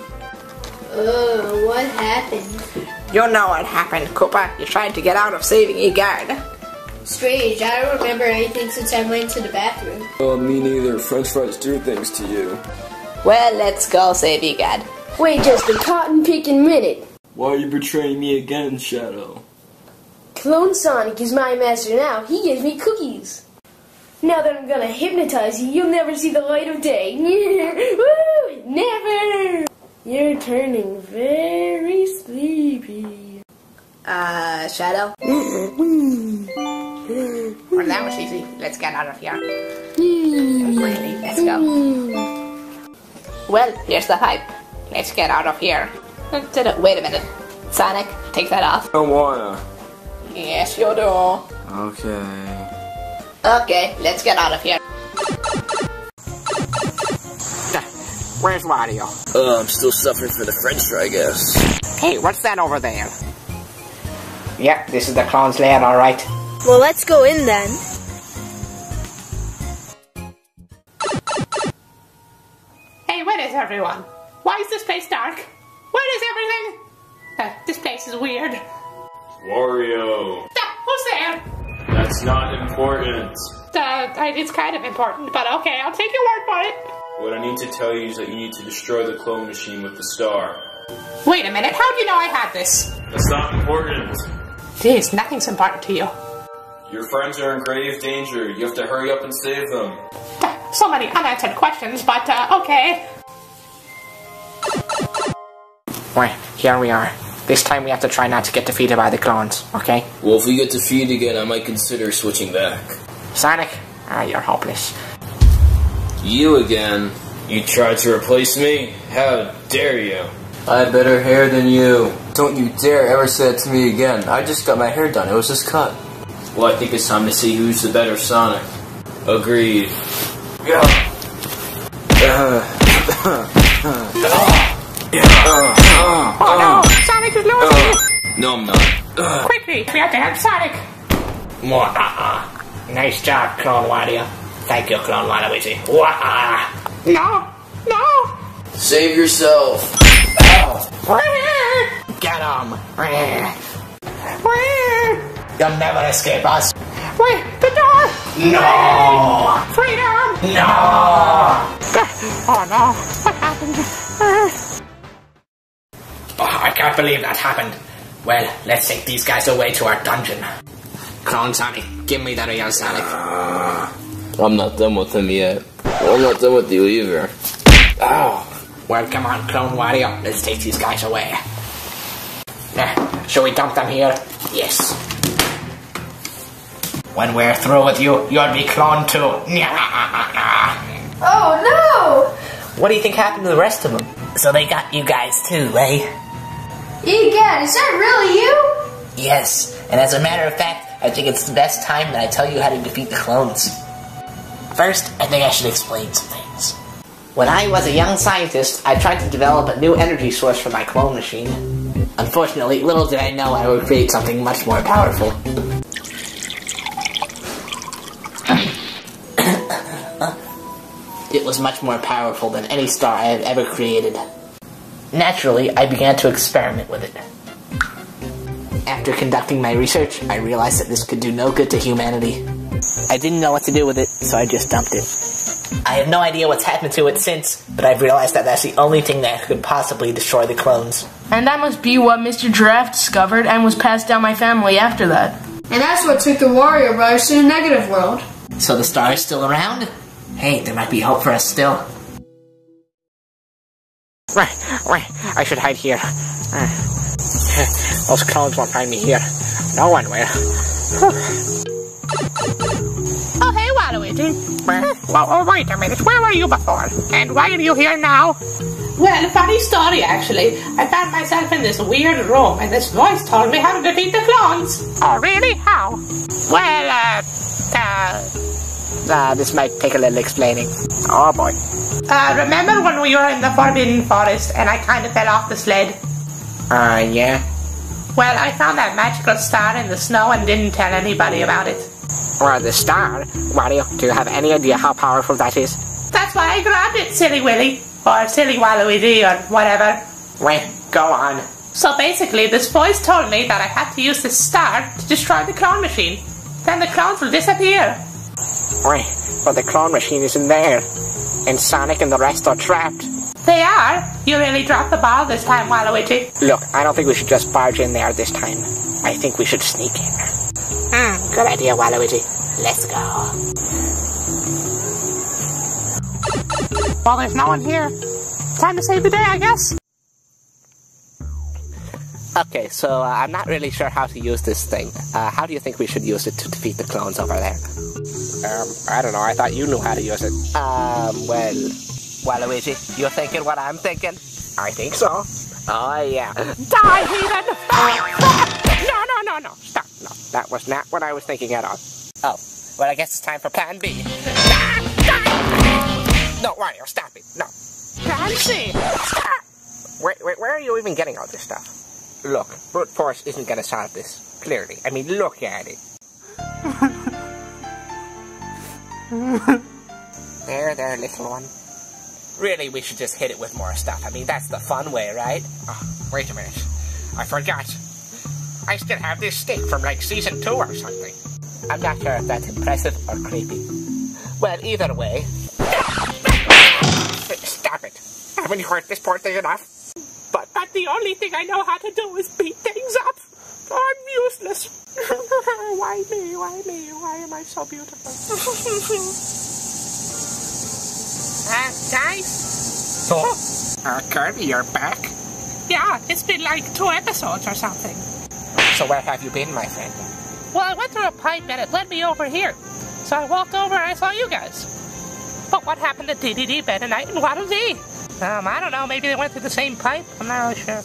Oh, what happened? You know what happened, Koopa. You tried to get out of saving Egad. Strange, I don't remember anything since I went to the bathroom. Well, me neither. French fries do things to you. Well, let's go save Egad. Wait just a cotton picking minute. Why are you betraying me again, Shadow? Clone Sonic is my master now. He gives me cookies. Now that I'm gonna hypnotize you, you'll never see the light of day. [laughs] Woo! Never! You're turning very sleepy. Uh, Shadow? well, that was easy. Let's get out of here. Quickly, let's go. Well, here's the pipe. Let's get out of here. Wait a minute. Sonic, take that off. I don't wanna. Yes, you do. Okay. Okay, let's get out of here. Where's Wario? Uh, I'm still suffering for the French fry, I guess. Hey, what's that over there? Yeah, this is the clown's lair, alright. Well, let's go in then. Hey, where is everyone? Why is this place dark? Where is everything? Uh, this place is weird. Wario. Uh, who's there? That's not important. Uh, it's kind of important, but okay, I'll take your word for it. What I need to tell you is that you need to destroy the clone machine with the star. Wait a minute, how do you know I had this? That's not important. This, nothing's important to you. Your friends are in grave danger. You have to hurry up and save them. [laughs] So many unanswered questions, but uh, okay. Wait, here we are. This time we have to try not to get defeated by the clones, okay? Well, if we get defeated again, I might consider switching back. Sonic, ah, you're hopeless. You again? You tried to replace me? How dare you? I have better hair than you. Don't you dare ever say that to me again. I just got my hair done. It was just cut. Well, I think it's time to see who's the better Sonic. Agreed. Yeah. Oh no, Sonic is losing! No, I'm not. Quickly, we have to help Sonic! Mwah. Uh-uh. Nice job, Clone Wario. Thank you, Clone Waluigi. Wah! No! No! Save yourself. Get him! You'll never escape us. Wait, the door! No! Freedom! No! Oh no, what happened? Oh, I can't believe that happened. Well, let's take these guys away to our dungeon. Clone Sonic, give me that real Sonic. I'm not done with him yet. I'm not done with you either. Oh, well, come on, Clone Wario. Let's take these guys away. Now, shall we dump them here? Yes. When we're through with you, you'll be cloned too. Oh no! What do you think happened to the rest of them? So they got you guys too, eh? Egad, is that really you? Yes, and as a matter of fact, I think it's the best time that I tell you how to defeat the clones. First, I think I should explain some things. When I was a young scientist, I tried to develop a new energy source for my clone machine. Unfortunately, little did I know I would create something much more powerful. [coughs] it was much more powerful than any star I have ever created. Naturally, I began to experiment with it. After conducting my research, I realized that this could do no good to humanity. I didn't know what to do with it, so I just dumped it. I have no idea what's happened to it since, but I've realized that that's the only thing that could possibly destroy the clones. And that must be what Mr. Giraffe discovered and was passed down my family after that. And that's what took the Wario Brothers to the negative world. So the star is still around? Hey, there might be hope for us still. Right, right. I should hide here. [laughs] Those clones won't find me here. No one will. Well, oh, wait a minute. Where were you before? And why are you here now? Well, funny story, actually. I found myself in this weird room, and this voice told me how to defeat the clones. Oh, really? How? Well, uh, uh, Uh, this might take a little explaining. Oh boy. uh, remember when we were in the Forbidden Forest and I kind of fell off the sled? Uh, yeah. Well, I found that magical star in the snow and didn't tell anybody about it. Or the star? Wario, do you have any idea how powerful that is? That's why I grabbed it, Silly Willy. Or Silly Waluigi, or whatever. Wait, go on. So basically, this voice told me that I had to use this star to destroy the clone machine. Then the clones will disappear. Wait, but the clone machine isn't there. And Sonic and the rest are trapped. They are. You really dropped the ball this time, Waluigi. Look, I don't think we should just barge in there this time. I think we should sneak in. Hmm, good idea, Waluigi. Let's go. Well, there's no one here. Time to save the day, I guess. Okay, so uh, I'm not really sure how to use this thing. Uh, how do you think we should use it to defeat the clones over there? Um, I don't know. I thought you knew how to use it. Um, well, Waluigi, you're thinking what I'm thinking? I think so. Oh, yeah. Die, heathen! no, no, no, no. Stop. No, that was not what I was thinking at all. Oh, well, I guess it's time for Plan B. No, Wario, stop it. No. Plan C. Stop! Where, where, where are you even getting all this stuff? Look, brute force isn't gonna solve this. Clearly. I mean, look at it. [laughs] there, there, little one. Really, we should just hit it with more stuff. I mean, that's the fun way, right? Oh, wait a minute. I forgot. I still have this stick from like season two or something. I'm not sure if that's impressive or creepy. Well, either way. Stop it. Haven't you heard this poor thing enough? But, but the only thing I know how to do is beat things up. I'm useless. [laughs] why me? Why me? Why am I so beautiful? [laughs] uh, guys? Oh. Uh, Kirby, you're back? Yeah, it's been like two episodes or something. So where have you been, my friend? Well, I went through a pipe and it led me over here. So I walked over and I saw you guys. But what happened to Dedede, Meta Knight, and Waddle Dee? Um, I don't know, maybe they went through the same pipe? I'm not really sure.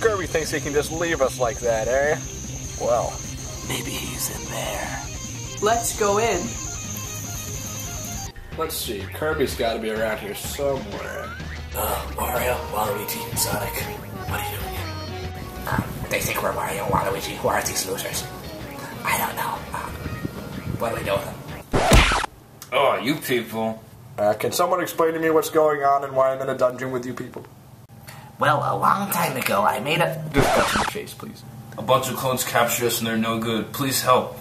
Kirby thinks he can just leave us like that, eh? Well, maybe he's in there. Let's go in. Let's see, Kirby's gotta be around here somewhere. Uh, Wario, Waluigi, and Sonic, what are you doing here? Um, they think we're Wario and Waluigi. Who are these losers? I don't know. Um, what do we do with them? Oh, you people. Uh, can someone explain to me what's going on and why I'm in a dungeon with you people? Well, a long time ago, I made a. Just cut to the chase, please. A bunch of clones captured us and they're no good. Please help.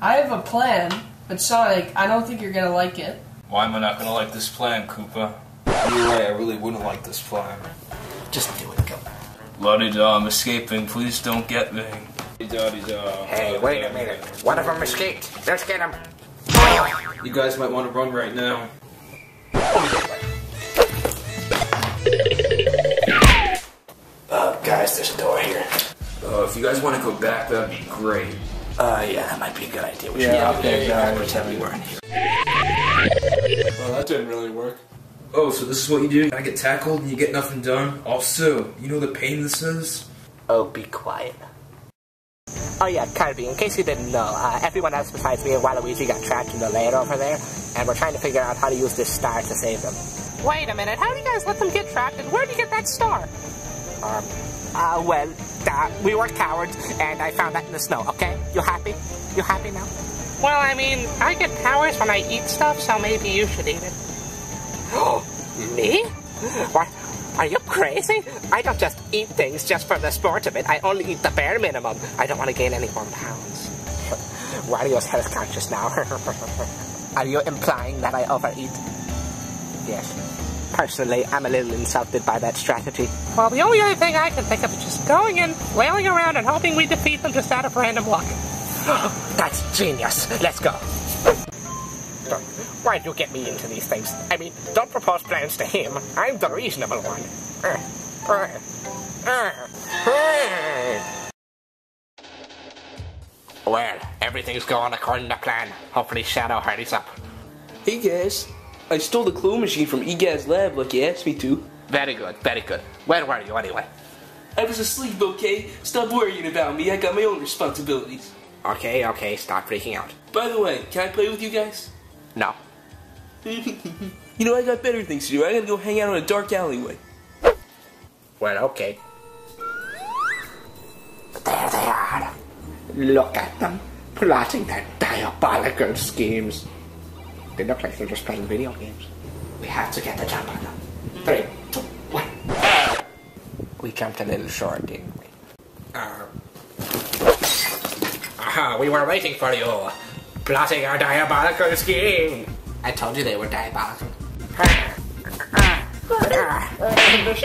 I have a plan, but Sonic, I don't think you're gonna like it. Why am I not gonna like this plan, Koopa? You're right, I really wouldn't like this plan. Just do it, go. Lottie da, I'm escaping. Please don't get me. Da-dee-da. Hey, wait a minute. One of them escaped. Let's get him. You guys might want to run right now. Uh, guys, there's a door here. Uh, if you guys want to go back, that'd be great. Uh, yeah, that might be a good idea. We should Yeah, should okay, yeah, yeah, pretend we weren't here. Well, that didn't really work. Oh, so this is what you do? I get tackled and you get nothing done? Also, you know the pain this is? Oh, be quiet. Oh yeah, Kirby, in case you didn't know, uh, everyone else besides me and Waluigi got trapped in the lair over there, and we're trying to figure out how to use this star to save them. Wait a minute, how do you guys let them get trapped, and where do you get that star? Um, uh, well, uh, we were cowards, and I found that in the snow, okay? You happy? You happy now? Well, I mean, I get powers when I eat stuff, so maybe you should eat it. Oh, [gasps] Me? What? Are you crazy? I don't just eat things just for the sport of it. I only eat the bare minimum. I don't want to gain any more pounds. [laughs] Wario's health conscious now. [laughs] Are you implying that I overeat? Yes. Personally, I'm a little insulted by that strategy. Well, the only other thing I can think of is just going in, flailing around, and hoping we defeat them just out of random luck. [gasps] That's genius. Let's go. Why'd you get me into these things? I mean, don't propose plans to him. I'm the reasonable one. Uh, uh, uh, uh. Well, everything's going according to plan. Hopefully Shadow hurries up. Hey guys, I stole the clone machine from Egad's Lab like you asked me to. Very good, very good. Where were you anyway? I was asleep, okay? Stop worrying about me, I got my own responsibilities. Okay, okay, stop freaking out. By the way, can I play with you guys? No. [laughs] you know, I got better things to do. I gotta go hang out in a dark alleyway. Well, okay. There they are. Look at them, plotting their diabolical schemes. They look like they're just playing video games. We have to get the jump on them. Three, two, one. We jumped a little short, didn't we? Uh, aha, we were waiting for you. Plotting our diabolical scheme. I told you they were diabolical.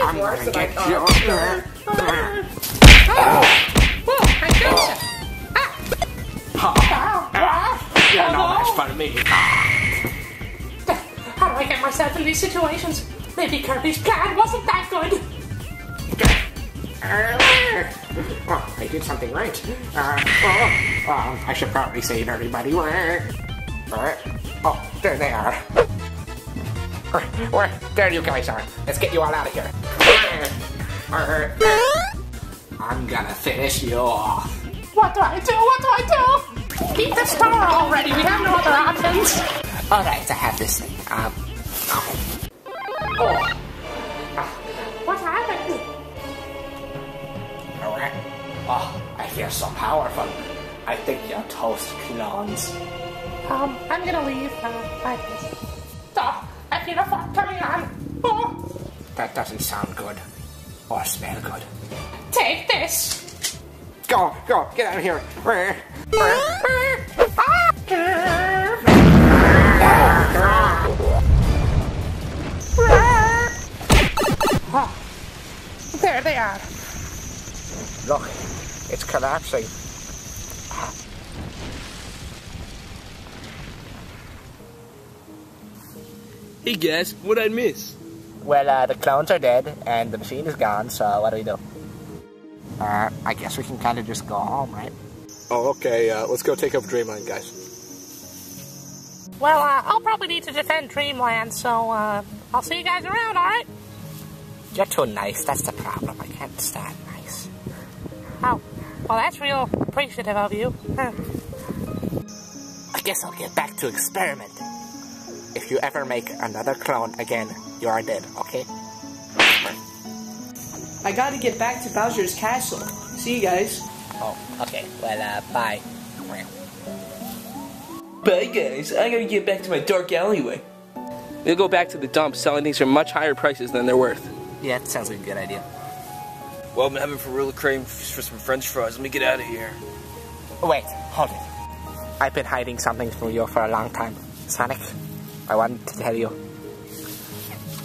I'm gonna get you. Whoa, I got You're no match for me. I get myself in these situations? Maybe Kirby's plan wasn't that good. Oh, I did something right. Uh, oh, I should probably save everybody. Where? Where? Oh, there they are. Where, where? There you guys are. Let's get you all out of here. I'm gonna finish you off. What do I do? What do I do? Keep the star already. We have no other options. All right, I have this thing. Um, oh, What happened? all right. Oh, I feel so powerful. I think you're toast clones. Um, I'm gonna leave. Uh, I. Oh, I feel a fog coming on. Oh, That doesn't sound good or smell good. take this. Go, go, get out of here. Where? There they are. Look, it's collapsing. Hey guys, what'd I miss? Well, uh, the clones are dead and the machine is gone, so what do we do? Uh, I guess we can kind of just go home, right? Oh, okay. Uh, let's go take up Dreamland, guys. Well, uh, I'll probably need to defend Dreamland, so uh, I'll see you guys around. All right? You're too nice. That's the problem. I can't stand nice. Oh, well, that's real appreciative of you. Huh. I guess I'll get back to experimenting. If you ever make another clone again, you are dead, okay? I gotta get back to Bowser's castle. See you guys. Oh, okay. Well, uh, bye. Bye, guys. I gotta get back to my dark alleyway. We'll go back to the dump, selling things for much higher prices than they're worth. Yeah, that sounds like a good idea. Well, I'm having for real cream for some French fries. Let me get out of here. Wait, hold it. I've been hiding something from you for a long time. Sonic, I wanted to tell you.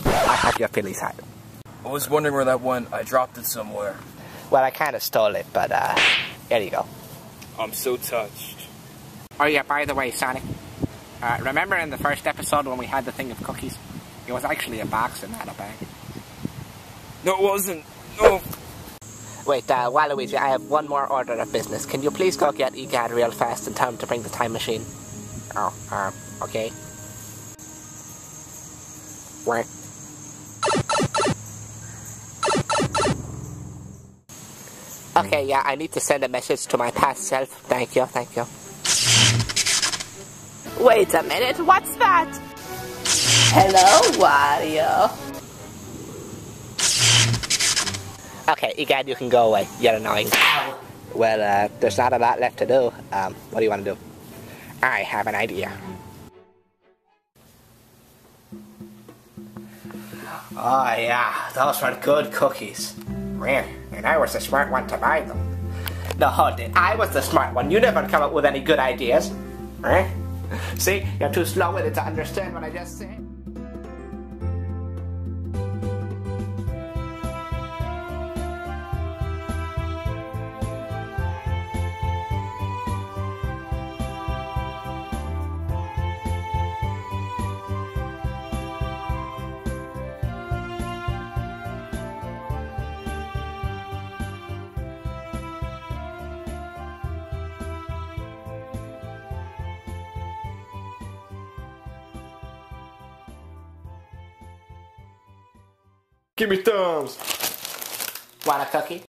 I have your Phillies hat. I was wondering where that went. I dropped it somewhere. Well, I kind of stole it, but uh, here you go. I'm so touched. Oh yeah, by the way, Sonic, uh, remember in the first episode when we had the thing of cookies? It was actually a box and not a bag. No, it wasn't. No. Wait, uh, Waluigi, I have one more order of business. Can you please go get Egad real fast and tell him to bring the time machine? Oh, uh, okay. Where? Okay, yeah, I need to send a message to my past self. Thank you, thank you. Wait a minute, what's that? Hello, Wario. Okay, Egad, you can go away. You're annoying. Well, uh, there's not a lot left to do. Um, what do you want to do? I have an idea. Oh yeah, those were good cookies. Really? And I was the smart one to buy them. No, hold it. I was the smart one. You never come up with any good ideas. Eh? See, you're too slow with it to understand what I just said. Give me thumbs. Want a cookie?